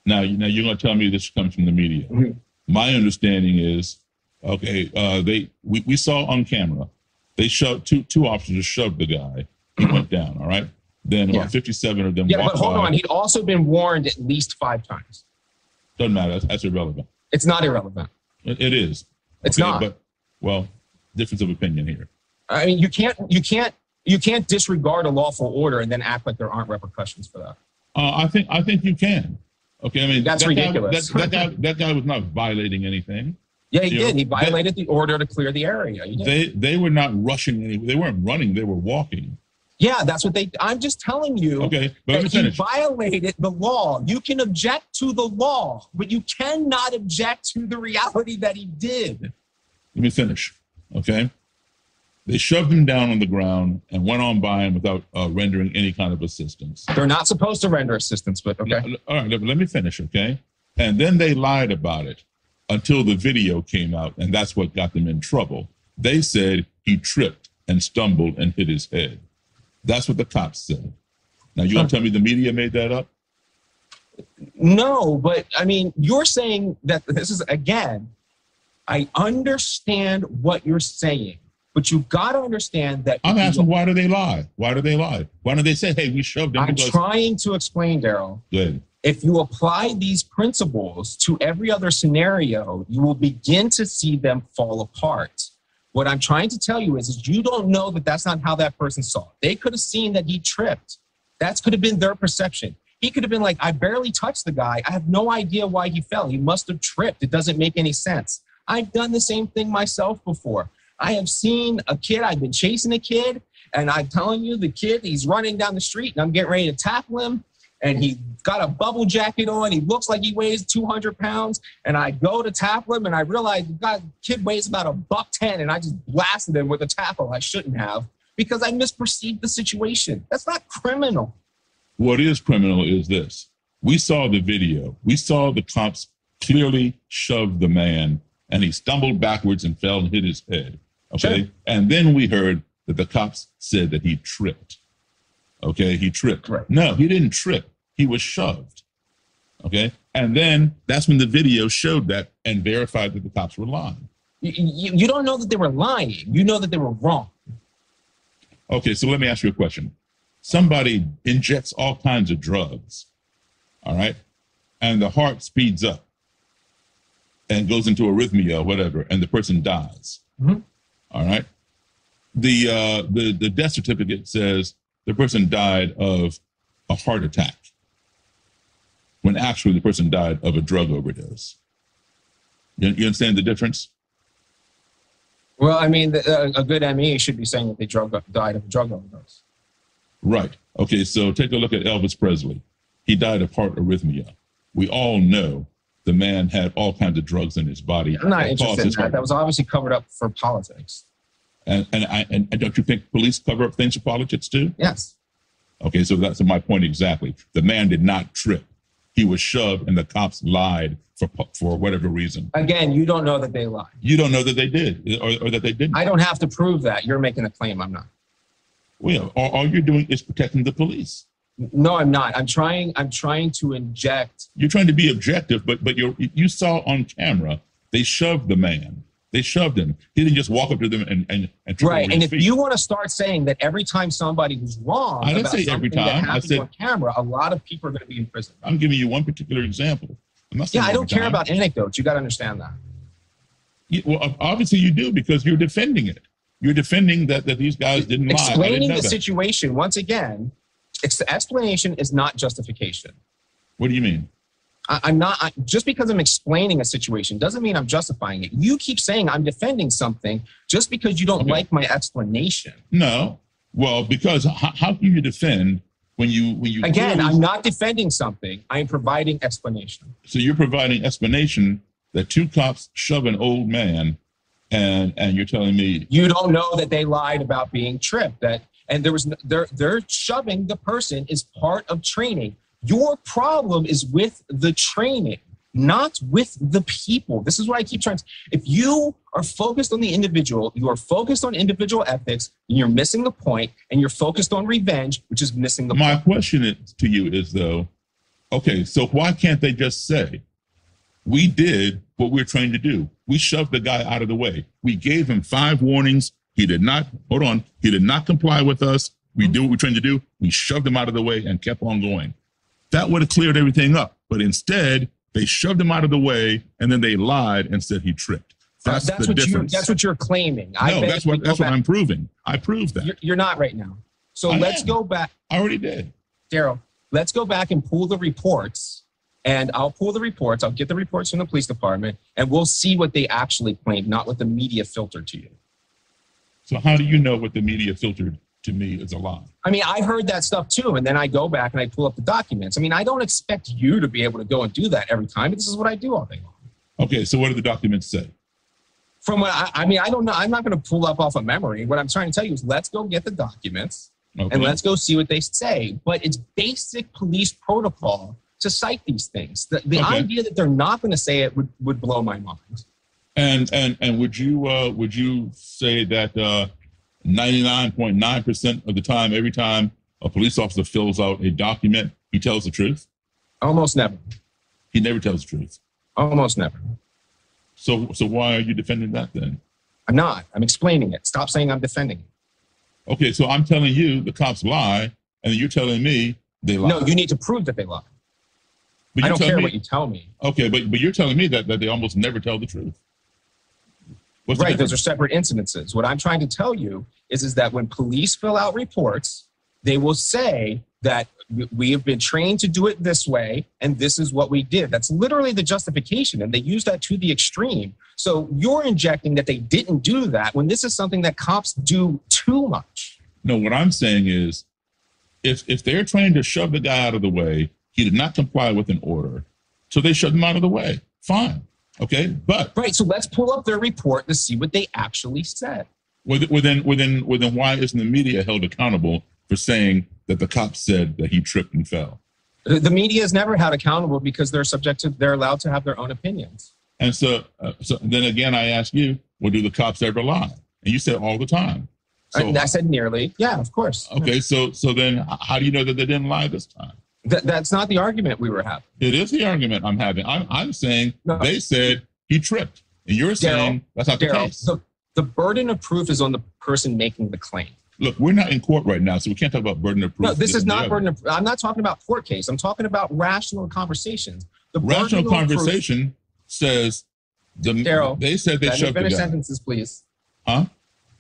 now you now you're going to tell me this comes from the media. Mhm. My understanding is, okay, uh, they we, we saw on camera, they shoved two two officers shoved the guy. He went down. All right. Then about Yeah. 57 of them Yeah, but hold by. on. He'd also been warned at least five times. Doesn't matter. That's, that's irrelevant. It's not irrelevant. It, it is. It's not. But well, difference of opinion here. I mean, you can't, you can't, you can't disregard a lawful order and then act like there aren't repercussions for that. Uh, I think I think you can. Okay, I mean That's that guy- ridiculous. that, that guy that guy was not violating anything. Yeah, he You know, did. He that- violated the order to clear the area. They they were not rushing any. They weren't running. They were walking. yeah, that's what they. I'm just telling you. Okay, but that he violated the law. You can object to the law, but you cannot object to the reality that he did. Let me finish. Okay. They shoved him down on the ground and went on by him without uh, rendering any kind of assistance. They're not supposed to render assistance, but okay. L- All right, let, let me finish, okay? And then they lied about it until the video came out, and that's what got them in trouble. They said he tripped and stumbled and hit his head. That's what the cops said. Now, you gonna tell me the media made that up? No, but I mean, you're saying that this is again, I understand what you're saying, but you got to understand that I'm asking, why do they lie? Why do they lie? Why don't they say, hey, we shoved him I'm because... trying to explain, Daryl. Good. If you apply these principles to every other scenario, you will begin to see them fall apart. What I'm trying to tell you is, is you don't know that that's not how that person saw it. They could have seen that he tripped. That could have been their perception. He could have been like, I barely touched the guy. I have no idea why he fell. He must have tripped. It doesn't make any sense. I've done the same thing myself before. I have seen a kid, I've been chasing a kid, and I'm telling you, the kid, he's running down the street, and I'm getting ready to tackle him. And he got a bubble jacket on. He looks like he weighs 200 pounds. And I go to tackle him, and I realize the kid weighs about a buck 10, and I just blasted him with a tackle I shouldn't have because I misperceived the situation. That's not criminal. What is criminal is this. We saw the video. We saw the cops clearly shove the man and he stumbled backwards and fell and hit his head. Okay. Sure. And then we heard that the cops said that he tripped. Okay. He tripped. Right. No, he didn't trip. He was shoved. Okay. And then that's when the video showed that and verified that the cops were lying. You, you, you don't know that they were lying. You know that they were wrong. Okay, so let me ask you a question. Somebody injects all kinds of drugs, all right, and the heart speeds up and goes into arrhythmia or whatever, and the person dies. Mhm. All right. The uh, the the death certificate says the person died of a heart attack, when actually the person died of a drug overdose. You, you understand the difference? Well, I mean, the, uh, a good ME should be saying that they drug, died of a drug overdose. Right. Okay, so take a look at Elvis Presley. He died of heart arrhythmia. We all know the man had all kinds of drugs in his body. I'm not interested in that. That was obviously covered up for politics. And, and, I, and don't you think police cover up things for politics too? Yes. Okay, so that's my point exactly. The man did not trip. He was shoved, and the cops lied for for whatever reason. Again, you don't know that they lied. You don't know that they did, or, or that they didn't. I don't have to prove that. You're making a claim. I'm not. Well, all, all you're doing is protecting the police. No, I'm not. I'm trying. I'm trying to inject. You're trying to be objective, but but you you saw on camera they shoved the man. They shoved him. He didn't just walk up to them and and, and Right, and if feet. you want to start saying that every time somebody was wrong I didn't say every time. I said on camera. A lot of people are going to be in prison. I'm giving you one particular example. I'm not Yeah, I don't care time. about anecdotes. You got to understand that. You- well, obviously you do because you're defending it. You're defending that that these guys didn't lie. I didn't Explaining the situation once again. Ex- explanation is not justification. What do you mean? I, I'm not I, just because I'm explaining a situation doesn't mean I'm justifying it. You keep saying I'm defending something just because you don't Okay. like my explanation. No. Well, because how, how can you defend when you when you Again, clearly- I'm not defending something. I am providing explanation. so you're providing explanation that two cops shove an old man, and and you're telling me You don't know that they lied about being tripped. That and there was n- they're they're shoving the person is part of training. Your problem is with the training, not with the people. This is what I keep trying to. If you are focused on the individual, you are focused on individual ethics, and you're missing the point, and you're focused on revenge, which is missing the my point. question is, to you is though, okay, so why can't they just say, we did what we're trained to do? We shoved the guy out of the way. We gave him five warnings. He did not, hold on, he did not comply with us. We mm-hmm. do what we're trained to do. We shoved him out of the way and kept on going. That would have cleared everything up. But instead, they shoved him out of the way and then they lied and said he tripped. That's, that's the what you difference. that's what you're claiming. I no, bet that's what that's what I'm proving. I proved that. You're, you're not right now. So I let's am. go back. I already did. Daryl, let's go back and pull the reports. And I'll pull the reports. I'll get the reports from the police department, and we'll see what they actually claimed, not what the media filtered to you. So how do you know what the media filtered to me is a lie? I mean, I heard that stuff too, and then I go back and I pull up the documents. I mean, I don't expect you to be able to go and do that every time, but this is what I do all day long. Okay, so what do the documents say? From what I, I mean, I don't know. I'm not going to pull up off of memory. What I'm trying to tell you is let's go get the documents Okay. and let's go see what they say. But it's basic police protocol to cite these things. The, the Okay. idea that they're not going to say it would, would blow my mind. And and and would you uh, would you say that uh, 99.9% of the time, every time a police officer fills out a document, he tells the truth? Almost never. He never tells the truth. Almost never. So so why are you defending that then? I'm not. I'm explaining it. Stop saying I'm defending it. Okay, so I'm telling you the cops lie, and you're telling me they lie. No, you need to prove that they lie. But I don't care me- what you tell me. Okay, but but you're telling me that, that they almost never tell the truth. What's right, those are separate incidences. What I'm trying to tell you is, is that when police fill out reports, they will say that we have been trained to do it this way, and this is what we did. That's literally the justification, and they use that to the extreme. So you're injecting that they didn't do that when this is something that cops do too much. No, what I'm saying is, if if they're trying to shove the guy out of the way, he did not comply with an order, so they shoved him out of the way. Fine, okay, but Right, so let's pull up their report to see what they actually said. within within within why isn't the media held accountable for saying that the cops said that he tripped and fell? The media is never held accountable because they're subject to, they're allowed to have their own opinions. And so, uh, so then again, I ask you, well, do the cops ever lie? And you said all the time. So I said nearly. Yeah, of course. okay, so so then how do you know that they didn't lie this time? Th- that's not the argument we were having. It is the argument I'm having. I'm I'm saying No. they said he tripped, and you're saying that's not the case. the, the burden of proof is on the person making the claim. Look, we're not in court right now, so we can't talk about burden of proof. No, this is not burden of I'm not talking about court case. I'm talking about rational conversations. The Rational of proof- conversation says the Daryl, they said they Let me shoved the finish sentences, please. Huh?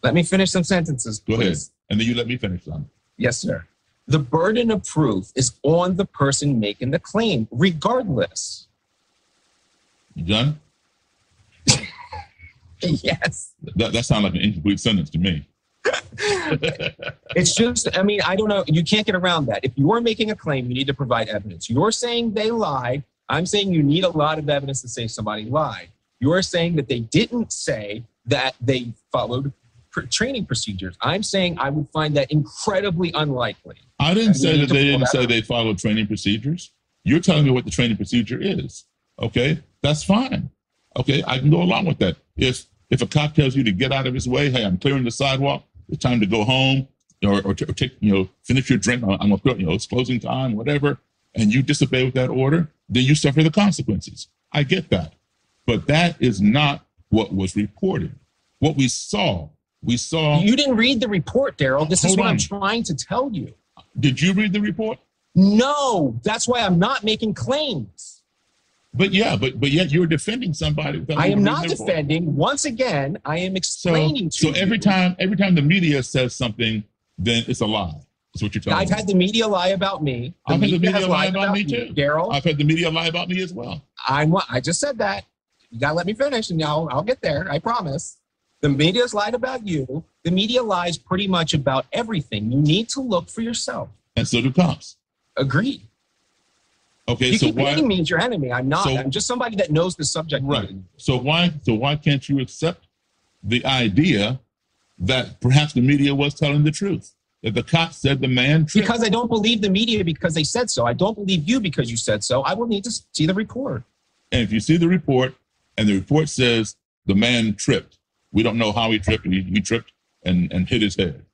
Let me finish some sentences, Go ahead, and then you let me finish some. Yes, sir. The burden of proof is on the person making the claim, regardless. You done? <laughs> yes. That that sounds like an incomplete sentence to me. It's just, I mean, I don't know. You can't get around that. If you're making a claim, you need to provide evidence. You're saying they lied. I'm saying you need a lot of evidence to say somebody lied. You're saying that they didn't say that they followed pr- training procedures. I'm saying I would find that incredibly unlikely. I didn't say that they didn't that say out. they followed training procedures. You're telling me what the training procedure is. Okay, that's fine. Okay, I can go along with that. If if a cop tells you to get out of his way, hey, I'm clearing the sidewalk. It's time to go home. or, or, or take, you know, finish your drink. I'm gonna, you know, it's closing time, whatever, and you disobey with that order, then you suffer the consequences. I get that, but that is not what was reported. What we saw, we saw. You didn't read the report, Daryl. This is what on. I'm trying to tell you. Did you read the report? No, that's why I'm not making claims. But yeah, but but yet you're defending somebody. I am not the report. defending. Once again, I am explaining so to so every you. time every time the media says something, then it's a lie. That's what you're telling I've had the media lie about me. The I've had the media lie lied about me too. Daryl, I've had the media lie about me as well. I'm I just said that. You gotta let me finish, and I'll I'll get there. I promise. The media's lied about you. The media lies pretty much about everything. You need to look for yourself. And so do cops. Agreed. Okay, you so keep why? as your enemy. I'm not. So- I'm just somebody that knows the subject. Right. So why so why can't you accept the idea that perhaps the media was telling the truth? That the cops said the man tripped. Because I don't believe the media because they said so. I don't believe you because you said so. I will need to see the report. And if you see the report and the report says the man tripped, we don't know how he tripped, he, he tripped and, and hit his head.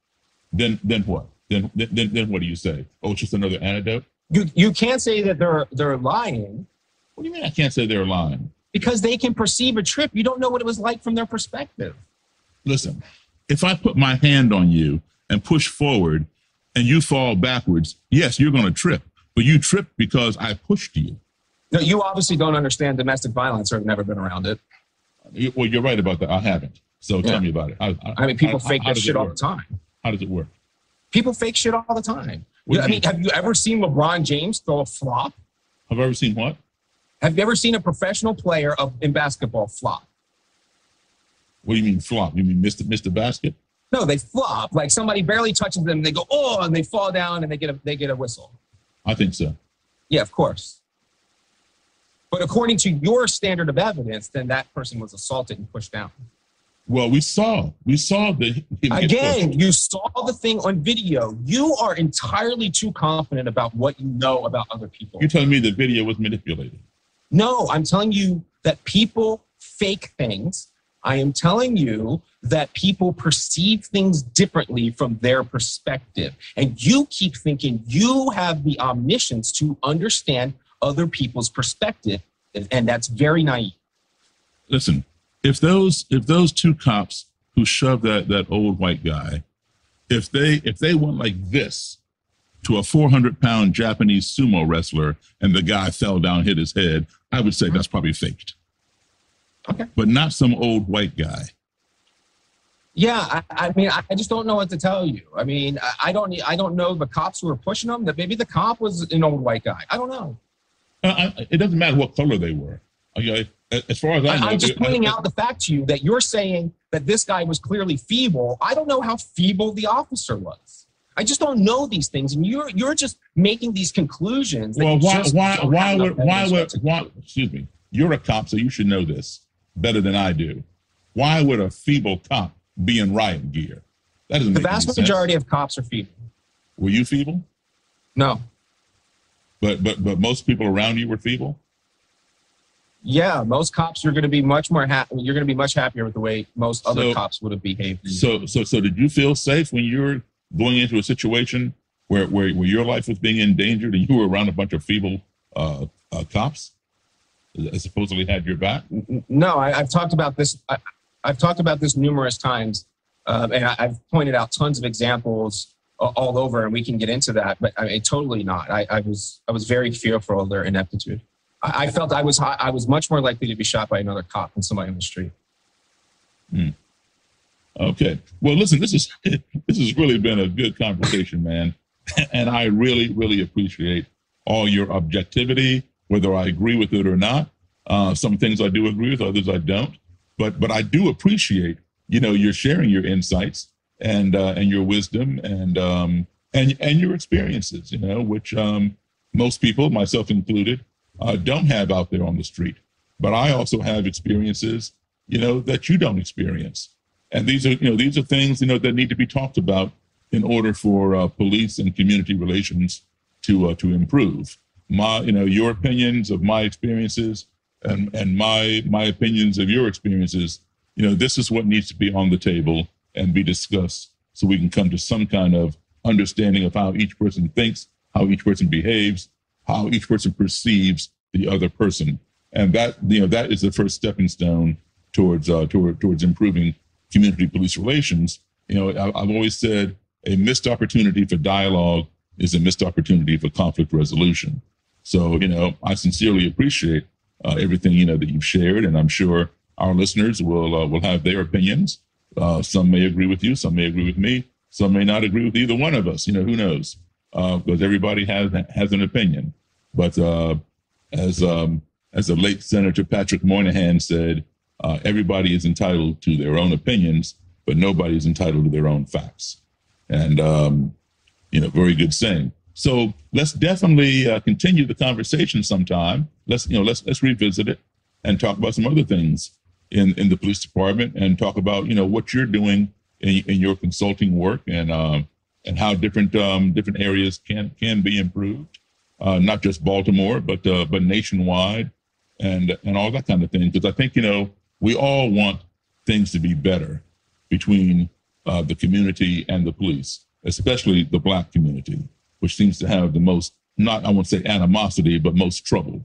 Then then what? Then, then then what do you say? Oh, it's just another antidote? You you can't say that they're they're lying What do you mean I can't say they're lying? because they can perceive a trip. You don't know what it was like from their perspective. Listen, if I put my hand on you and push forward and you fall backwards, yes, you're gonna trip. But you tripped because I pushed you. No, you obviously don't understand domestic violence or have never been around it. Well, you're right about that. I haven't. So Yeah. tell me about it. I, I mean, people how- fake how that shit all the time. How does it work? People fake shit all the time. Do I mean, have you ever seen LeBron James throw a flop? Have I ever seen what? Have you ever seen a professional player of, in basketball flop? What do you mean flop? You mean Mr. Mr. Basket? No, they flop. Like somebody barely touches them, they go oh, and they fall down, and they get a they get a whistle. I think so. Yeah, of course. But according to your standard of evidence, then that person was assaulted and pushed down. Well, we saw we saw the Again, you saw the thing on video. You are entirely too confident about what you know about other people. You're telling me the video was manipulated. No, I'm telling you that people fake things. I am telling you that people perceive things differently from their perspective. And you keep thinking you have the omniscience to understand other people's perspective. And that's very naive. Listen, if those if those two cops who shoved that that old white guy, if they if they went like this to a 400 pound Japanese sumo wrestler and the guy fell down, hit his head, I would say that's probably faked. Okay. But not some old white guy. Yeah, I, I mean, I just don't know what to tell you. I mean, I, I don't, I don't know the cops who were pushing them. That maybe the cop was an old white guy. I don't know. Uh, I, it doesn't matter what color they were. Okay, as far as I know, I, am just pointing out the fact to you that you're saying that this guy was clearly feeble. I don't know how feeble the officer was. I just don't know these things, and you're you're just making these conclusions. that Well, why, why, why would, why would, why, excuse me, you're a cop, so you should know this better than I do. Why would a feeble cop be in riot gear? That doesn't The vast sense. majority of cops are feeble. Were you feeble? No. But, but, but most people around you were feeble? Yeah, most cops are going to be much more happy. You're going to be much happier with the way most other So- cops would have behaved. So, so, so did you feel safe when you were going into a situation where, where, where your life was being endangered and you were around a bunch of feeble uh, uh, cops that supposedly had your back? No, I, I've talked about this. I, I've talked about this numerous times, um, and I, I've pointed out tons of examples all over, and we can get into that. But I mean, totally not. I, I was I was very fearful of their ineptitude. I, felt I was I was much more likely to be shot by another cop than somebody on the street. Okay. Well, listen, this is <laughs> this has really been a good conversation, man, <laughs> and I really, really appreciate all your objectivity, whether I agree with it or not. Uh, some things I do agree with, others I don't. But but I do appreciate, you know, you're sharing your insights and uh, and your wisdom and um, and and your experiences, you know, which um, most people, myself included, uh, don't have out there on the street. But I also have experiences, you know, that you don't experience. And these are, you know, these are things, you know, that need to be talked about in order for uh, police and community relations to uh, to improve. My, you know, your opinions of my experiences and and my my opinions of your experiences. You know, this is what needs to be on the table and be discussed so we can come to some kind of understanding of how each person thinks, how each person behaves, how each person perceives the other person. And that, you know, that is the first stepping stone towards, uh, toward, towards improving community police relations. You know, I, I've always said a missed opportunity for dialogue is a missed opportunity for conflict resolution. So, you know, I sincerely appreciate uh, everything, you know, that you've shared. And I'm sure our listeners will, uh, will have their opinions. Uh, some may agree with you, some may agree with me, some may not agree with either one of us. You know, who knows? Because everybody has has an opinion. But uh, as um, as the late Senator Patrick Moynihan said, uh, everybody is entitled to their own opinions, but nobody is entitled to their own facts. And um, you know, very good saying. So let's definitely uh, continue the conversation sometime. Let's you know let's let's revisit it and talk about some other things in in the police department and talk about you know what you're doing in, in your consulting work and um, and how different um, different areas can can be improved, uh, not just Baltimore but uh, but nationwide and and all that kind of thing. Because I think you know we all want things to be better between uh, the community and the police, especially the black community, which seems to have the most not I won't say animosity, but most trouble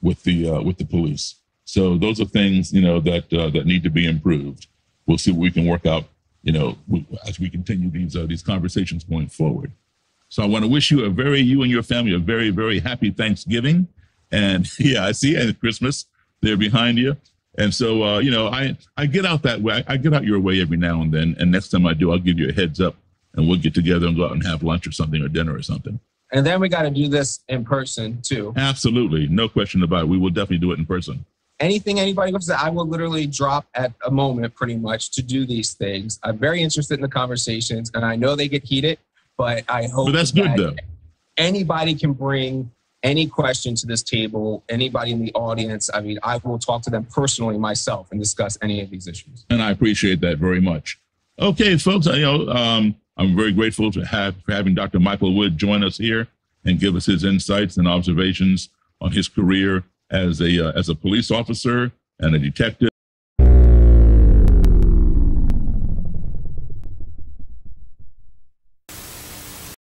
with the uh, with the police. So those are things you know that uh, that need to be improved. We'll see what we can work out, you know, as we continue these uh, these conversations going forward. So I want to wish you a very you and your family a very very happy Thanksgiving, and <laughs> yeah, I see and Christmas there behind you. And so uh, you know, I I get out that way. I, I get out your way every now and then. And next time I do, I'll give you a heads up, and we'll get together and go out and have lunch or something or dinner or something. And then we got to do this in person too. Absolutely, no question about it. We will definitely do it in person anything anybody wants to say, I will literally drop at a moment pretty much to do these things. I'm very interested in the conversations and I know they get heated, but I hope but that's good though. Anybody can bring any question to this table, anybody in the audience. I mean, I will talk to them personally myself and discuss any of these issues. And I appreciate that very much. Okay, folks, I, you know, um, I'm very grateful to have for having Dr. Michael Wood join us here and give us his insights and observations on his career as a uh, as a police officer and a detective